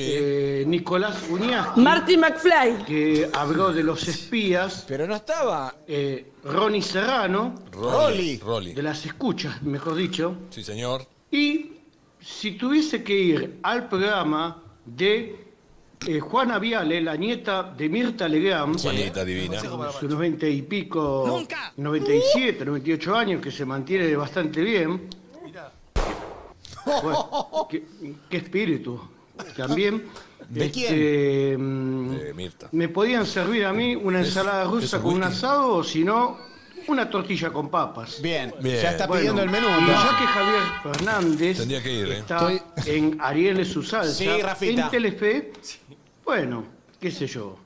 eh, Nicolás Uñaski, Marty McFly. que habló de los espías, Pero no estaba. eh, Ronnie Serrano, Rolly. Rolly. de las escuchas, mejor dicho, Sí, señor. y si tuviese que ir al programa de eh, Juana Viale, la nieta de Mirta Legrand, Juanita divina. sus 90 y pico, 97, 98 años, que se mantiene bastante bien. Bueno, qué, qué espíritu. También. ¿De este, mm, De Mirta. me podían servir a mí una ensalada rusa es con un asado o si no, una tortilla con papas. Bien, Bien. ya está Bueno, pidiendo el menú. Y ya que Javier Fernández Tendría que ir, ¿eh? está en Ariel de su salsa, Sí, Rafita. en Telefe, bueno, qué sé yo.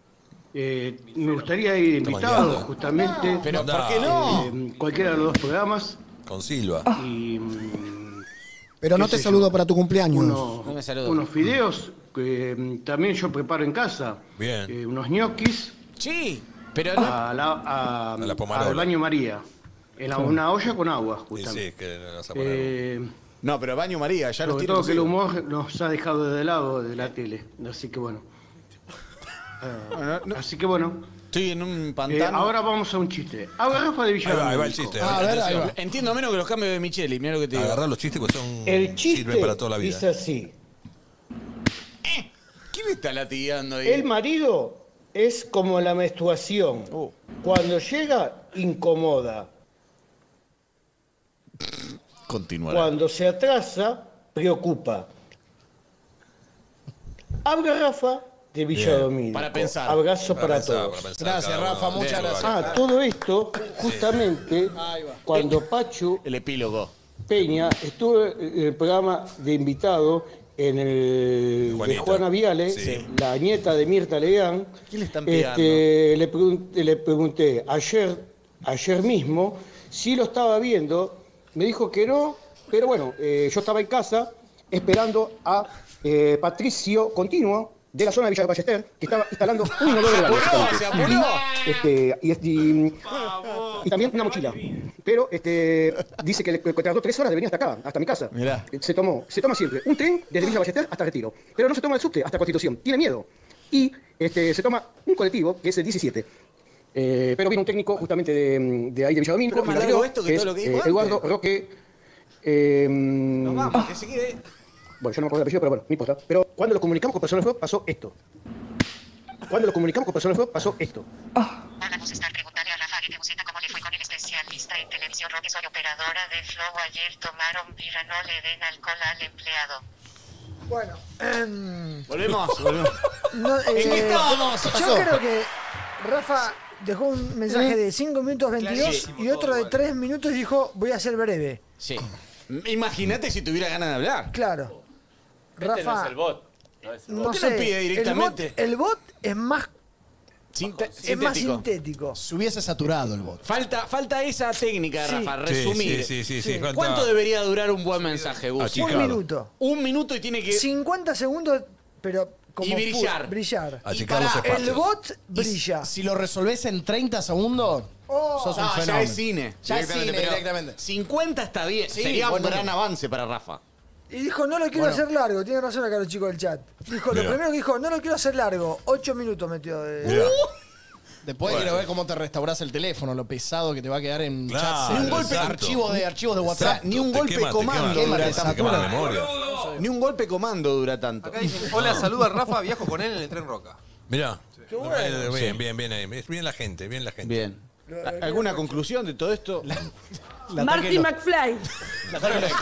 Eh, me gustaría ir invitado justamente. Pero ¿por qué no? eh, cualquiera de los dos programas. Con Silva. Y mm, Pero no ¿Qué te yo? saludo para tu cumpleaños. unos, No me saludo. unos fideos que también yo preparo en casa. Bien. Eh, unos ñoquis Sí, pero no. a la, a- A la pomarola. al baño María. En la- una olla con agua, Sí, justamente. sí, que no vas a poner. Eh, No, pero baño María, ya lo Sobre todo que el humor nos ha dejado de lado de la tele. Así que bueno. Bueno, no- Así que bueno. Estoy en un Eh, pantano. ahora vamos a un chiste. Ahora Rafa de Ahí va, ahí va el chiste. Ah, a ver, ahí va. Entiendo menos que los cambios de Micheli, mira lo que te digo. Agarrar los chistes porque son. El chiste sirven para toda la vida. dice así. ¿Quién me está latigando ahí? El marido es como la menstruación. Oh. Cuando llega, incomoda. Continuará. Cuando se atrasa, preocupa. Habla Rafa de Villadomínico. Para pensar. Abrazo Para para, pensar, todos. para pensar Gracias, cada uno. Rafa, muchas Bien, gracias. Ah, todo esto justamente cuando Pachu El epílogo. Peña estuvo en el programa de invitado en el de Juanita. Juana Viale, Sí. la nieta de Mirta Legrand. ¿Quién le están pegando? Este, le, pregunté, le pregunté ayer, ayer mismo si lo estaba viendo. Me dijo que no, pero bueno, eh, yo estaba en casa esperando a eh, Patricio Continuo de la zona de Villa Ballester, que estaba instalando un inodoro de baño. Este, y, y- y también una mochila. Pero este, dice que le que tardó tres horas de venir hasta acá, hasta mi casa. Mirá. Se tomó, se toma siempre un tren desde Villa Ballester hasta Retiro. Pero no se toma el subte hasta Constitución. Tiene miedo. Y este, se toma un colectivo que es el 17. Eh, pero vino un técnico justamente de, de ahí de Villadomínico. Pero más y lo largo tiró, esto que todo lo que dijo eh, Eduardo. Roque. eh, No vamos, que bueno, yo no me acuerdo el apellido, pero bueno, no importa. Pero cuando lo comunicamos con personas Fue pasó esto. Cuando lo comunicamos con personas Fue pasó esto. Ah. Háganos estar preguntándole a Rafa Buseta cómo le fue con el especialista en televisión Roque, soy operadora de Flow. Ayer tomaron pira, no le den alcohol al empleado. Bueno, em, Volvemos, *laughs* volvemos. no, eh, ¿En qué estábamos? ¿Qué pasó? yo creo que Rafa dejó un mensaje eh, de 5 minutos 22 Clarísimo, y otro de vale. 3 minutos y dijo, voy a ser breve. Sí. Imagínate si tuviera ganas de hablar. Claro. Rafa, no es el bot. No es el pide directamente? El bot, es más sintético. Es más sintético. Se hubiese saturado el bot. Falta, falta esa técnica, sí. Rafa, resumir. ¿Cuánto debería durar un buen mensaje, Gus? Un minuto. Un minuto y tiene que... 50 segundos, pero... Como y brillar. Brillar. Para, el bot brilla. Si, lo resolvés en 30 segundos... Oh, sos un ah, no, fenómeno. ya es cine. 50 está bien. Sería un gran avance para Rafa. Y dijo, no lo quiero hacer largo. Tiene razón acá los chicos del chat. Dijo, lo primero que dijo, no lo quiero hacer largo. Ocho minutos metió de... Uh. Después bueno. quiero ver cómo te restauras el teléfono, lo pesado que te va a quedar en chats. Ni un golpe de archivos de, archivos de WhatsApp, ni un golpe comando quema, dura tanto. Ni un golpe comando dura tanto. Acá dice, hola, saluda a Rafa, viajo con él en el tren Roca. Mirá. Qué bueno. Bien, bien, bien ahí. Bien la gente, bien la gente. Bien. ¿Alguna conclusión de todo esto? *laughs* Marty McFly.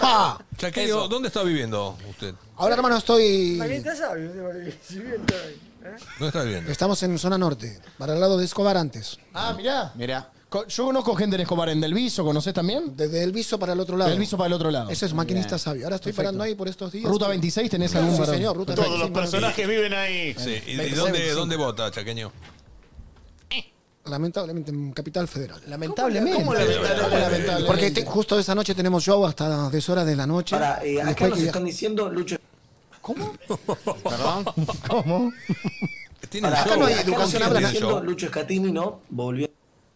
Ah, Chaqueño, ¿dónde está viviendo usted? Ahora, hermano, estoy. Margarita Sabio, ¿Dónde está viviendo? Estamos en zona norte, para el lado de Escobar antes. Ah, mirá. Mirá. Yo conozco gente en Escobar, en Del Viso, ¿conocés también? Desde el viso para el otro lado. Del Viso para el otro lado. Ese es maquinista sabio. Ahora estoy parando ahí por estos días. Ruta 26, ¿tenés algún Sí, señor, Todos los personajes viven ahí. ¿Y, y dónde, dónde vota, Chaqueño? Lamentablemente en Capital Federal. Lamentablemente. ¿Cómo, lamentablemente? Porque justo esa noche tenemos show hasta las 10 horas de la noche. Ahora, eh, acá nos están diciendo, Lucho. ¿Cómo? *laughs* ¿Perdón? ¿Cómo? Acá no hay educación. Lucho Escatini, ¿no? Volvió.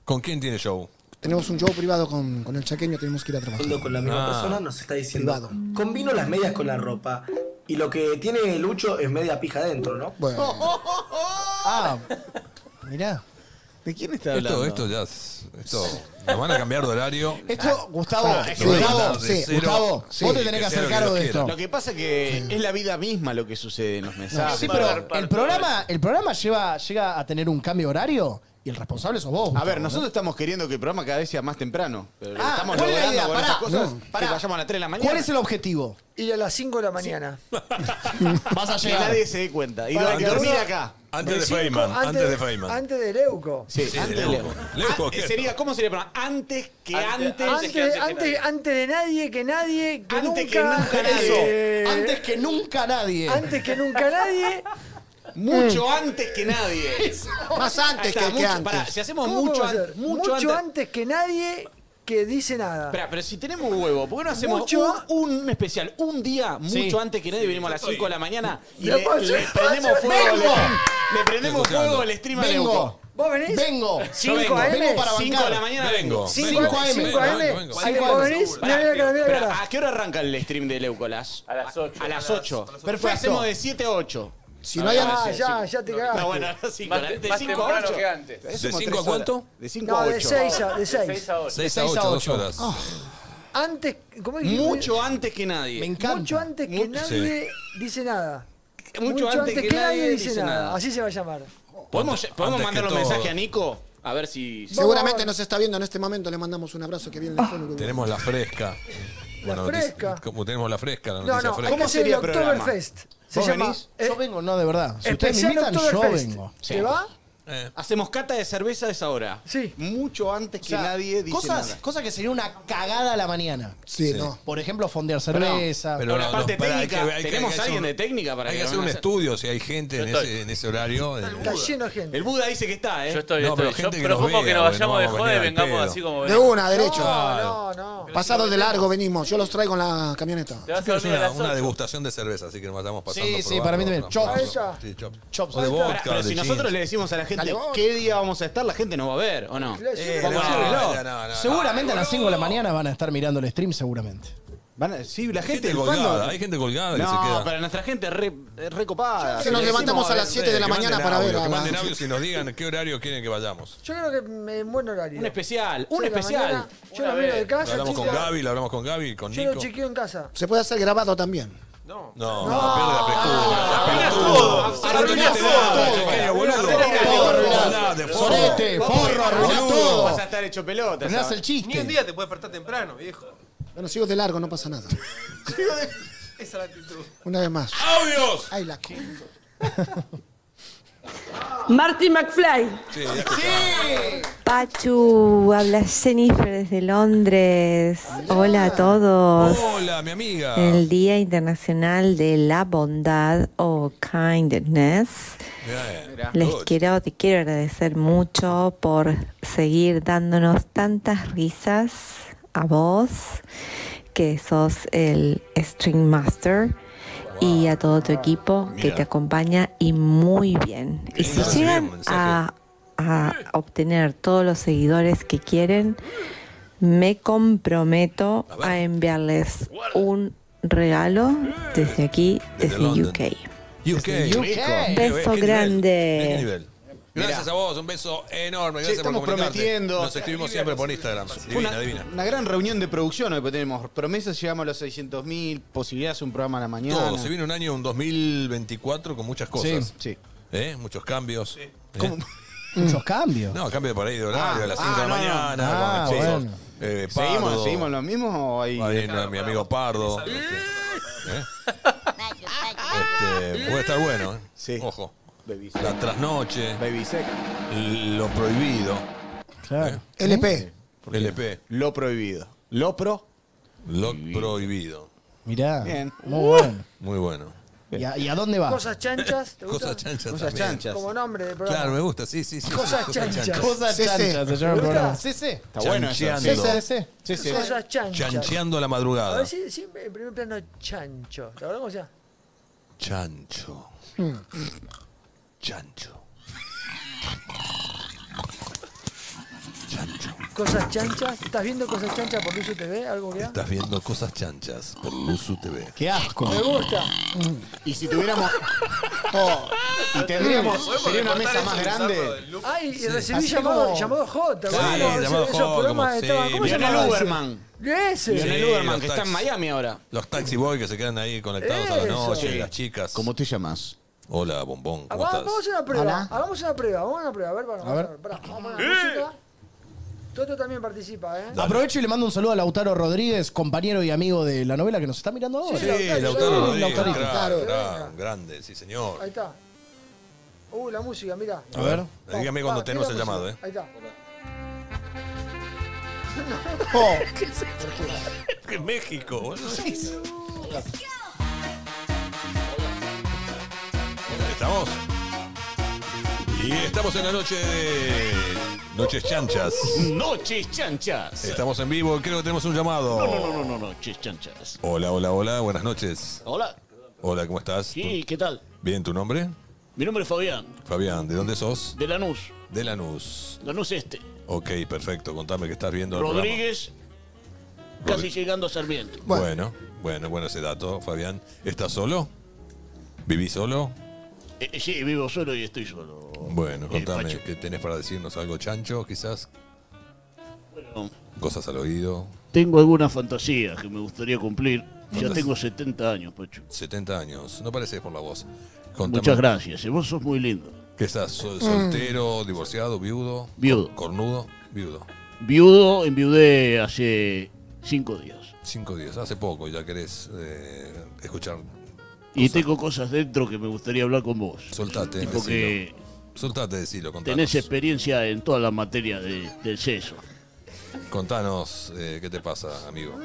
¿Con quién tiene show? tenemos un show privado con, el chaqueño, tenemos que ir a trabajar. Con la misma ah. persona nos está diciendo, combino las medias con la ropa. Y lo que tiene Lucho es media pija adentro, ¿no? Bueno. *laughs* ah, mirá. Quién está hablando? Esto, esto ya. Esto. Nos van a cambiar de horario. Esto, Gustavo, Gustavo, sí, Gustavo, vos te tenés que hacer cargo de esto. Lo que pasa es que es la vida misma lo que sucede en los mensajes. sí, pero el programa, el programa lleva, llega a tener un cambio de horario y el responsable sos vos. A ver, nosotros estamos queriendo que el programa cada vez sea más temprano. Pero ah, estamos ¿cuál es la logrando idea? con cosas no, que vayamos a las 3 de la mañana. ¿Cuál es el objetivo? Ir a las *laughs* 5 de la mañana. Vas a Que nadie se dé cuenta. Y dormir acá. Antes de, Feynman, antes, de Feynman. Antes de Leuco. Sí, antes de Leuco. Ah, eh, ¿qué sería, ¿Cómo sería el programa? Antes que antes. Antes, antes, de nadie, que nadie, que antes nunca. Que nunca nadie. Eh, antes que nunca nadie. Antes que nunca nadie. Mucho antes que nadie. *laughs* Más antes que, antes. Si hacemos mucho, an, mucho, mucho, antes que nadie que dice nada. Pero si tenemos huevo, ¿por qué no hacemos un, especial? Un día, mucho antes que nadie, sí, venimos a las 5 de la mañana y le, le, prendemos fuego. Le prendemos fuego el stream a Vengo. ¿Vos venís? Vengo. Yo 5 vengo. AM. Vengo para bancar. 5 de la mañana vengo. 5 5 AM. 5 AM. Vengo, ¿Vos venís? Pará, Mira, mira, cara, mira, ¿A qué hora arranca el stream de Leucolas? A las 8. A las 8. Perfecto. Hacemos de 7 a 8. Si no hay Ah, ya, ya te cagaste. No, bueno, ahora sí, Más, de 5 a 8. ¿De 5 a cuánto? De 5 a No, 8. de 6 a, de 6. 6 a 8. 6 a 8, 8 horas. Ah. Antes, ¿cómo es que- Mucho antes que nadie. Me encanta. Mucho antes que Mucho, nadie dice nada mucho, antes, que, que nadie, dice nada. Así se va a llamar. ¿Podemos, ¿podemos mandar los mensajes a Nico? A ver si. Seguramente nos está viendo en este momento. Le mandamos un abrazo que viene de Uruguay. Tenemos la fresca. La fresca. Como tenemos la fresca, la noticia no, no, fresca. ¿Cómo sería el Oktoberfest? Se llama, eh, yo vengo, no, de verdad. Si ustedes me invitan, yo vengo. ¿Te va? Eh. Hacemos cata de cerveza a esa hora. Sí. Mucho antes que nadie dice cosas, cosas que sería una cagada a la mañana. Sí, ¿no? Por ejemplo, fondear cerveza. Pero la parte técnica, que- hay tenemos alguien de técnica para Hay que hacer un estudio si hay gente en ese, horario. Está lleno de gente. El Buda dice que está, ¿eh? Yo estoy, No, pero que nos propongo que nos vayamos de vamos a joda y vengamos así como De una, derecho. No, no, no. Pasados de largo venimos. Yo los traigo en la camioneta. Una, degustación de cerveza, así que nos matamos pasando. Sí, sí, para mí también. Chops. Chops. Chops. Pero si nosotros le decimos a la gente gente, vos. ¿qué día vamos a estar? La gente nos va a ver, ¿o no? Eh, no, eh, no, no, seguramente a las 5 de la mañana van a estar mirando el stream, seguramente. Van a- sí, la Hay gente, gente colgada, hay gente colgada que se No, queda. pero nuestra gente es re, recopada. Se nos levantamos a las 7 de la mañana para ver. Que manden ahora. audios y nos digan qué horario quieren que vayamos. Yo creo que en buen horario. Un especial, un especial. yo lo miro de Lo casa. hablamos con. Gaby, lo hablamos con Gaby, con Yo lo Nico. chequeo en casa. Se puede hacer grabado también. No. No, no, pierde la ah. frescura. Arruinás todo. Sorete, forro, arruinás todo. Vas a estar hecho pelota. Arruinás el chiste. Ni un día te puedes despertar temprano, viejo. Bueno, sigo de largo, no pasa nada. *laughs* Sigo de... Esa es la actitud. Una vez más. ¡Audios! ¡Ay, la *laughs* Marty McFly. Sí. Pachu, habla Jennifer desde Londres. Hola a todos. Hola, mi amiga. El Día Internacional de la Bondad o Kindness. Bien. Les quiero, te quiero agradecer mucho por seguir dándonos tantas risas a vos, que sos el String Master, y a todo tu equipo que te acompaña y muy bien. Y si llegan a, a obtener todos los seguidores que quieren, me comprometo a enviarles un regalo desde aquí, Desde desde. UK. UK. Beso Qué nivel, grande. Gracias a vos, un beso enorme. Gracias por estamos comunicarte. prometiendo. Nos escribimos siempre por Instagram. Divina, una, divina. una gran reunión de producción hoy, porque tenemos promesas, llegamos a los 600.000, posibilidad de hacer un programa a la mañana. Todo. Se viene un año, un 2024 con muchas cosas. Sí, sí. ¿Eh? Muchos cambios. ¿Eh? *laughs* Muchos cambios. No, cambio por ahí de horario, Ah, a las 5 ah, de la no. mañana. Ah, bueno. Eh, ¿Seguimos, Pardo. ¿Seguimos lo mismo o hay... Ahí no, mi amigo Pardo. Este, ¿eh? Este, puede estar bueno, ¿eh? Ojo. La trasnoche. Lo prohibido. Claro. LP. LP. Lo prohibido. Lo pro. Lo prohibido. Mirá. Bien. Muy bueno. Muy bueno. ¿Y a, y a dónde va? Cosas chanchas, ¿te gusta? Cosas chanchas Cosas también. chanchas. Como nombre de programa. Claro, me gusta, sí, sí, sí. Cosas chanchas. Cosas CC. chanchas se llama el programa. Sí, sí. Está bueno eso. Chancheando. Sí, sí. Sí, sí. Cosas chanchas. Chancheando a la A madrugada. ver si, si en primer plano chancho. ¿Te acuerdas cómo se llama? Chancho. Chancho. Chancho. Cosas chanchas. ¿Estás viendo cosas chanchas por Luzu TV? ¿Algo que Estás viendo cosas chanchas por Luzu TV. Qué asco. Me gusta. Y si tuviéramos... Oh, y tendríamos... Sería una mesa más grande. Ay, y recibí llamado, como- llamado J. Esos- llamado esos J, programas como estaban- sí, ¿Cómo se Lionel llamaba ese? Uberman. Ese. Lionel Sí, Uberman, los que está en taxis. Miami ahora. Los taxi boys que se quedan ahí conectados a la Eso. noche, Sí. las chicas. ¿Cómo te llamas? Hola, bombón, ¿cómo Vamos, estás? vamos a hacer una prueba. Hola. Hagamos una prueba. Vamos a una prueba. A ver, vamos, A ver. vamos, pará, vamos a poner la música. Toto también participa, ¿eh? Aprovecho y le mando un saludo a Lautaro Rodríguez, compañero y amigo de la novela que nos está mirando ahora. Sí, Lautaro, Lautaro Rodríguez, Claro. crack, grande, sí señor. Ahí está. Uh, la música, mira. A ver, dígame cuando Va, tenemos el la llamado. ¿eh? Ahí está. *laughs* Oh, *laughs* Que México, boludo. ¿Estamos? Y estamos en la noche de Noches Chanchas. Noches chanchas. Estamos en vivo, creo que tenemos un llamado. No, no, no, no, no, noches chanchas. Hola, hola, hola, buenas noches. Hola. Hola, ¿cómo estás? Sí, ¿qué tal? Bien, ¿tu nombre? Mi nombre es Fabián, Fabián, ¿de dónde sos? de Lanús. De Lanús. Lanús Este. Ok, perfecto, contame que estás viendo el. Rodríguez, casi llegando a Sarmiento. Bueno, bueno, bueno ese dato, Fabián. ¿Estás solo? ¿Vivís solo? Eh, sí, vivo solo y estoy solo. Bueno, Eh, contame, Pacho. ¿qué tenés para decirnos? ¿Algo chancho, quizás? Bueno, ¿Cosas al oído? tengo algunas fantasías que me gustaría cumplir. Ya tengo 70 años, Pacho. 70 años, no pareces por la voz. Contame, Muchas gracias. eh, Vos sos muy lindo. ¿Qué estás? ¿Sol- ¿Soltero, divorciado, viudo? Viudo. ¿Cornudo? Viudo. Viudo, enviudé hace cinco días. Cinco días, hace poco, ya querés eh, escuchar. Y tengo cosas dentro que me gustaría hablar con vos. Soltate, porque Soltate, decilo, contanos. tenés experiencia en toda la materia de- del sexo. Contanos eh, qué te pasa, amigo.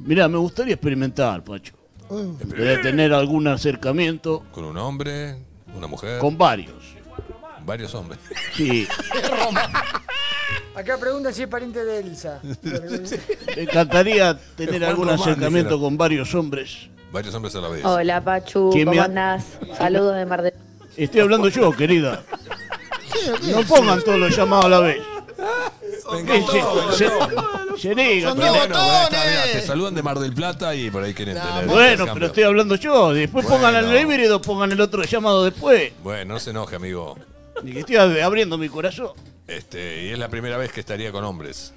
Mirá, me gustaría experimentar, Pacho. De tener algún acercamiento ¿Con un hombre? ¿Una mujer? con varios. Varios hombres. Sí, *laughs* Acá preguntan si es pariente de Elsa. me encantaría tener algún Román, acercamiento dijera. con varios hombres. Varios hombres a la vez. Hola Pachu, ¿Quién me ¿cómo ha- andás? Saludos de Mar del Estoy hablando yo, querida. No pongan todos los llamados a la vez. Me encantó, Se- me se- encantó. se diga, Son pero- dos Bueno, pero ahí está, botones. mirá, te saludan de Mar del Plata y por ahí quieren tener. Bueno, intercambio. pero estoy hablando yo. Después pongan Bueno. el híbrido, pongan el otro llamado después. Bueno, no se enoje, amigo. Y que estoy ab- abriendo mi corazón. Este, y es la primera vez que estaría con hombres.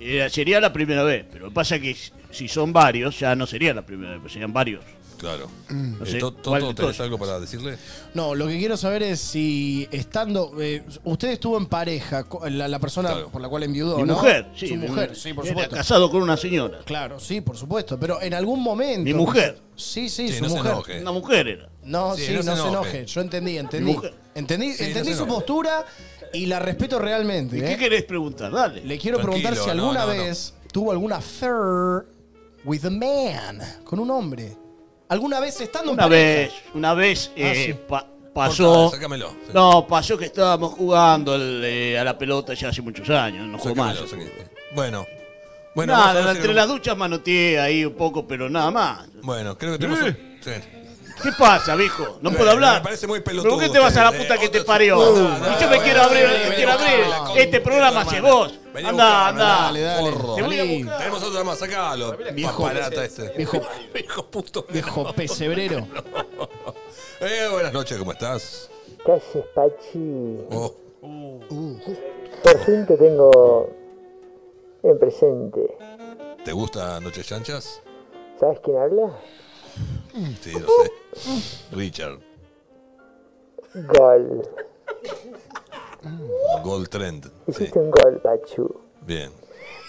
Eh, sería la primera vez, pero lo que pasa que si- son varios, ya no sería la primera vez, serían varios. Claro. No Eh, sé, To- ¿cuál Toto, de ¿tenés todos? algo para decirle? No, lo que quiero saber es si estando. eh, usted estuvo en pareja, co- la, la persona Claro. por la cual enviudó, Mi ¿no? mujer, sí. Su mi mujer, sí, por era supuesto. casado con una señora. Claro, sí, por supuesto. Pero en algún momento. Mi mujer. Sí, sí, Sí, su no se mujer. enoje. Una mujer era. No, Sí, sí, no no, se enoje. enoje. Yo entendí, entendí. mujer. Entendí, Sí, no entendí se su enoje. postura Y la respeto realmente. ¿Y ¿eh? qué querés preguntar? Dale. Le quiero Tranquilo, preguntar si no, alguna no, no. vez tuvo alguna affair with a man, con un hombre. ¿Alguna vez estando en Una pareja? vez, una vez eh, sí. pa- pasó. Sácamelo. Sí. No, pasó que estábamos jugando al, eh, a la pelota ya hace muchos años, no juego más. Sácamelo. Bueno. Bueno, vamos a nada, ver si- entre las duchas manoteé ahí un poco, pero nada más. Bueno, creo que tenemos. un- sí. ¿Qué pasa, viejo? No Eh, puedo hablar. me parece muy pelotudo ¿Pero por qué te vas a la usted, puta eh? que te Otro- parió? No, no, y yo me quiero abrir, quiero abrir este programa hacia vos. Vení Anda, anda. dale, dale. Te voy a buscar. Tenemos otra más, sacalo. Viejo- Paparata este. viejo- *laughs* viejo puto. Viejo pesebrero. *laughs* Eh, buenas noches, ¿cómo estás? ¿Qué haces, Pachi? Oh, Por fin te tengo en presente. ¿Te gusta Noches Chanchas? ¿Sabes quién habla? Sí, lo sé. Richard. Gol. Gold Trend. Sí, Hiciste un gol, Pachu. bien.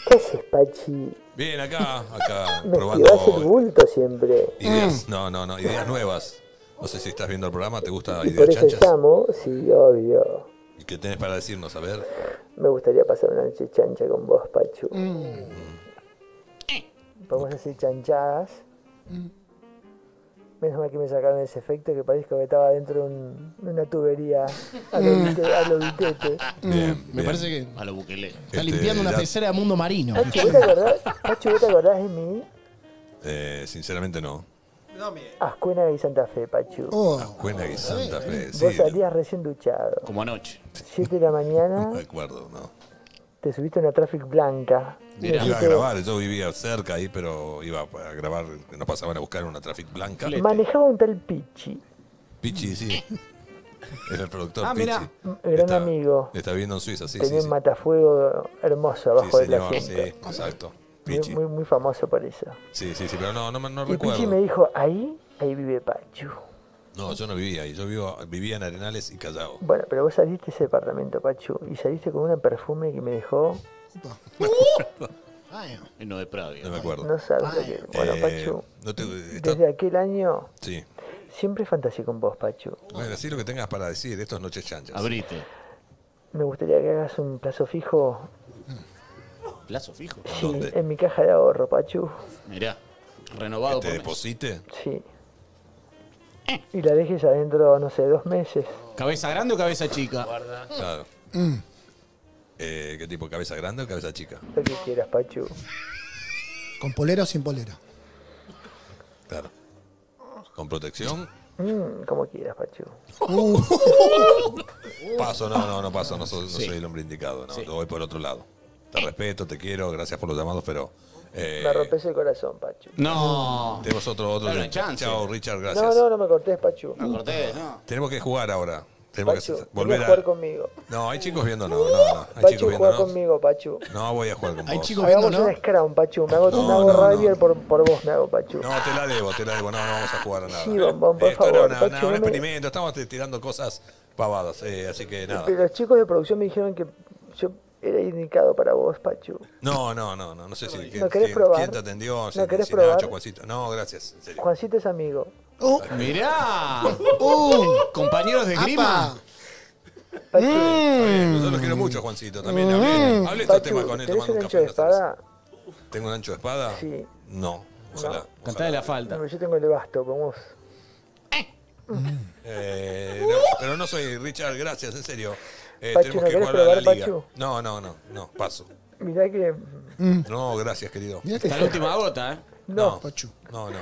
¿Qué haces, Pachi? Bien, acá, acá, Me esquivas el probando bulto siempre. ideas. No, no, no, ideas nuevas. No sé si estás viendo el programa, ¿te gusta Y Ideas por eso Chanchas? llamo, sí, obvio. ¿Y qué tenés para decirnos? A ver. Me gustaría pasar una noche chancha con vos, Pachu. Mm. Podemos hacer chanchadas. Menos mal que me sacaron ese efecto que parezco que estaba dentro de, un- una tubería *laughs* a lo, a lo vitete. Bien, Me bien. parece que A lo buquelé. está Este, limpiando una ya- pecera de mundo marino. Pachu, ¿vos te acordás, ¿vos te acordás de mí? Eh, sinceramente no. Ascuénaga y Santa Fe, Pachu. Oh, Cuena y Santa Fe, sí. Vos salías recién duchado. Como anoche. 7 de la *laughs* No mañana, me acuerdo, no. te subiste a una traffic blanca. Mirá. Iba a grabar, yo vivía cerca ahí, pero iba a grabar, nos pasaban a buscar una traffic blanca. Flete. Manejaba un tal Pichi, Pichi, sí. Era el productor Ah, Pichi. gran Está- amigo. Está viviendo en Suiza, sí, Tenía sí. un Sí, matafuego hermoso abajo sí del señor, sí, asiento. exacto. Muy, Pichi. muy, muy famoso por eso. Sí, sí, sí, pero no, no, me- no Y Pichi me recuerdo. dijo, ahí, ahí vive Pachu. No, yo no vivía ahí, yo vivo, vivía en Arenales y Callao. Bueno, pero vos saliste de ese departamento, Pachu, y saliste con un perfume que me dejó, Y no de Pravia. No me acuerdo. no sabes lo que... Bueno, Eh, Pachu, no te, está- desde aquel año sí. siempre fantaseé con vos, Pachu. Bueno, así lo que tengas para decir, esto es Noches Chanchas. Abrite. Me gustaría que hagas un plazo fijo Plazo fijo. sí, ¿Dónde? en mi caja de ahorro, Pachu. Mirá. Renovado ¿Que te por mes. deposite? Sí. Y la dejes adentro, no sé, dos meses. ¿Cabeza grande o cabeza chica? Claro. Eh, ¿Qué tipo? ¿Cabeza grande o cabeza chica? Lo que quieras, Pachu. ¿Con polera o sin polera? Claro. ¿Con protección? Mm, como quieras, Pachu. *laughs* Paso, no, no, no paso, no soy, no soy el hombre indicado, no, yo voy por otro lado. Te respeto, te quiero, gracias por los llamados, pero... eh, Me rompes el corazón, Pachu. No. tenemos otro, otro Dale una oyente. chance. Chao, Richard, gracias. No, no, no me cortés, Pachu. No cortés, no. Tenemos que jugar ahora. Tenemos Pachu, que volver a jugar conmigo. No, hay chicos viendo, no, no, no. Hay Pachu, chicos viendo, no. conmigo, Pachu. No voy a jugar con Hay vos. chicos viendo, Hagamos ¿no? un scrum, Pachu. Me hago, No, me hago no, no. River Por, por vos, me hago, Pachu. No, te la debo, te la debo. No, no vamos a jugar a nada. Sí, bombón, por Esto era favor, una- Pachu, una- no un me- experimento, estamos tirando cosas pavadas, eh, así que nada. Pero los chicos de producción me dijeron que yo era indicado para vos, Pachu. No, no, no, no, no sé si ¿No quién, querés quién- probar? quién te atendió, ¿No si, querés si probar? Nacho, Juancito. No, gracias, en serio. Juancito es amigo. ¡Oh! Mirá. ¡Uh! Compañeros de grima. Está bien, Mm. Yo los quiero mucho, Juancito, también. Hablé, hablé estos temas con él ¿tenés tomando un un ancho café. de en la terraza. espada? ¿Tengo un ancho de espada? Sí. No, ojalá. Cantá de la No, falta. pero yo tengo el basto, como vos. Eh, no, pero no soy Richard, gracias, en serio. Eh, Pachu, tenemos ¿no que querés jugar a la probar, liga. Pachu? No, no, no, no, paso. Mirá que... No, gracias, querido. Mirá que Hasta la última gota, ¿eh? No. Pachu. No, no,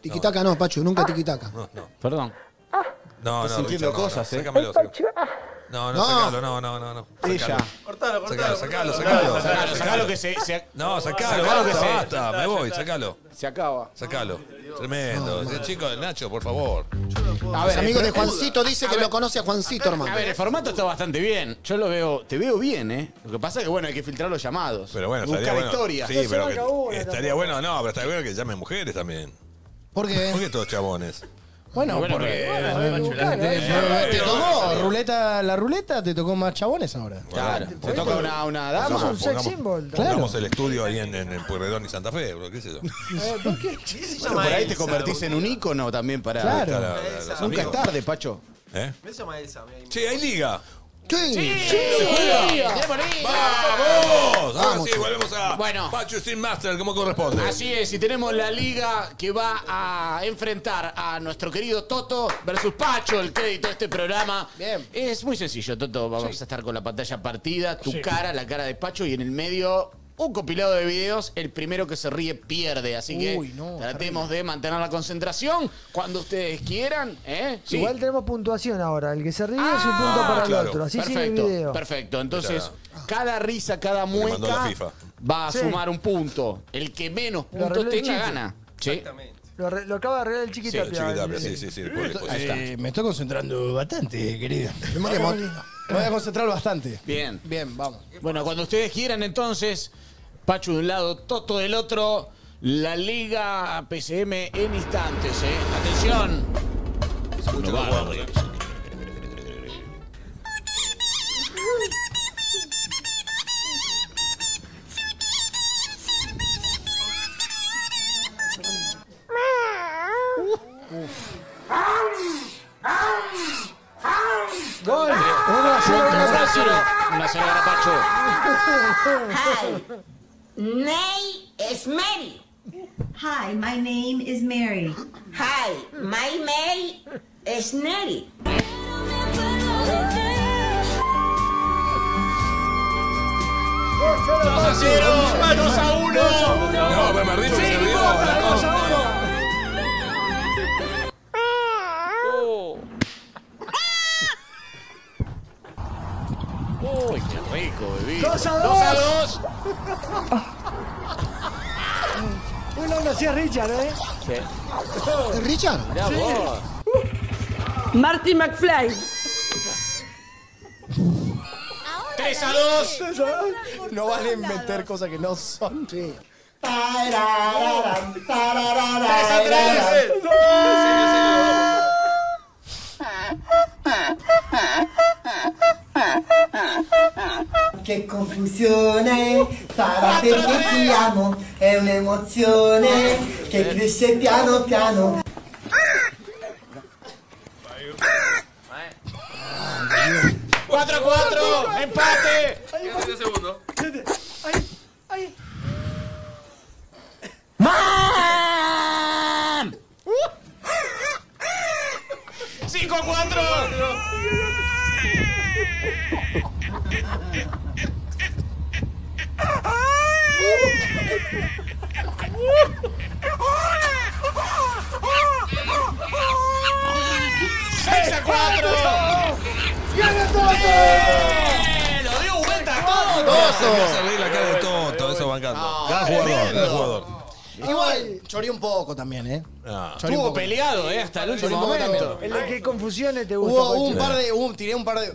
Tiquitaca no, Pachu, nunca tiquitaca. no, no. Perdón. No, no, sintiendo Richard, no, cosas, no, ¿eh? Sácamelo. No, no, No. sacalo, no, no, no, no. Ella. Sacalo, sacalo, sacalo, sacalo. Sacalo, que se, se, No, sacalo, Sacalo que basta, se- basta, me voy, sacalo. se acaba. Sacalo. Tremendo. El chico del Nacho, por favor. A Los amigos de Juancito dice que lo conoce a Juancito, hermano. A ver, el formato está bastante bien. Yo lo veo, te veo bien, ¿eh? Lo que pasa es que, bueno, hay que filtrar los llamados. Pero bueno, Buscar estaría bueno. historias. Sí, No pero que- estaría bueno, no, pero estaría bueno que llamen mujeres también. ¿Por ¿Por qué? qué todos chabones? Bueno, Bueno, porque pero- te, te- te tocó ruleta, la ruleta te tocó más chabones ahora. Claro, te toca una, una Sos dama. un sex symbol. Pongamos el estudio ahí en, en, en Pueyrredón y Santa Fe, bro, qué sé yo. *laughs* Eh, ¿Por qué? Bueno, por ahí te convertís en un ícono también para. Claro. La- la- los Nunca es amigos. tarde, Pacho. ¿Eh? Me llama Elsa. me- Che, hay liga. Sí. ¿Se juega? tenemos liga. ¡Vamos! Ahora sí, volvemos a Bueno. Pachu Stream Master, como corresponde. Así es, y tenemos la liga que va a enfrentar a nuestro querido Toto versus Pacho, el crédito de este programa. Bien. Es muy sencillo, Toto. Vamos Sí. a estar con la pantalla partida, tu Sí. cara, la cara de Pacho, y en el medio un compilado de videos. El primero que se ríe pierde. Así que Uy, no, tratemos de mantener la concentración cuando ustedes quieran. ¿eh? Sí. Igual tenemos puntuación ahora. El que se ríe es un punto para claro. el otro. Así sigue el Perfecto, video. perfecto. Entonces, cada risa, cada mueca va a Sí. sumar un punto. El que menos puntos tenga, gana. Sí. Lo, re- lo acaba de arreglar el Sí, chiquitapia. el chiquitapia, el- sí, sí, sí. el público, sí. Ahí está. Eh, me estoy concentrando bastante, querido. *laughs* Me voy a concentrar bastante. Bien. Bien, vamos. Bueno, cuando ustedes quieran, entonces, Pachu de un lado, Toto del otro, la Liga PCM en instantes, ¿eh? Atención. Los va. Gol. 1 a 0 Una para cero, Brasil. una cero para Pacho. Nay, it's Mary. Hi, my name is Mary. Hi, my Mary is Nelly. ¡Dos a a No, me perdí, me perdí. A rico, bebé. Dos a Dos a dos. dos. *laughs* Uno lo hacía Richard, ¿eh? ¿Es Richard? Mirá vos. Marty McFly. ¡Tres a dos! No vale meter cosas que no son. Sí. ¡Tres a tres! Che confusione, sarà perché ti amo, è un'emozione che cresce piano piano. 4 a 4, empate. Un segundo. Ahí. 5 a 4. ¡Seis a 4! ¡Gana todo! ¡Eh! ¡Lo dio vuelta todo! Toto. Reír la cara de Toto, eso bancando. Gran jugador, gran jugador. Igual choreé un poco también, ¿eh? Ah. Estuvo peleado, ¿eh? Hasta el último momento. El de confusiones te gusta. Hubo, un par de. hubo- tiré un par de.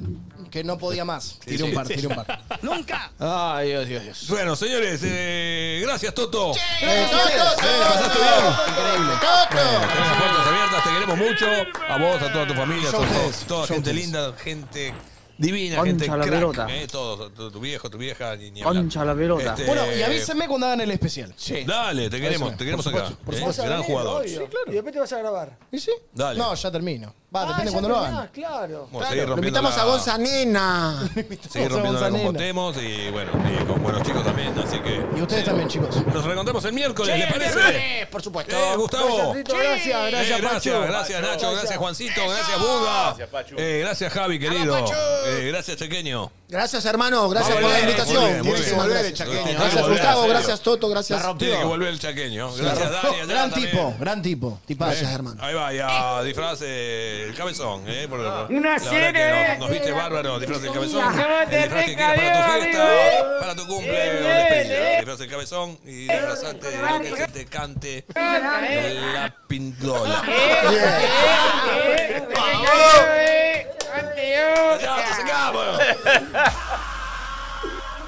Que no podía más. Tiré un par, tiré un par. *laughs* ¡Nunca! Ay, Dios, Dios, Dios. Bueno, señores, eh, gracias, Toto. Eh, Toto, ¿La pasaste bien? Increíble. Bueno, tenés las puertas abiertas, te queremos mucho. A vos, a toda tu familia, a Yo todos, ustedes, toda yo gente ustedes. linda, gente divina, Concha gente la crack. pelota. Eh, todos, tu, tu viejo, tu vieja, ni, ni hablar. Concha la pelota. Este, Bueno, y avísenme cuando hagan el especial. Sí. Dale, te queremos, te queremos acá. por eh, Vas a gran venir, jugador. obvio. Y después te vas a grabar. ¿Y sí? Dale. No, ya termino. Va, Ah, depende cuando lo hagan. claro. Vamos a seguir Lo rompiendo invitamos la- a Gonza Nena. *laughs* Seguir rompiendo la Gonzanena. como temos y bueno, y con buenos chicos también, así que. Y ustedes también, chicos. Nos reencontramos el miércoles, ¿les parece? Por supuesto. Eh, Gustavo. Gracias, Rito, gracias, Eh, gracias, gracias, Pachu. gracias, Nacho, gracias, Gracias. Juancito, gracias, Buda. Gracias, Pachu. Eh, gracias, Javi, querido. Eh, gracias, Chequeño. Gracias, hermano. Gracias por la invitación. muy bien, muy Muchísimas bien. gracias. Volver el chaqueño. Gracias, volver, Gustavo. Gracias, Toto. Gracias. La rompió. Tiene que volver el chaqueño. Gracias, Dani. Gran también. tipo, gran tipo. Gracias, hermano. Ahí va, ya disfraz eh, el cabezón, ¿eh? Por, Una la verdad serie, que nos, viste bárbaro, disfraz del cabezón. El disfraz que quieras para tu fiesta, para tu cumple o despedida. Disfraz del cabezón y disfrazate de lo que se te cante la pindola. Meu Deus! Não, *laughs*